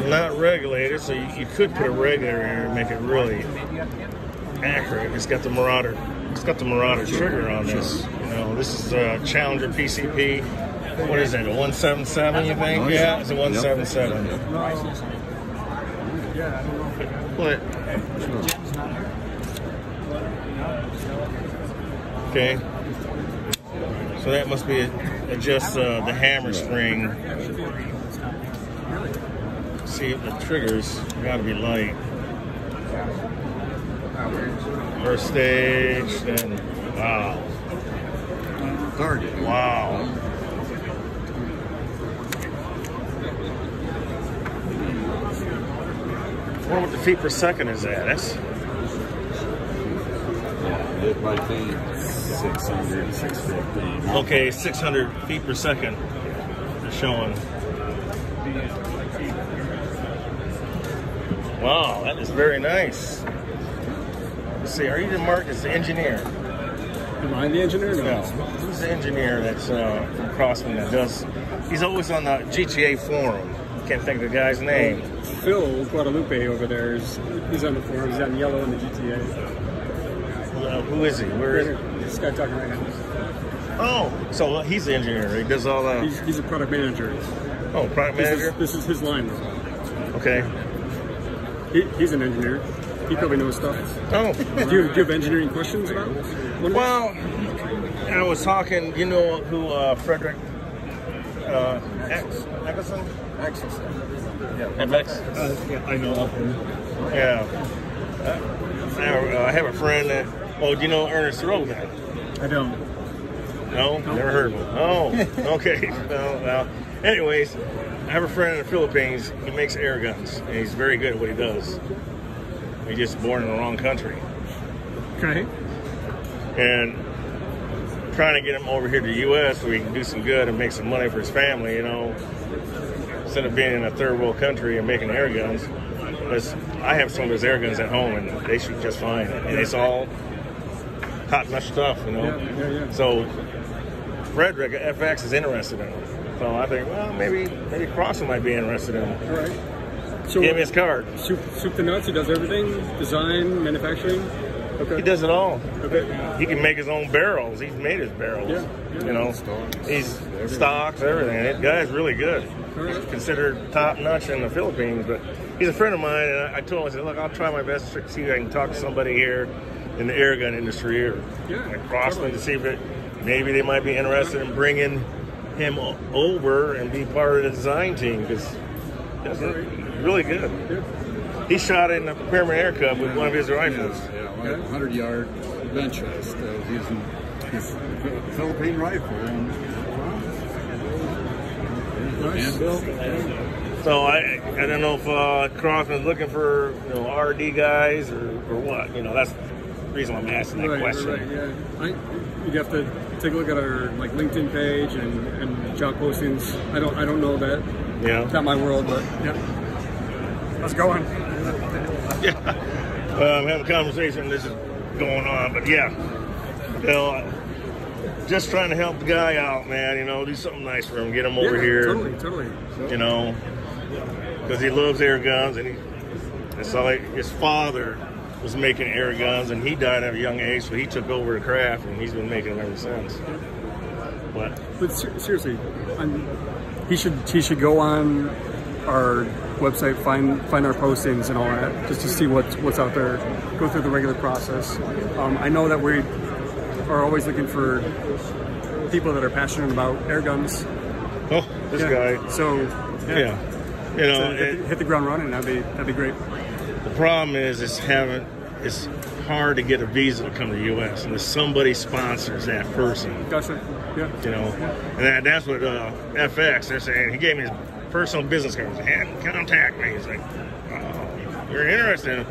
Not regulated, so you, you could put a regulator in and make it really accurate. It's got the Marauder. It's got the Marauder trigger on this. You know, this is a Challenger PCP. What is it? A 177? You think? Oh, Yeah, yeah. it's a 177. What? Okay. So that must be adjust uh, the hammer spring. See if the triggers gotta be light. First stage, then wow. Target. Wow. I wonder what the feet per second is at. That's It might be 600, 650. okay, 600 feet per second. They're showing. Wow, that is very nice. Let's see, are you the Mark as the engineer? Am I the engineer? No. Who's the engineer that's uh, from Crosman that does? He's always on the GTA forum. Can't think of the guy's name. Phil Guadalupe over there is he's on the forum. He's on yellow in the GTA. Uh, who is he? Where is here. This guy talking right now. Oh, so he's the engineer. He does all that. He's, he's a product manager. Oh, product This manager. is, this is his line though. Okay. He, he's an engineer. He probably knows stuff. Oh. Do you, do you have engineering questions about? What Well, I was talking. You know who uh, Frederick uh, X Axelsson? Axelsson. Yeah. FX. Uh, yeah, I know of him. Yeah. Uh, I, I have a friend that. Oh, do you know Ernest Rogan? I don't. No, never heard of him. Oh, okay. <laughs> No, no. Anyways, I have a friend in the Philippines. He makes air guns, and he's very good at what he does. He's just born in the wrong country, Okay. and trying to get him over here to the U.S. so he can do some good and make some money for his family. You know, instead of being in a third world country and making air guns. Because I have some of his air guns at home, and they shoot just fine, and it's all top notch stuff. You know. Yeah, yeah, yeah. So Frederick FX is interested in it. So I think, well, maybe maybe Crosman might be interested in. All right. So Give me his card. Soup, soup to nuts. He does everything: design, manufacturing. Okay. He does it all. Okay. He can make his own barrels. He's made his barrels. Yeah. You know, stocks, he's stocks, everything. That guy's really good. He's considered top notch in the Philippines, but he's a friend of mine, and I, I told him, I said, look, I'll try my best to see if I can talk to somebody here in the air gun industry or Yeah, at Crossland to see if it, maybe they might be interested in bringing him over and be part of the design team because that's really good. He shot in the Pyramyd Air Cup with one of his rifles. Yeah, like a 100 yard adventurist uh, using his Philippine rifle. And, Handbill. So I I don't know if uh, Crosman's looking for you know RD guys or, or what. You know that's the reason I'm asking that Right, question. right, yeah. I, you'd have to take a look at our like LinkedIn page and, and job postings. I don't I don't know that. Yeah. It's not my world, but yeah. Let's go. Yeah. I'm having a conversation. This is going on, but yeah. You know, just trying to help the guy out, man. You know, do something nice for him, get him over Yeah, here. Totally, totally. You know, because he loves air guns, and he. It's like his father was making air guns, and he died at a young age, so he took over the craft, and he's been making them ever since. But But ser- seriously, I'm, he should he should go on our website, find find our postings and all that, just to see what's what's out there. Go through the regular process. Um, I know that we are always looking for people that are passionate about air guns. Oh, this guy. So Yeah. You know, So hit, it- the, hit the ground running. That'd be that'd be great. The problem is, is having it's hard to get a visa to come to the U.S. unless somebody sponsors that person. Gotcha. Yeah. You know, and that, that's what uh, FX. They're saying he gave me his personal business cards He said, contact me. He's like, oh, you're interested.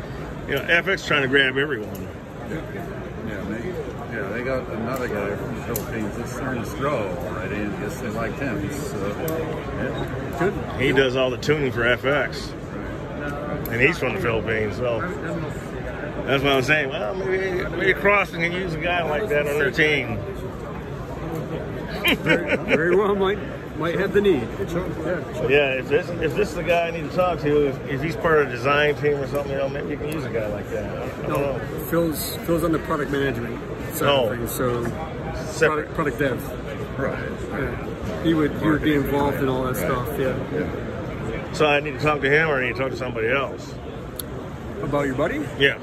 You know, FX trying to grab everyone. Yeah, they, yeah, they got another guy from the Philippines. It's Ernest Rowe already, and I guess they liked him. So, yeah. Good. He does all the tuning for FX, and he's from the Philippines. So that's what I'm saying. Well, maybe maybe Crossing can use a guy like that on their team. very, very well might might have the need. Yeah. Yeah, if this if this is the guy I need to talk to, if, if he's part of a design team or something, you know, maybe you can use a guy like that. I, I don't No. Phil's Phil's on the product management side Oh. of things, so product, product dev. Right. Yeah. He would he would be involved in all that stuff. Yeah. So I need to talk to him, or I need to talk to somebody else. About your buddy? Yeah.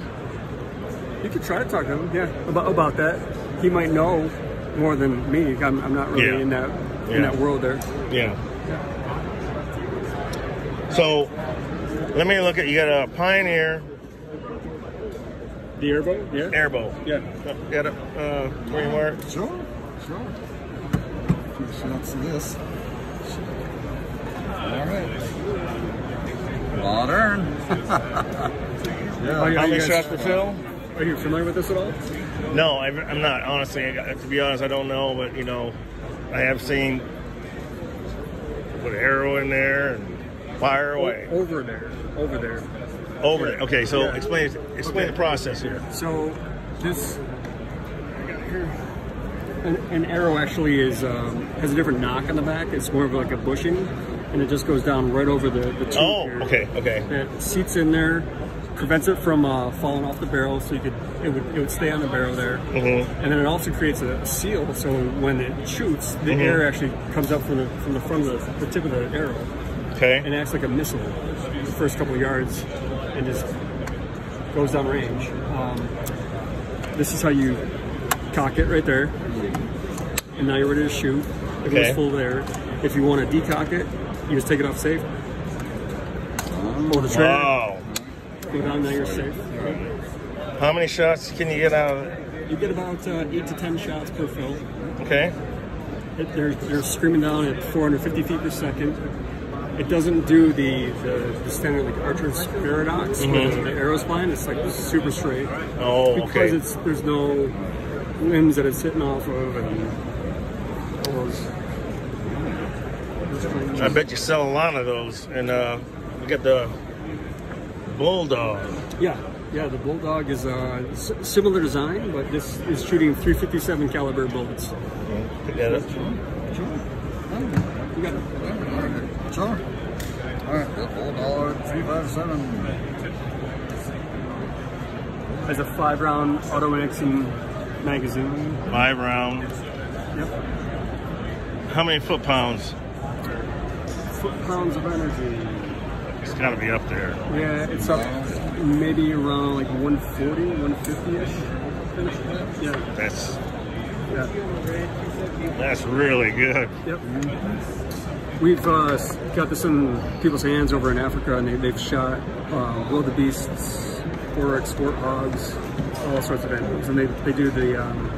You could try to talk to him. Yeah. About about that. He might know more than me. I'm, I'm not really Yeah. in that Yeah. in that world there. Yeah. So let me look at you got a Pioneer. The Airbow, yeah. Airbow. Yeah. Got it. Uh, where you mark? Sure, sure. Few shots of this. All right. Modern. <laughs> yeah. Are you- How are you many guys- shots for Phil? Are you familiar with this at all? No, I, I'm not. Honestly, I- to be honest, I don't know. But you know, I have seen put arrow in there and fire away over there. Over there. over it. Okay, so Yeah. explain explain the process here. So this an, an arrow actually is um, has a different nock on the back. It's more of like a bushing, and it just goes down right over the the tube Oh, here. okay, okay. It seats in there, prevents it from uh, falling off the barrel, so you could it would it would stay on the barrel there. Mhm. And then it also creates a seal, so when it shoots, the Mhm. air actually comes up from the from the front of the, the tip of the arrow. Okay. And acts like a missile the first couple of yards, and just goes down range. Um, this is how you cock it right there, and now you're ready to shoot. It Okay. goes full there. If you want to decock it, you just take it off safe. Pull the trigger. Wow. Go down, now you're safe. How many shots can you get out of it? You get about uh, eight to ten shots per fill. Okay. It, they're, they're screaming down at 450 feet per second. It doesn't do the, the, the standard like archer's paradox Mhm. with the arrow spine. It's like super straight. Oh, because okay. it's there's no limbs that it's sitting off of and all those. those I bet you sell a lot of those. And uh, we got the Bulldog. Yeah, yeah. The bulldog is uh, s- similar design, but this is shooting 357 caliber bullets. Together. You got it. Sure. All right, the Bulldog 357. Has a five round auto Nixon magazine. Five round. Yep. How many foot pounds? Foot pounds of energy. It's got to be up there. Yeah, it's up maybe around like 140, 150 ish. Yeah. That's Yeah. that's really good. Yep. We've uh, got this in people's hands over in Africa, and they, they've shot uh, wildebeests, oryx, hogs, all sorts of animals, and they, they do the um,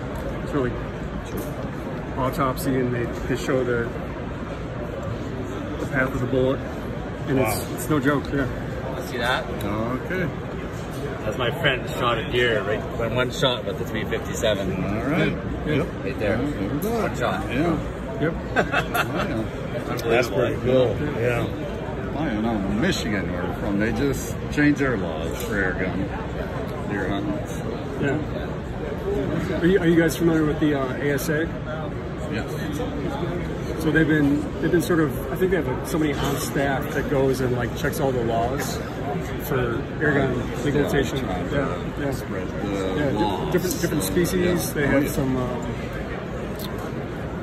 it's really autopsy, and they, they show the the path of the bullet, and it's Wow. it's no joke. Yeah. See that? Okay. That's my friend shot a deer right when one shot with the 357. All right. Yep. Right there. Yeah, there we go. One shot. Yeah. Yep. <laughs> That's pretty cool. Yeah. I don't know, Michigan where we're from, they just changed their laws for air gun, deer hunting. Yeah. Are you, are you guys familiar with the uh, ASA? Yes. So they've been they've been sort of I think they have somebody on staff that goes and like checks all the laws for airgun legalization. trying to Yeah, yeah. spread the yeah, di- laws. different different species. They Oh, have yeah. some. Uh,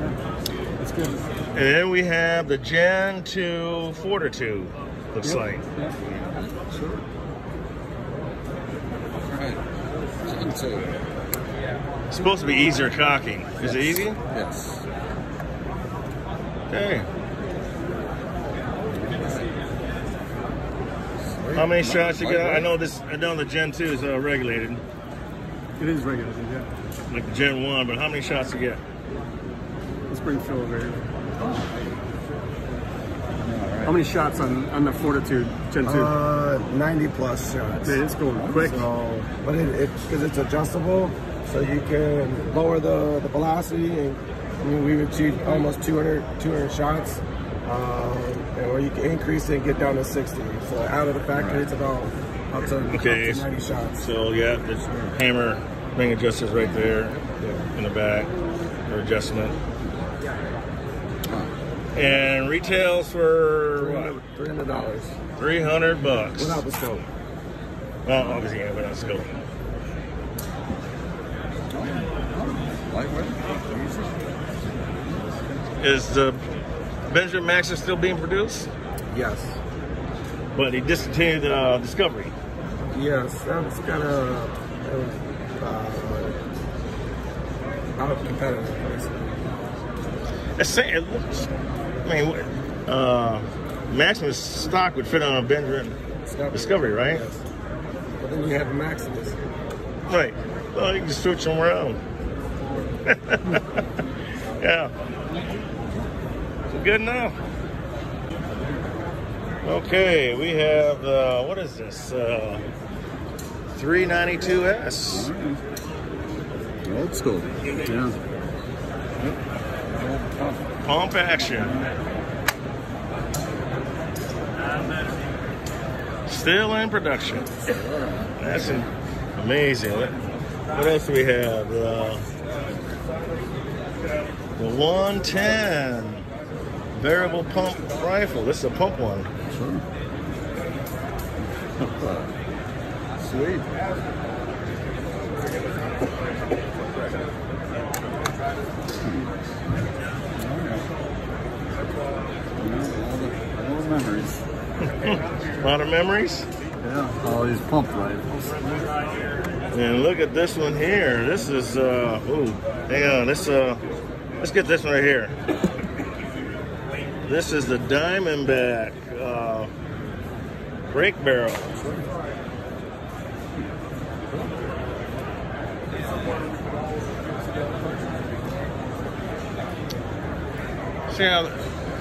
yeah, it's good. And then we have the Gen 2 Fortitude, looks Yep. like. Yeah. Sure. All right. Gen two. It's supposed to be easier cocking. Is it easy? Yes. Okay. How many shots you got? I know this. I know the Gen 2 is uh, regulated, It is regulated. Yeah. like the Gen 1. But how many shots you get? Let's bring Phil over here. How many shots on, on the Fortitude Gen 2? Uh, 90 plus shots. Man, it's going quick. So, but it because it's adjustable, so you can lower the, the velocity. And I mean, we've achieved almost 200 200 shots, um, and where you can increase it and get down to 60. So out of the factory, it's about up to, Okay. up to 90 shots. So yeah, there's hammer ring adjusters right there in the back for adjustment. And retails for what? Three hundred dollars. Three hundred bucks. Without the scope. Well, obviously, yeah, without scope. Lightweight. Is the Benjamin Maxim still being produced? Yes. But he discontinued uh, Discovery. Yes, that's kind of uh, out competitive. basically. It's it looks, I mean, uh, Maximus stock would fit on a Benjamin Discovery, right? But then you have Maximus. Right. Well, you can switch them around. <laughs> yeah. Good enough. Okay, we have, uh, what is this? Uh, 392S. Old school. Yeah. Pump action. Still in production. That's amazing. What, what else do we have? Uh, the 110 variable pump rifle. This is a pump one. Sweet. All the memories. A lot of memories. Yeah, all these pump rifles. And look at this one here. This is uh ooh, hang on, let's, uh let's get this one right here. This is the Diamondback uh brake barrel. See how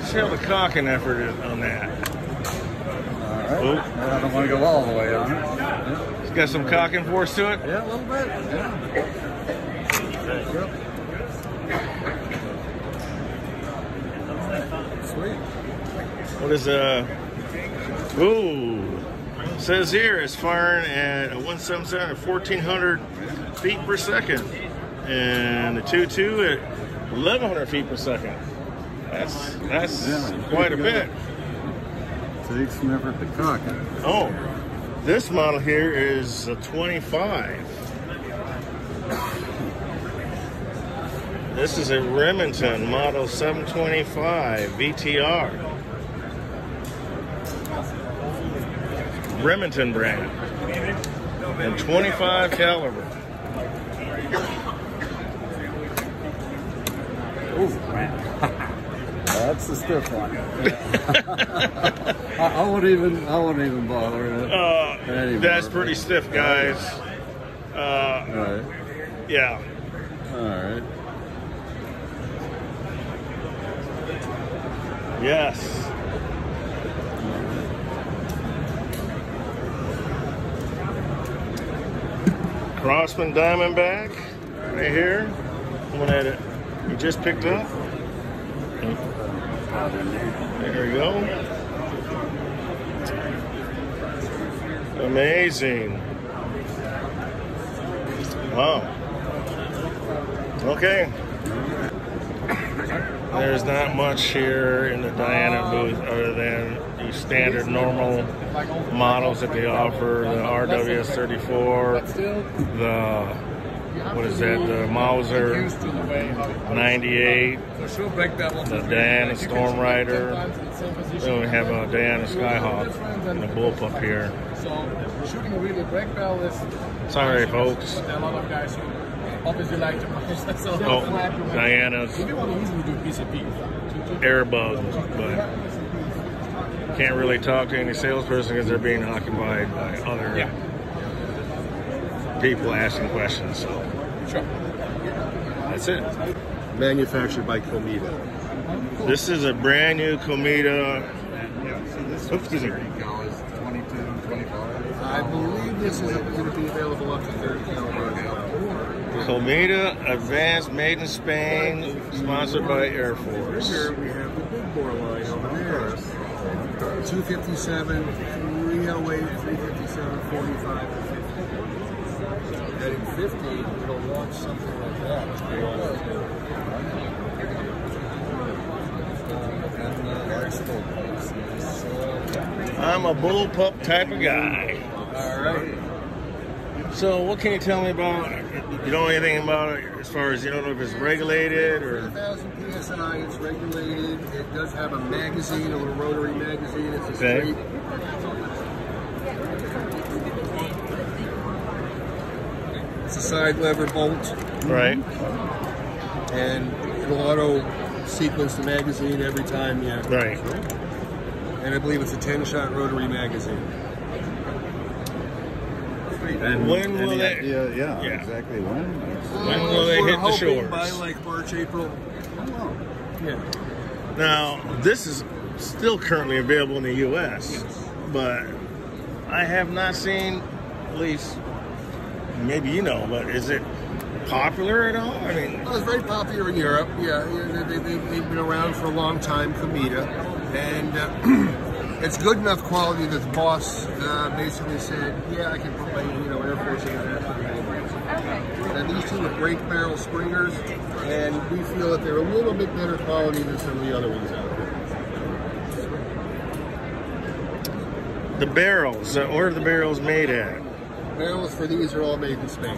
see how the cocking effort is on that. All right. I don't want to go all the way on it. It's got some cocking force to it. Yeah, a little bit. Yeah. Sweet. What is uh ooh. Says here it's firing at a 177 at 1400 feet per second. And the 22 at 1100 feet per second. That's that's Yeah, quite a bit. Takes some effort to cock it. oh this model here is a 25 this is a Remington model 725 VTR Remington brand and 25 caliber. Ooh, <laughs> That's the stiff one. <laughs> I, I won't even. I won't even bother it Uh, anymore. that's pretty stiff, guys. Uh, All right. yeah. All right. Yes. Crosman Diamondback, right here. One it you just picked up. There we go. Amazing. Wow. Okay. There's not much here in the Diana booth other than standard normal models that they offer, the RWS 34, the, what is that, the Mauser 98, the Diana Storm Rider, then we have uh, a Diana Skyhawk and a bullpup here. So shooting really brake barrel is Sorry, folks. a lot of guys who obviously like to Oh, Diana's We want to easily do PCP. Airbug, but can't really talk to any salesperson because they're being occupied by other people asking questions. So Sure. that's it. Manufactured by Cometa. This is a brand new Cometa. Oops, excuse me. I believe this is going to be available up to 30 caliber. Cometa Advanced Made in Spain, sponsored by Air Force. Here we have the big bore line over there. 257, 308, 357, 45, and 50. And in 50, it'll launch something like that. I'm a bullpup type of guy. all right. So what can you tell me about? You know anything about it as far as you don't know if it's regulated or? 3000 psi, it's regulated. It does have a magazine, a little rotary magazine. It's a Okay. straight. It's a side lever bolt. Right. And it'll auto sequence the magazine every time you. Right. And I believe it's a 10 shot rotary magazine. And When will they- idea- yeah, Yeah. exactly when? When will they hit the shores? By like March, April. Yeah. Now, this is still currently available in the U.S., but I have not seen, at least, maybe you know, but is it popular at all? I mean, Well, it's very popular in Europe. Yeah, they, they, they've been around for a long time, Cometa. And uh, <clears throat> it's good enough quality that the boss uh, basically said, yeah, I can put my you know, Air Force in that. And these two are brake barrel springers, and we feel that they're a little bit better quality than some of the other ones out there. the barrels, uh, where are the barrels made at? barrels for these are all made in Spain.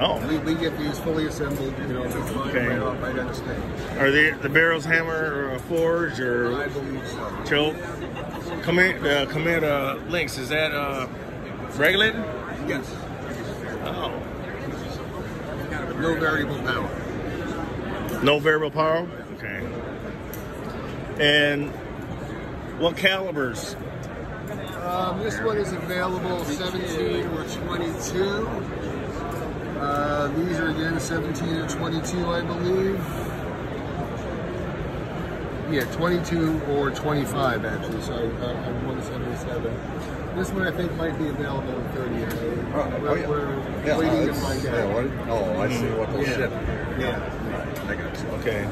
Oh. We, we get these fully assembled, you know, Okay. right off right out of Spain. Are the the barrels hammer or forged or I believe so. choke? Uh, commit uh, links. Is that uh, regulated? Yes. Oh. No variable power. No variable power. Okay. And what calibers? Um, this one is available 17 or 22. Uh, these are again 17 or 22, I believe. Yeah, 22 or 25 actually. So uh, I'm 177. This one I think might be available in 38. Oh, oh, we're, yeah. we're Yeah, waiting to it's- find yeah, out. what- oh, I see what they'll yeah. ship. Yeah. I got you. Okay.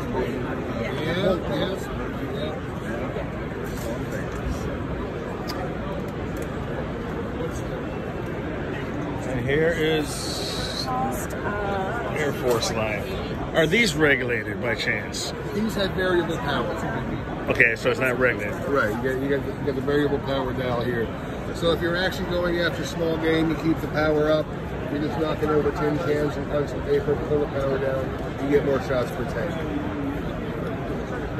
Yeah, yes. And here is Air Force line. Are these regulated by chance? These have variable power. Okay, so it's not regulated. Right, you got, you, got the, you got the variable power dial here. So if you're actually going after small game, you keep the power up. You're just knocking over tin cans and tungsten paper, pull the power down. You get more shots per tank.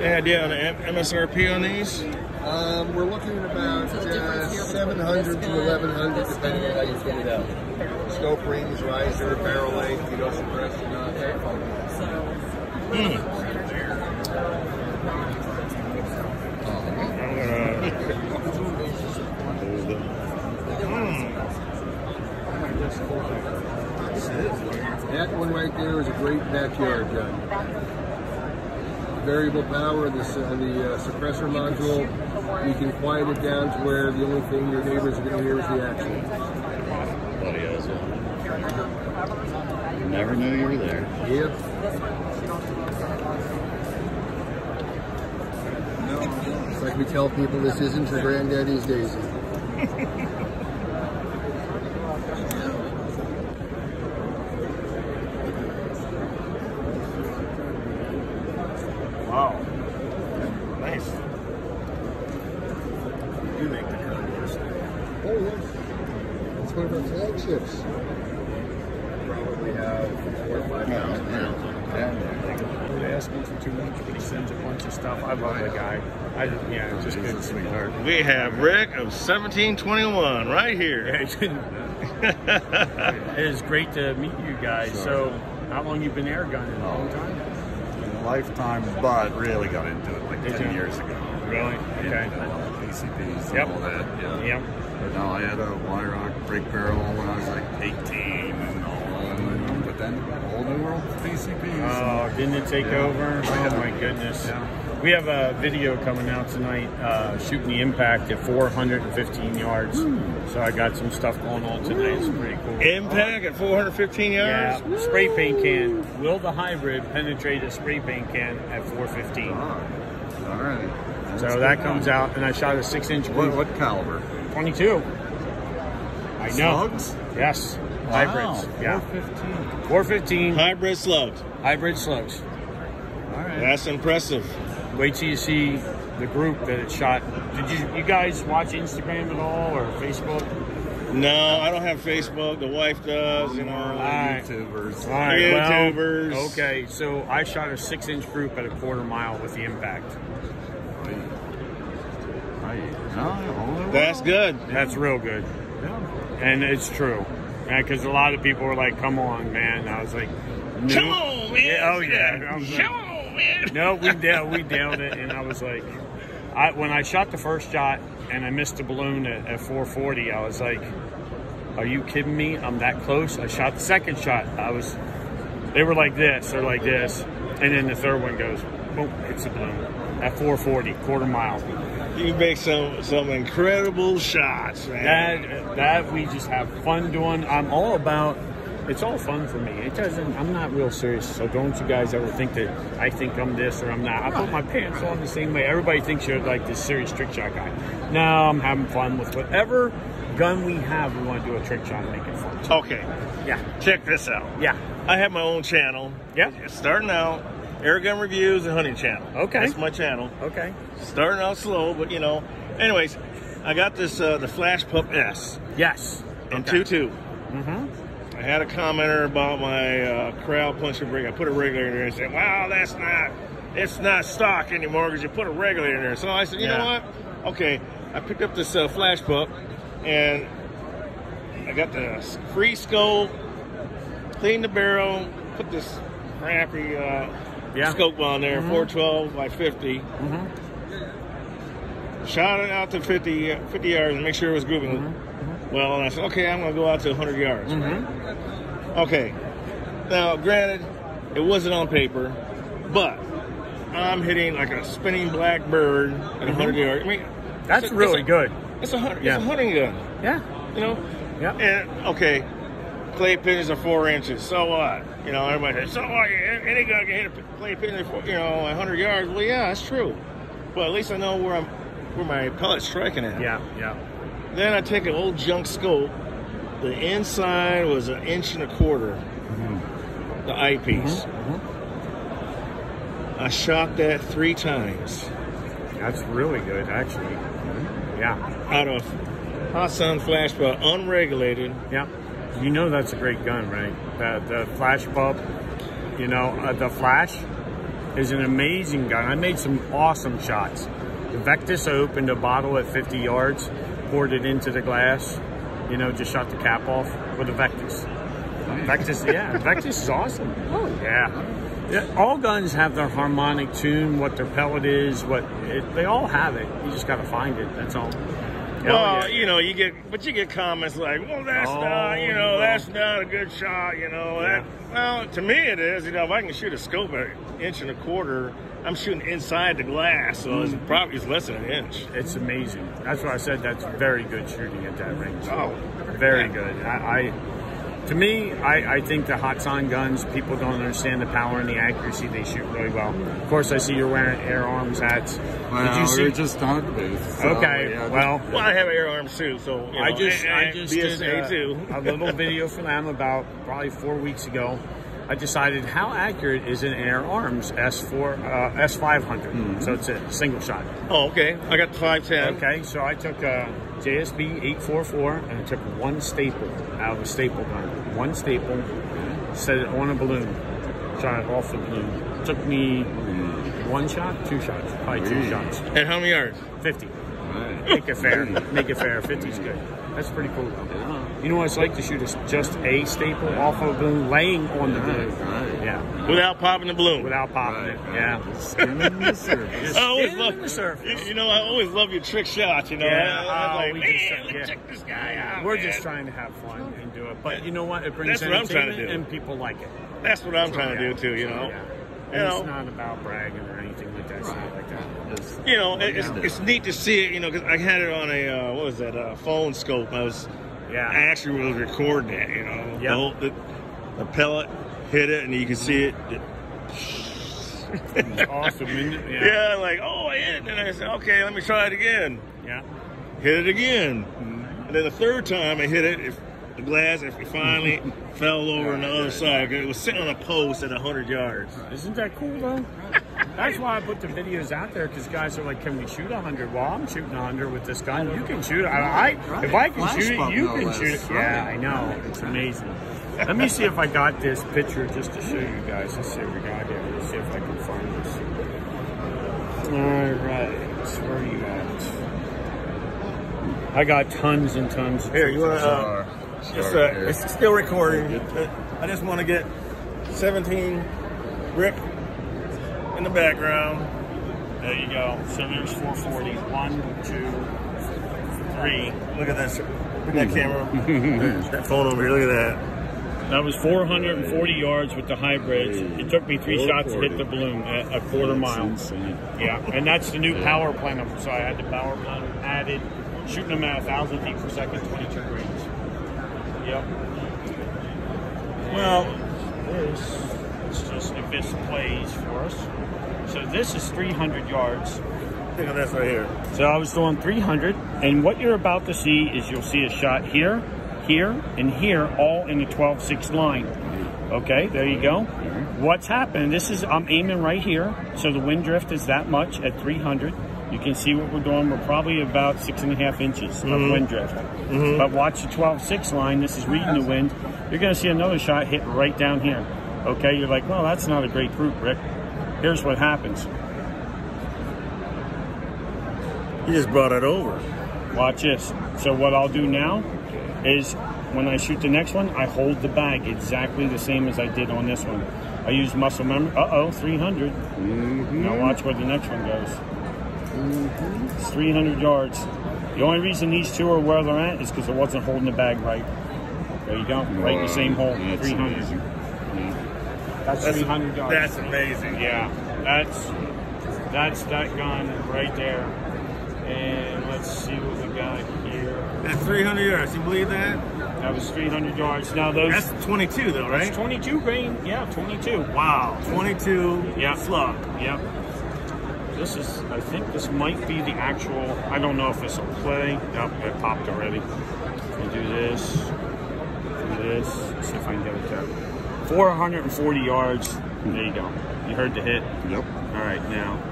Any idea on the MSRP on these? Um, we're looking at about uh, 700 to 1100, depending on how you fit it out. Scope rings, riser, barrel length, you know, suppressed or not. I'm That one right there is a great backyard gun. Variable power, this on the uh, suppressor module. You can quiet it down to where the only thing your neighbors are going to hear is the action. Buddy has one. Never knew you were there. Yep. It's like we tell people this isn't your granddaddy's daisy. Wow. Nice. You make the Condors. Oh, yes. It's one of our flagships. Probably have four or five They ask me for too much, but he sends a bunch of stuff. I love the guy. I just, yeah, just good sweetheart. We have Rick of 1721 right here. <laughs> it is great to meet you guys. So, how long you been air gunning? A long time. Lifetime, but really got into it like Did 10 you? years ago. Really? Yeah, Okay. I love uh, PCPs and Yep. all that. Yeah. Yep. But no, I had a wire rock brake barrel when I was like 18 and all. And, but then a whole new world of PCPs. Oh, didn't it take Yeah. over? Oh, oh my goodness. We have a video coming out tonight, uh, shooting the impact at 415 yards. So I got some stuff going on tonight. It's pretty cool. Impact at 415 yards? Yeah, spray paint can. Will the hybrid penetrate a spray paint can at 415? All right. So that comes out, and I shot a six-inch. What, what caliber? 22. I know. Slugs? Yes. Wow. Hybrids. Yeah. 415. Hybrid slugs. Hybrid slugs. All right. That's impressive. Wait till you see the group that it shot. Did you you guys watch Instagram at all or Facebook? No, I don't have Facebook. The wife does, you know. Alright. YouTubers. All right, YouTubers. well, okay, so I shot a six-inch group at a quarter mile with the impact. That's good. That's real good. And it's true. Because a lot of people were like, come on, man. I was like, no. Come on, man. Yeah, oh, yeah. I was like, on, man. no, we nailed, we nailed it. And I was like, I, when I shot the first shot and I missed the balloon at, at 440, I was like, are you kidding me? I'm that close. I shot the second shot. I was, they were like this, they're like this. And then the third one goes, boom, hits the balloon at 440, quarter mile. You make some some incredible shots, man. That that we just have fun doing. I'm all about. It's all fun for me. It doesn't. I'm not real serious. So don't you guys ever think that I think I'm this or I'm not. I put my pants on the same way. Everybody thinks you're like this serious trick shot guy. No, I'm having fun with whatever gun we have. We want to do a trick shot and make it fun. Okay. Yeah. Check this out. Yeah. I have my own channel. Yeah. Starting out, air gun reviews and hunting channel. Okay. That's my channel. Okay. Starting out slow, but you know. Anyways, I got this uh, the Flash Pup S. Yes. And Okay. two two. Mm-hmm. I had a commenter about my uh, crowd puncher brake. I put a regulator in there and said, "Wow, that's not it's not stock anymore because you put a regulator in there." So I said, "You know what? Okay." I picked up this uh, Flash Pup and I got the free scope, cleaned the barrel, put this crappy uh, Yeah. scope on there, Mhm. 412 by 50. Shot it out to 50, uh, 50 yards and make sure it was grooving well. And I said, okay, I'm going to go out to 100 yards. Okay. Now, granted, it wasn't on paper, but I'm hitting like a spinning black bird at 100 Mhm. yards. I mean, That's it's a- really it's a- good. It's a hunting. Yeah. It's a hunting gun. Yeah. You know. Yeah. And okay, clay pigeons are four inches. So what? You know, everybody says, so what? Any gun can hit a clay pigeon, for, you know, 100 yards. Well, yeah, that's true. But at least I know where I'm, where my pellet's striking at. Yeah. Yeah. Then I take an old junk scope. The inside was an inch and a quarter. Mm-hmm. The eyepiece. Mm-hmm, mm-hmm. I shot that three times. That's really good, actually. Yeah. Out of Hatsan flash, but unregulated. Yeah. You know that's a great gun, right? The, the Flash Pup, you know, uh, the Flash is an amazing gun. I made some awesome shots. The Vectis I opened a bottle at 50 yards, poured it into the glass, you know, just shot the cap off with a Vectis. Vectis, yeah, <laughs> Vectis is awesome. Oh, yeah. Yeah, all guns have their harmonic tune, what their pellet is, what it, they all have it. You just got to find it. That's all. Hell Well, yeah. you know, you get, but you get comments like, "Well, that's Oh, not, you know, no. that's not a good shot." You know, that. Well, to me, it is. You know, if I can shoot a scope at an inch and a quarter, I'm shooting inside the glass, so it's Mhm. probably it's less than an inch. It's amazing. That's why I said. That's very good shooting at that range. Oh, very good. I, I to me, I, I think the Hatsan guns, people don't understand the power and the accuracy. They shoot really well. Of course, I see you're wearing Air Arms hats. Well, Did you we see? were just talking about it. so, okay. yeah, well, Well, I have air arms too, so you I know, just and- I and just BSA did a, too. a little <laughs> video for them about probably four weeks ago. I decided how accurate is an Air Arms S4 uh, S500. Mm-hmm. So it's a single shot. Oh, okay. I got the 510. Okay, so I took uh, a JSB 844 and I took one staple out of a staple gun. One staple, set it on a balloon, shot it off the balloon. Took me mm. one shot, two shots, probably two mm. shots. And how many yards? 50. Make it fair. Mm. Make it fair. 50 is good. That's pretty cool. You know what it's like to shoot a, just a staple off of a balloon, laying on the balloon. Yeah. Without popping the balloon. Without popping it. Yeah. Just <laughs> I always skim love the surface. You, you know, I always love your trick shots. You know, Yeah, I, I'm oh, like, we man, just, yeah. check this guy out. We're man." just trying to have fun and do it. But you know what? It brings That's what I'm trying to entertainment do. and people like it. That's what I'm trying to do too. You know, Yeah. You And know. it's not about bragging or anything like that. It's not like that. It's, you know, it's, it's neat to see it. You know, because I had it on a uh, what was that uh, phone scope. I was, yeah, I actually was recording it. You know, Yeah. the, whole, the, the pellet hit it, and you can see it. it It's <laughs> awesome. isn't it? yeah. like oh, I hit it, and I said, okay, let me try it again. Yeah. Hit it again, and then the third time I hit it, it the glass it finally <laughs> fell over on the other side. It was sitting on a post at hundred yards. Isn't that cool though? That's why I put the videos out there because guys are like, "Can we shoot hundred?" Well, I'm shooting hundred with this gun. You can shoot it. I, I if I can Flash shoot it, you no can less, shoot it. Yeah, I know. It's amazing. Let me see if I got this picture just to show you guys. Let's see if we got here. Let's see if I can find this. All right, where are you at? I got tons and tons. Of Here, you want to? Uh, just, uh, it's still recording. I just want to get 17 Rick in the background. There you go. So there's 440. One, two, three. Look at that. Look at that camera. <laughs> that phone over here. Look at that. That was 440 yards with the hybrids. It took me three shots to hit the balloon at a quarter mile. Yeah, and that's the new power plant. So I had the power plant added, shooting them at a thousand feet per second, 22 grains. Yep. Well, this is just if this plays for us. So this is 300 yards. Look at this right here. So I was doing 300, and what you're about to see is you'll see a shot here, here, and here, all in the 12-6 line. Okay, there you go. Mm-hmm. What's happening? This is I'm aiming right here, so the wind drift is that much at 300. You can see what we're doing. We're probably about six and a half inches Mhm. of wind drift. Mhm. But watch the 12-6 line. This is reading the wind. You're going to see another shot hit right down here. Okay, you're like, well, that's not a great group, Rick. Here's what happens. You just brought it over. Watch this. So what I'll do now is when I shoot the next one, I hold the bag exactly the same as I did on this one. I use muscle memory. Uh-oh, 300. Now watch where the next one goes. Mm-hmm. It's 300 yards. The only reason these two are where they're at is because I wasn't holding the bag right. There you go. Right in the same hole. That's 300. amazing. That's, That's- 300 yards. that's amazing. Yeah, that's that's that gun right there. And let's see what we got here. That's 300 yards. You believe that? That was 300 yards. Now those. That's 22 though, right? That's 22 grain. Yeah, 22. Wow, 22 yeah. slug. Yep. This is, I think this might be the actual, I don't know if this will play. Yep, it popped already. We do this, do this, Let's see if I can get it there. 440 yards. There you go. You heard the hit? Yep. All right, now.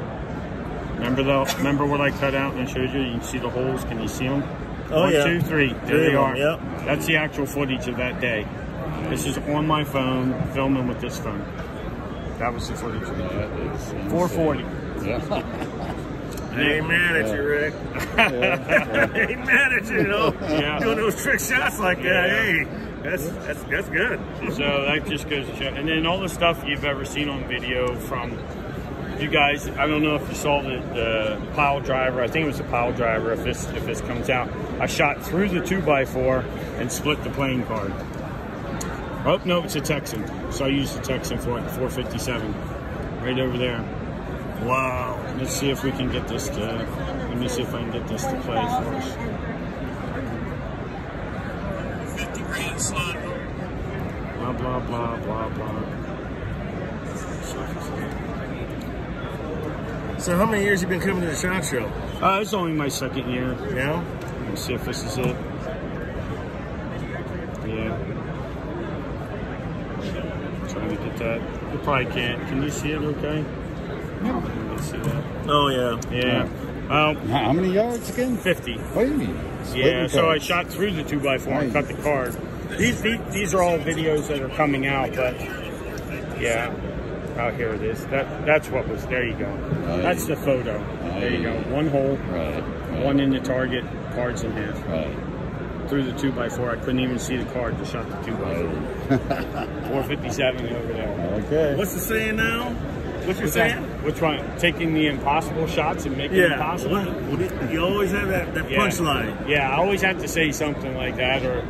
Remember though, remember what I cut out and I showed you? You can see the holes. Can you see them? Oh, One, yeah. two, three. There Three they are. yep. That's the actual footage of that day. This is on my phone, filming with this phone. That was the footage of that. 440. I ain't mad at you, Rick. I <laughs> ain't mad at you, you know. Yeah. Doing those trick shots like that, hey, that's that's that's good. So that just goes to show. And then all the stuff you've ever seen on video from you guys. I don't know if you saw the, the pile driver. I think it was the pile driver. If this if this comes out, I shot through the two x four and split the playing card. Oh no, it's a Texan. So I used the Texan for it, 457, right over there. Wow. Let's see if we can get this to. Let me see if I can get this to play for us. 50 grain slot. Blah blah blah blah blah. So how many years you been coming to the shot show? Uh, it's only my second year. Yeah. Let's see if this is it. Yeah. Trying to get that. You probably can't. Can you see it okay? Oh yeah. Yeah. Um, How many yards again? 50. What do you mean? Split Yeah, your so I shot through the 2x4 and cut the card. These, these these are all videos that are coming out, but yeah. Oh, here it is. That That's what was, there you go. Right. That's the photo. There you go. One hole, Right. one in the target, cards in half. Right. Through the 2x4, I couldn't even see the card to shot the 2x4. 457 <laughs> over there. Okay. What's the saying now? What you What's that? saying? Which one? Taking the impossible shots and making it possible? What, what you always have that, that Yeah. punchline. Yeah, I always have to say something like that, or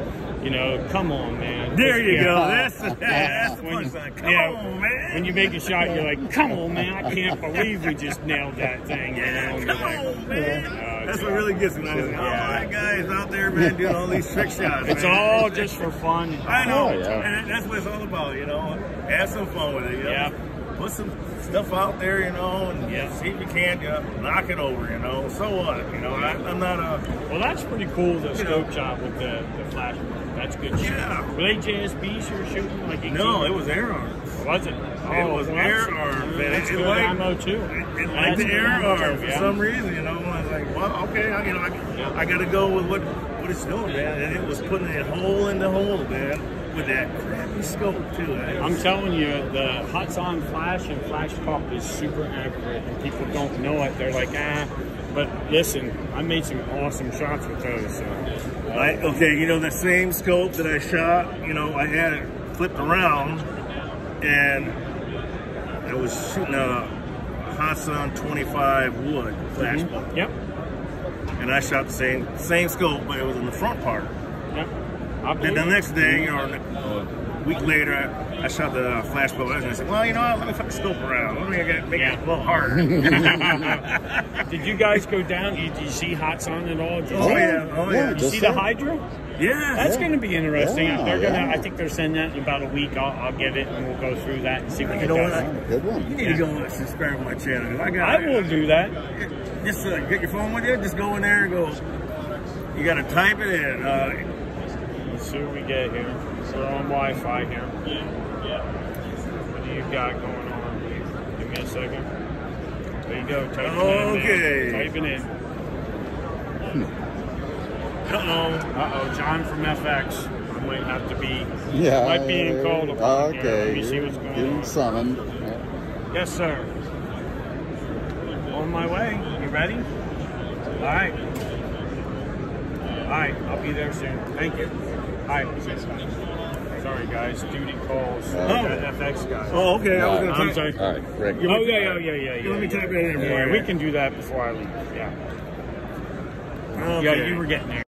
you know, come on, man. There you Yeah. go. <laughs> That's the, that's the When- punchline. Come yeah, on, man. When you make a shot, you're like, come on, man! I can't believe we just nailed that thing. You know? And you're like, man. "Oh, That's what really gets me. I was like, oh, that guy is out there, man, doing all these trick shots. It's man. all just for fun. I know. Oh, yeah. And that's what it's all about, you know. Have some fun with it, you know. Yeah. Put some stuff out there, you know, and see if you can uh, knock it over, you know. So what? You know, I, I'm not a. Well, that's pretty cool. The scope know. shot with the, the flash. That's good. shit. Yeah. Were they JSBs you were shooting like 18? No, it was air arms. Was it? Oh, it was well, air man. That's it, good like, ammo too. It, it That's like the air arm for yeah. some reason, you know. I was like, well, okay, I, you know, I, I got to go with what what it's doing, man. And it was putting a hole in the hole, man, with that crappy scope too. It I'm telling you, the Hatsan Flash and Flash Pup is super accurate, and people don't know it. They're like, ah. But listen, I made some awesome shots with those. So. I, okay, you know, the same scope that I shot, you know, I had it flipped around and I was shooting a Hatsan 25 wood flash Mhm. Yep. And I shot the same same scope, but it was in the front part. Yep. I Then the next it. day, or a week later, I, I shot the flash bolt. And I said, well, you know what, let me flip the scope around. Let me get, make it a little harder. <laughs> <laughs> Did you guys go down? You, did you see Hatsan at all? Did you Oh, see- yeah. Oh, yeah. You Just see the. Hydra? Yeah. That's Yeah. going to be interesting. Yeah, They're gonna. I think they're sending that in about a week. I'll, I'll get it and we'll go through that and see what You it know what? does. Good one. You need to go and subscribe to my channel. I got. I will do that. Just uh, get your phone with you. Just go in there and go. You got to type it in. Uh, Let's see what we get here. So we're on Wi-Fi here. Yeah, yeah. What do you got going on? Give me a second. There you go. Type Okay. It in, man. Type it in. Uh-oh. Uh-oh. John from FX. I might have to be... Yeah. Might be in called upon here. Okay. Let me see what's going Getting on. summoned. Yes, sir. On my way. You ready? All right. All right. I'll be there soon. Thank you. All right. Sorry, guys. Duty calls. Oh. FX guy. Oh, okay. I was gonna I'm sorry. All right, Rick. Oh, yeah, yeah, yeah, yeah. yeah Let me yeah. type it in for Yeah, we can do that before I leave. Yeah. Okay. Yeah, you were getting there.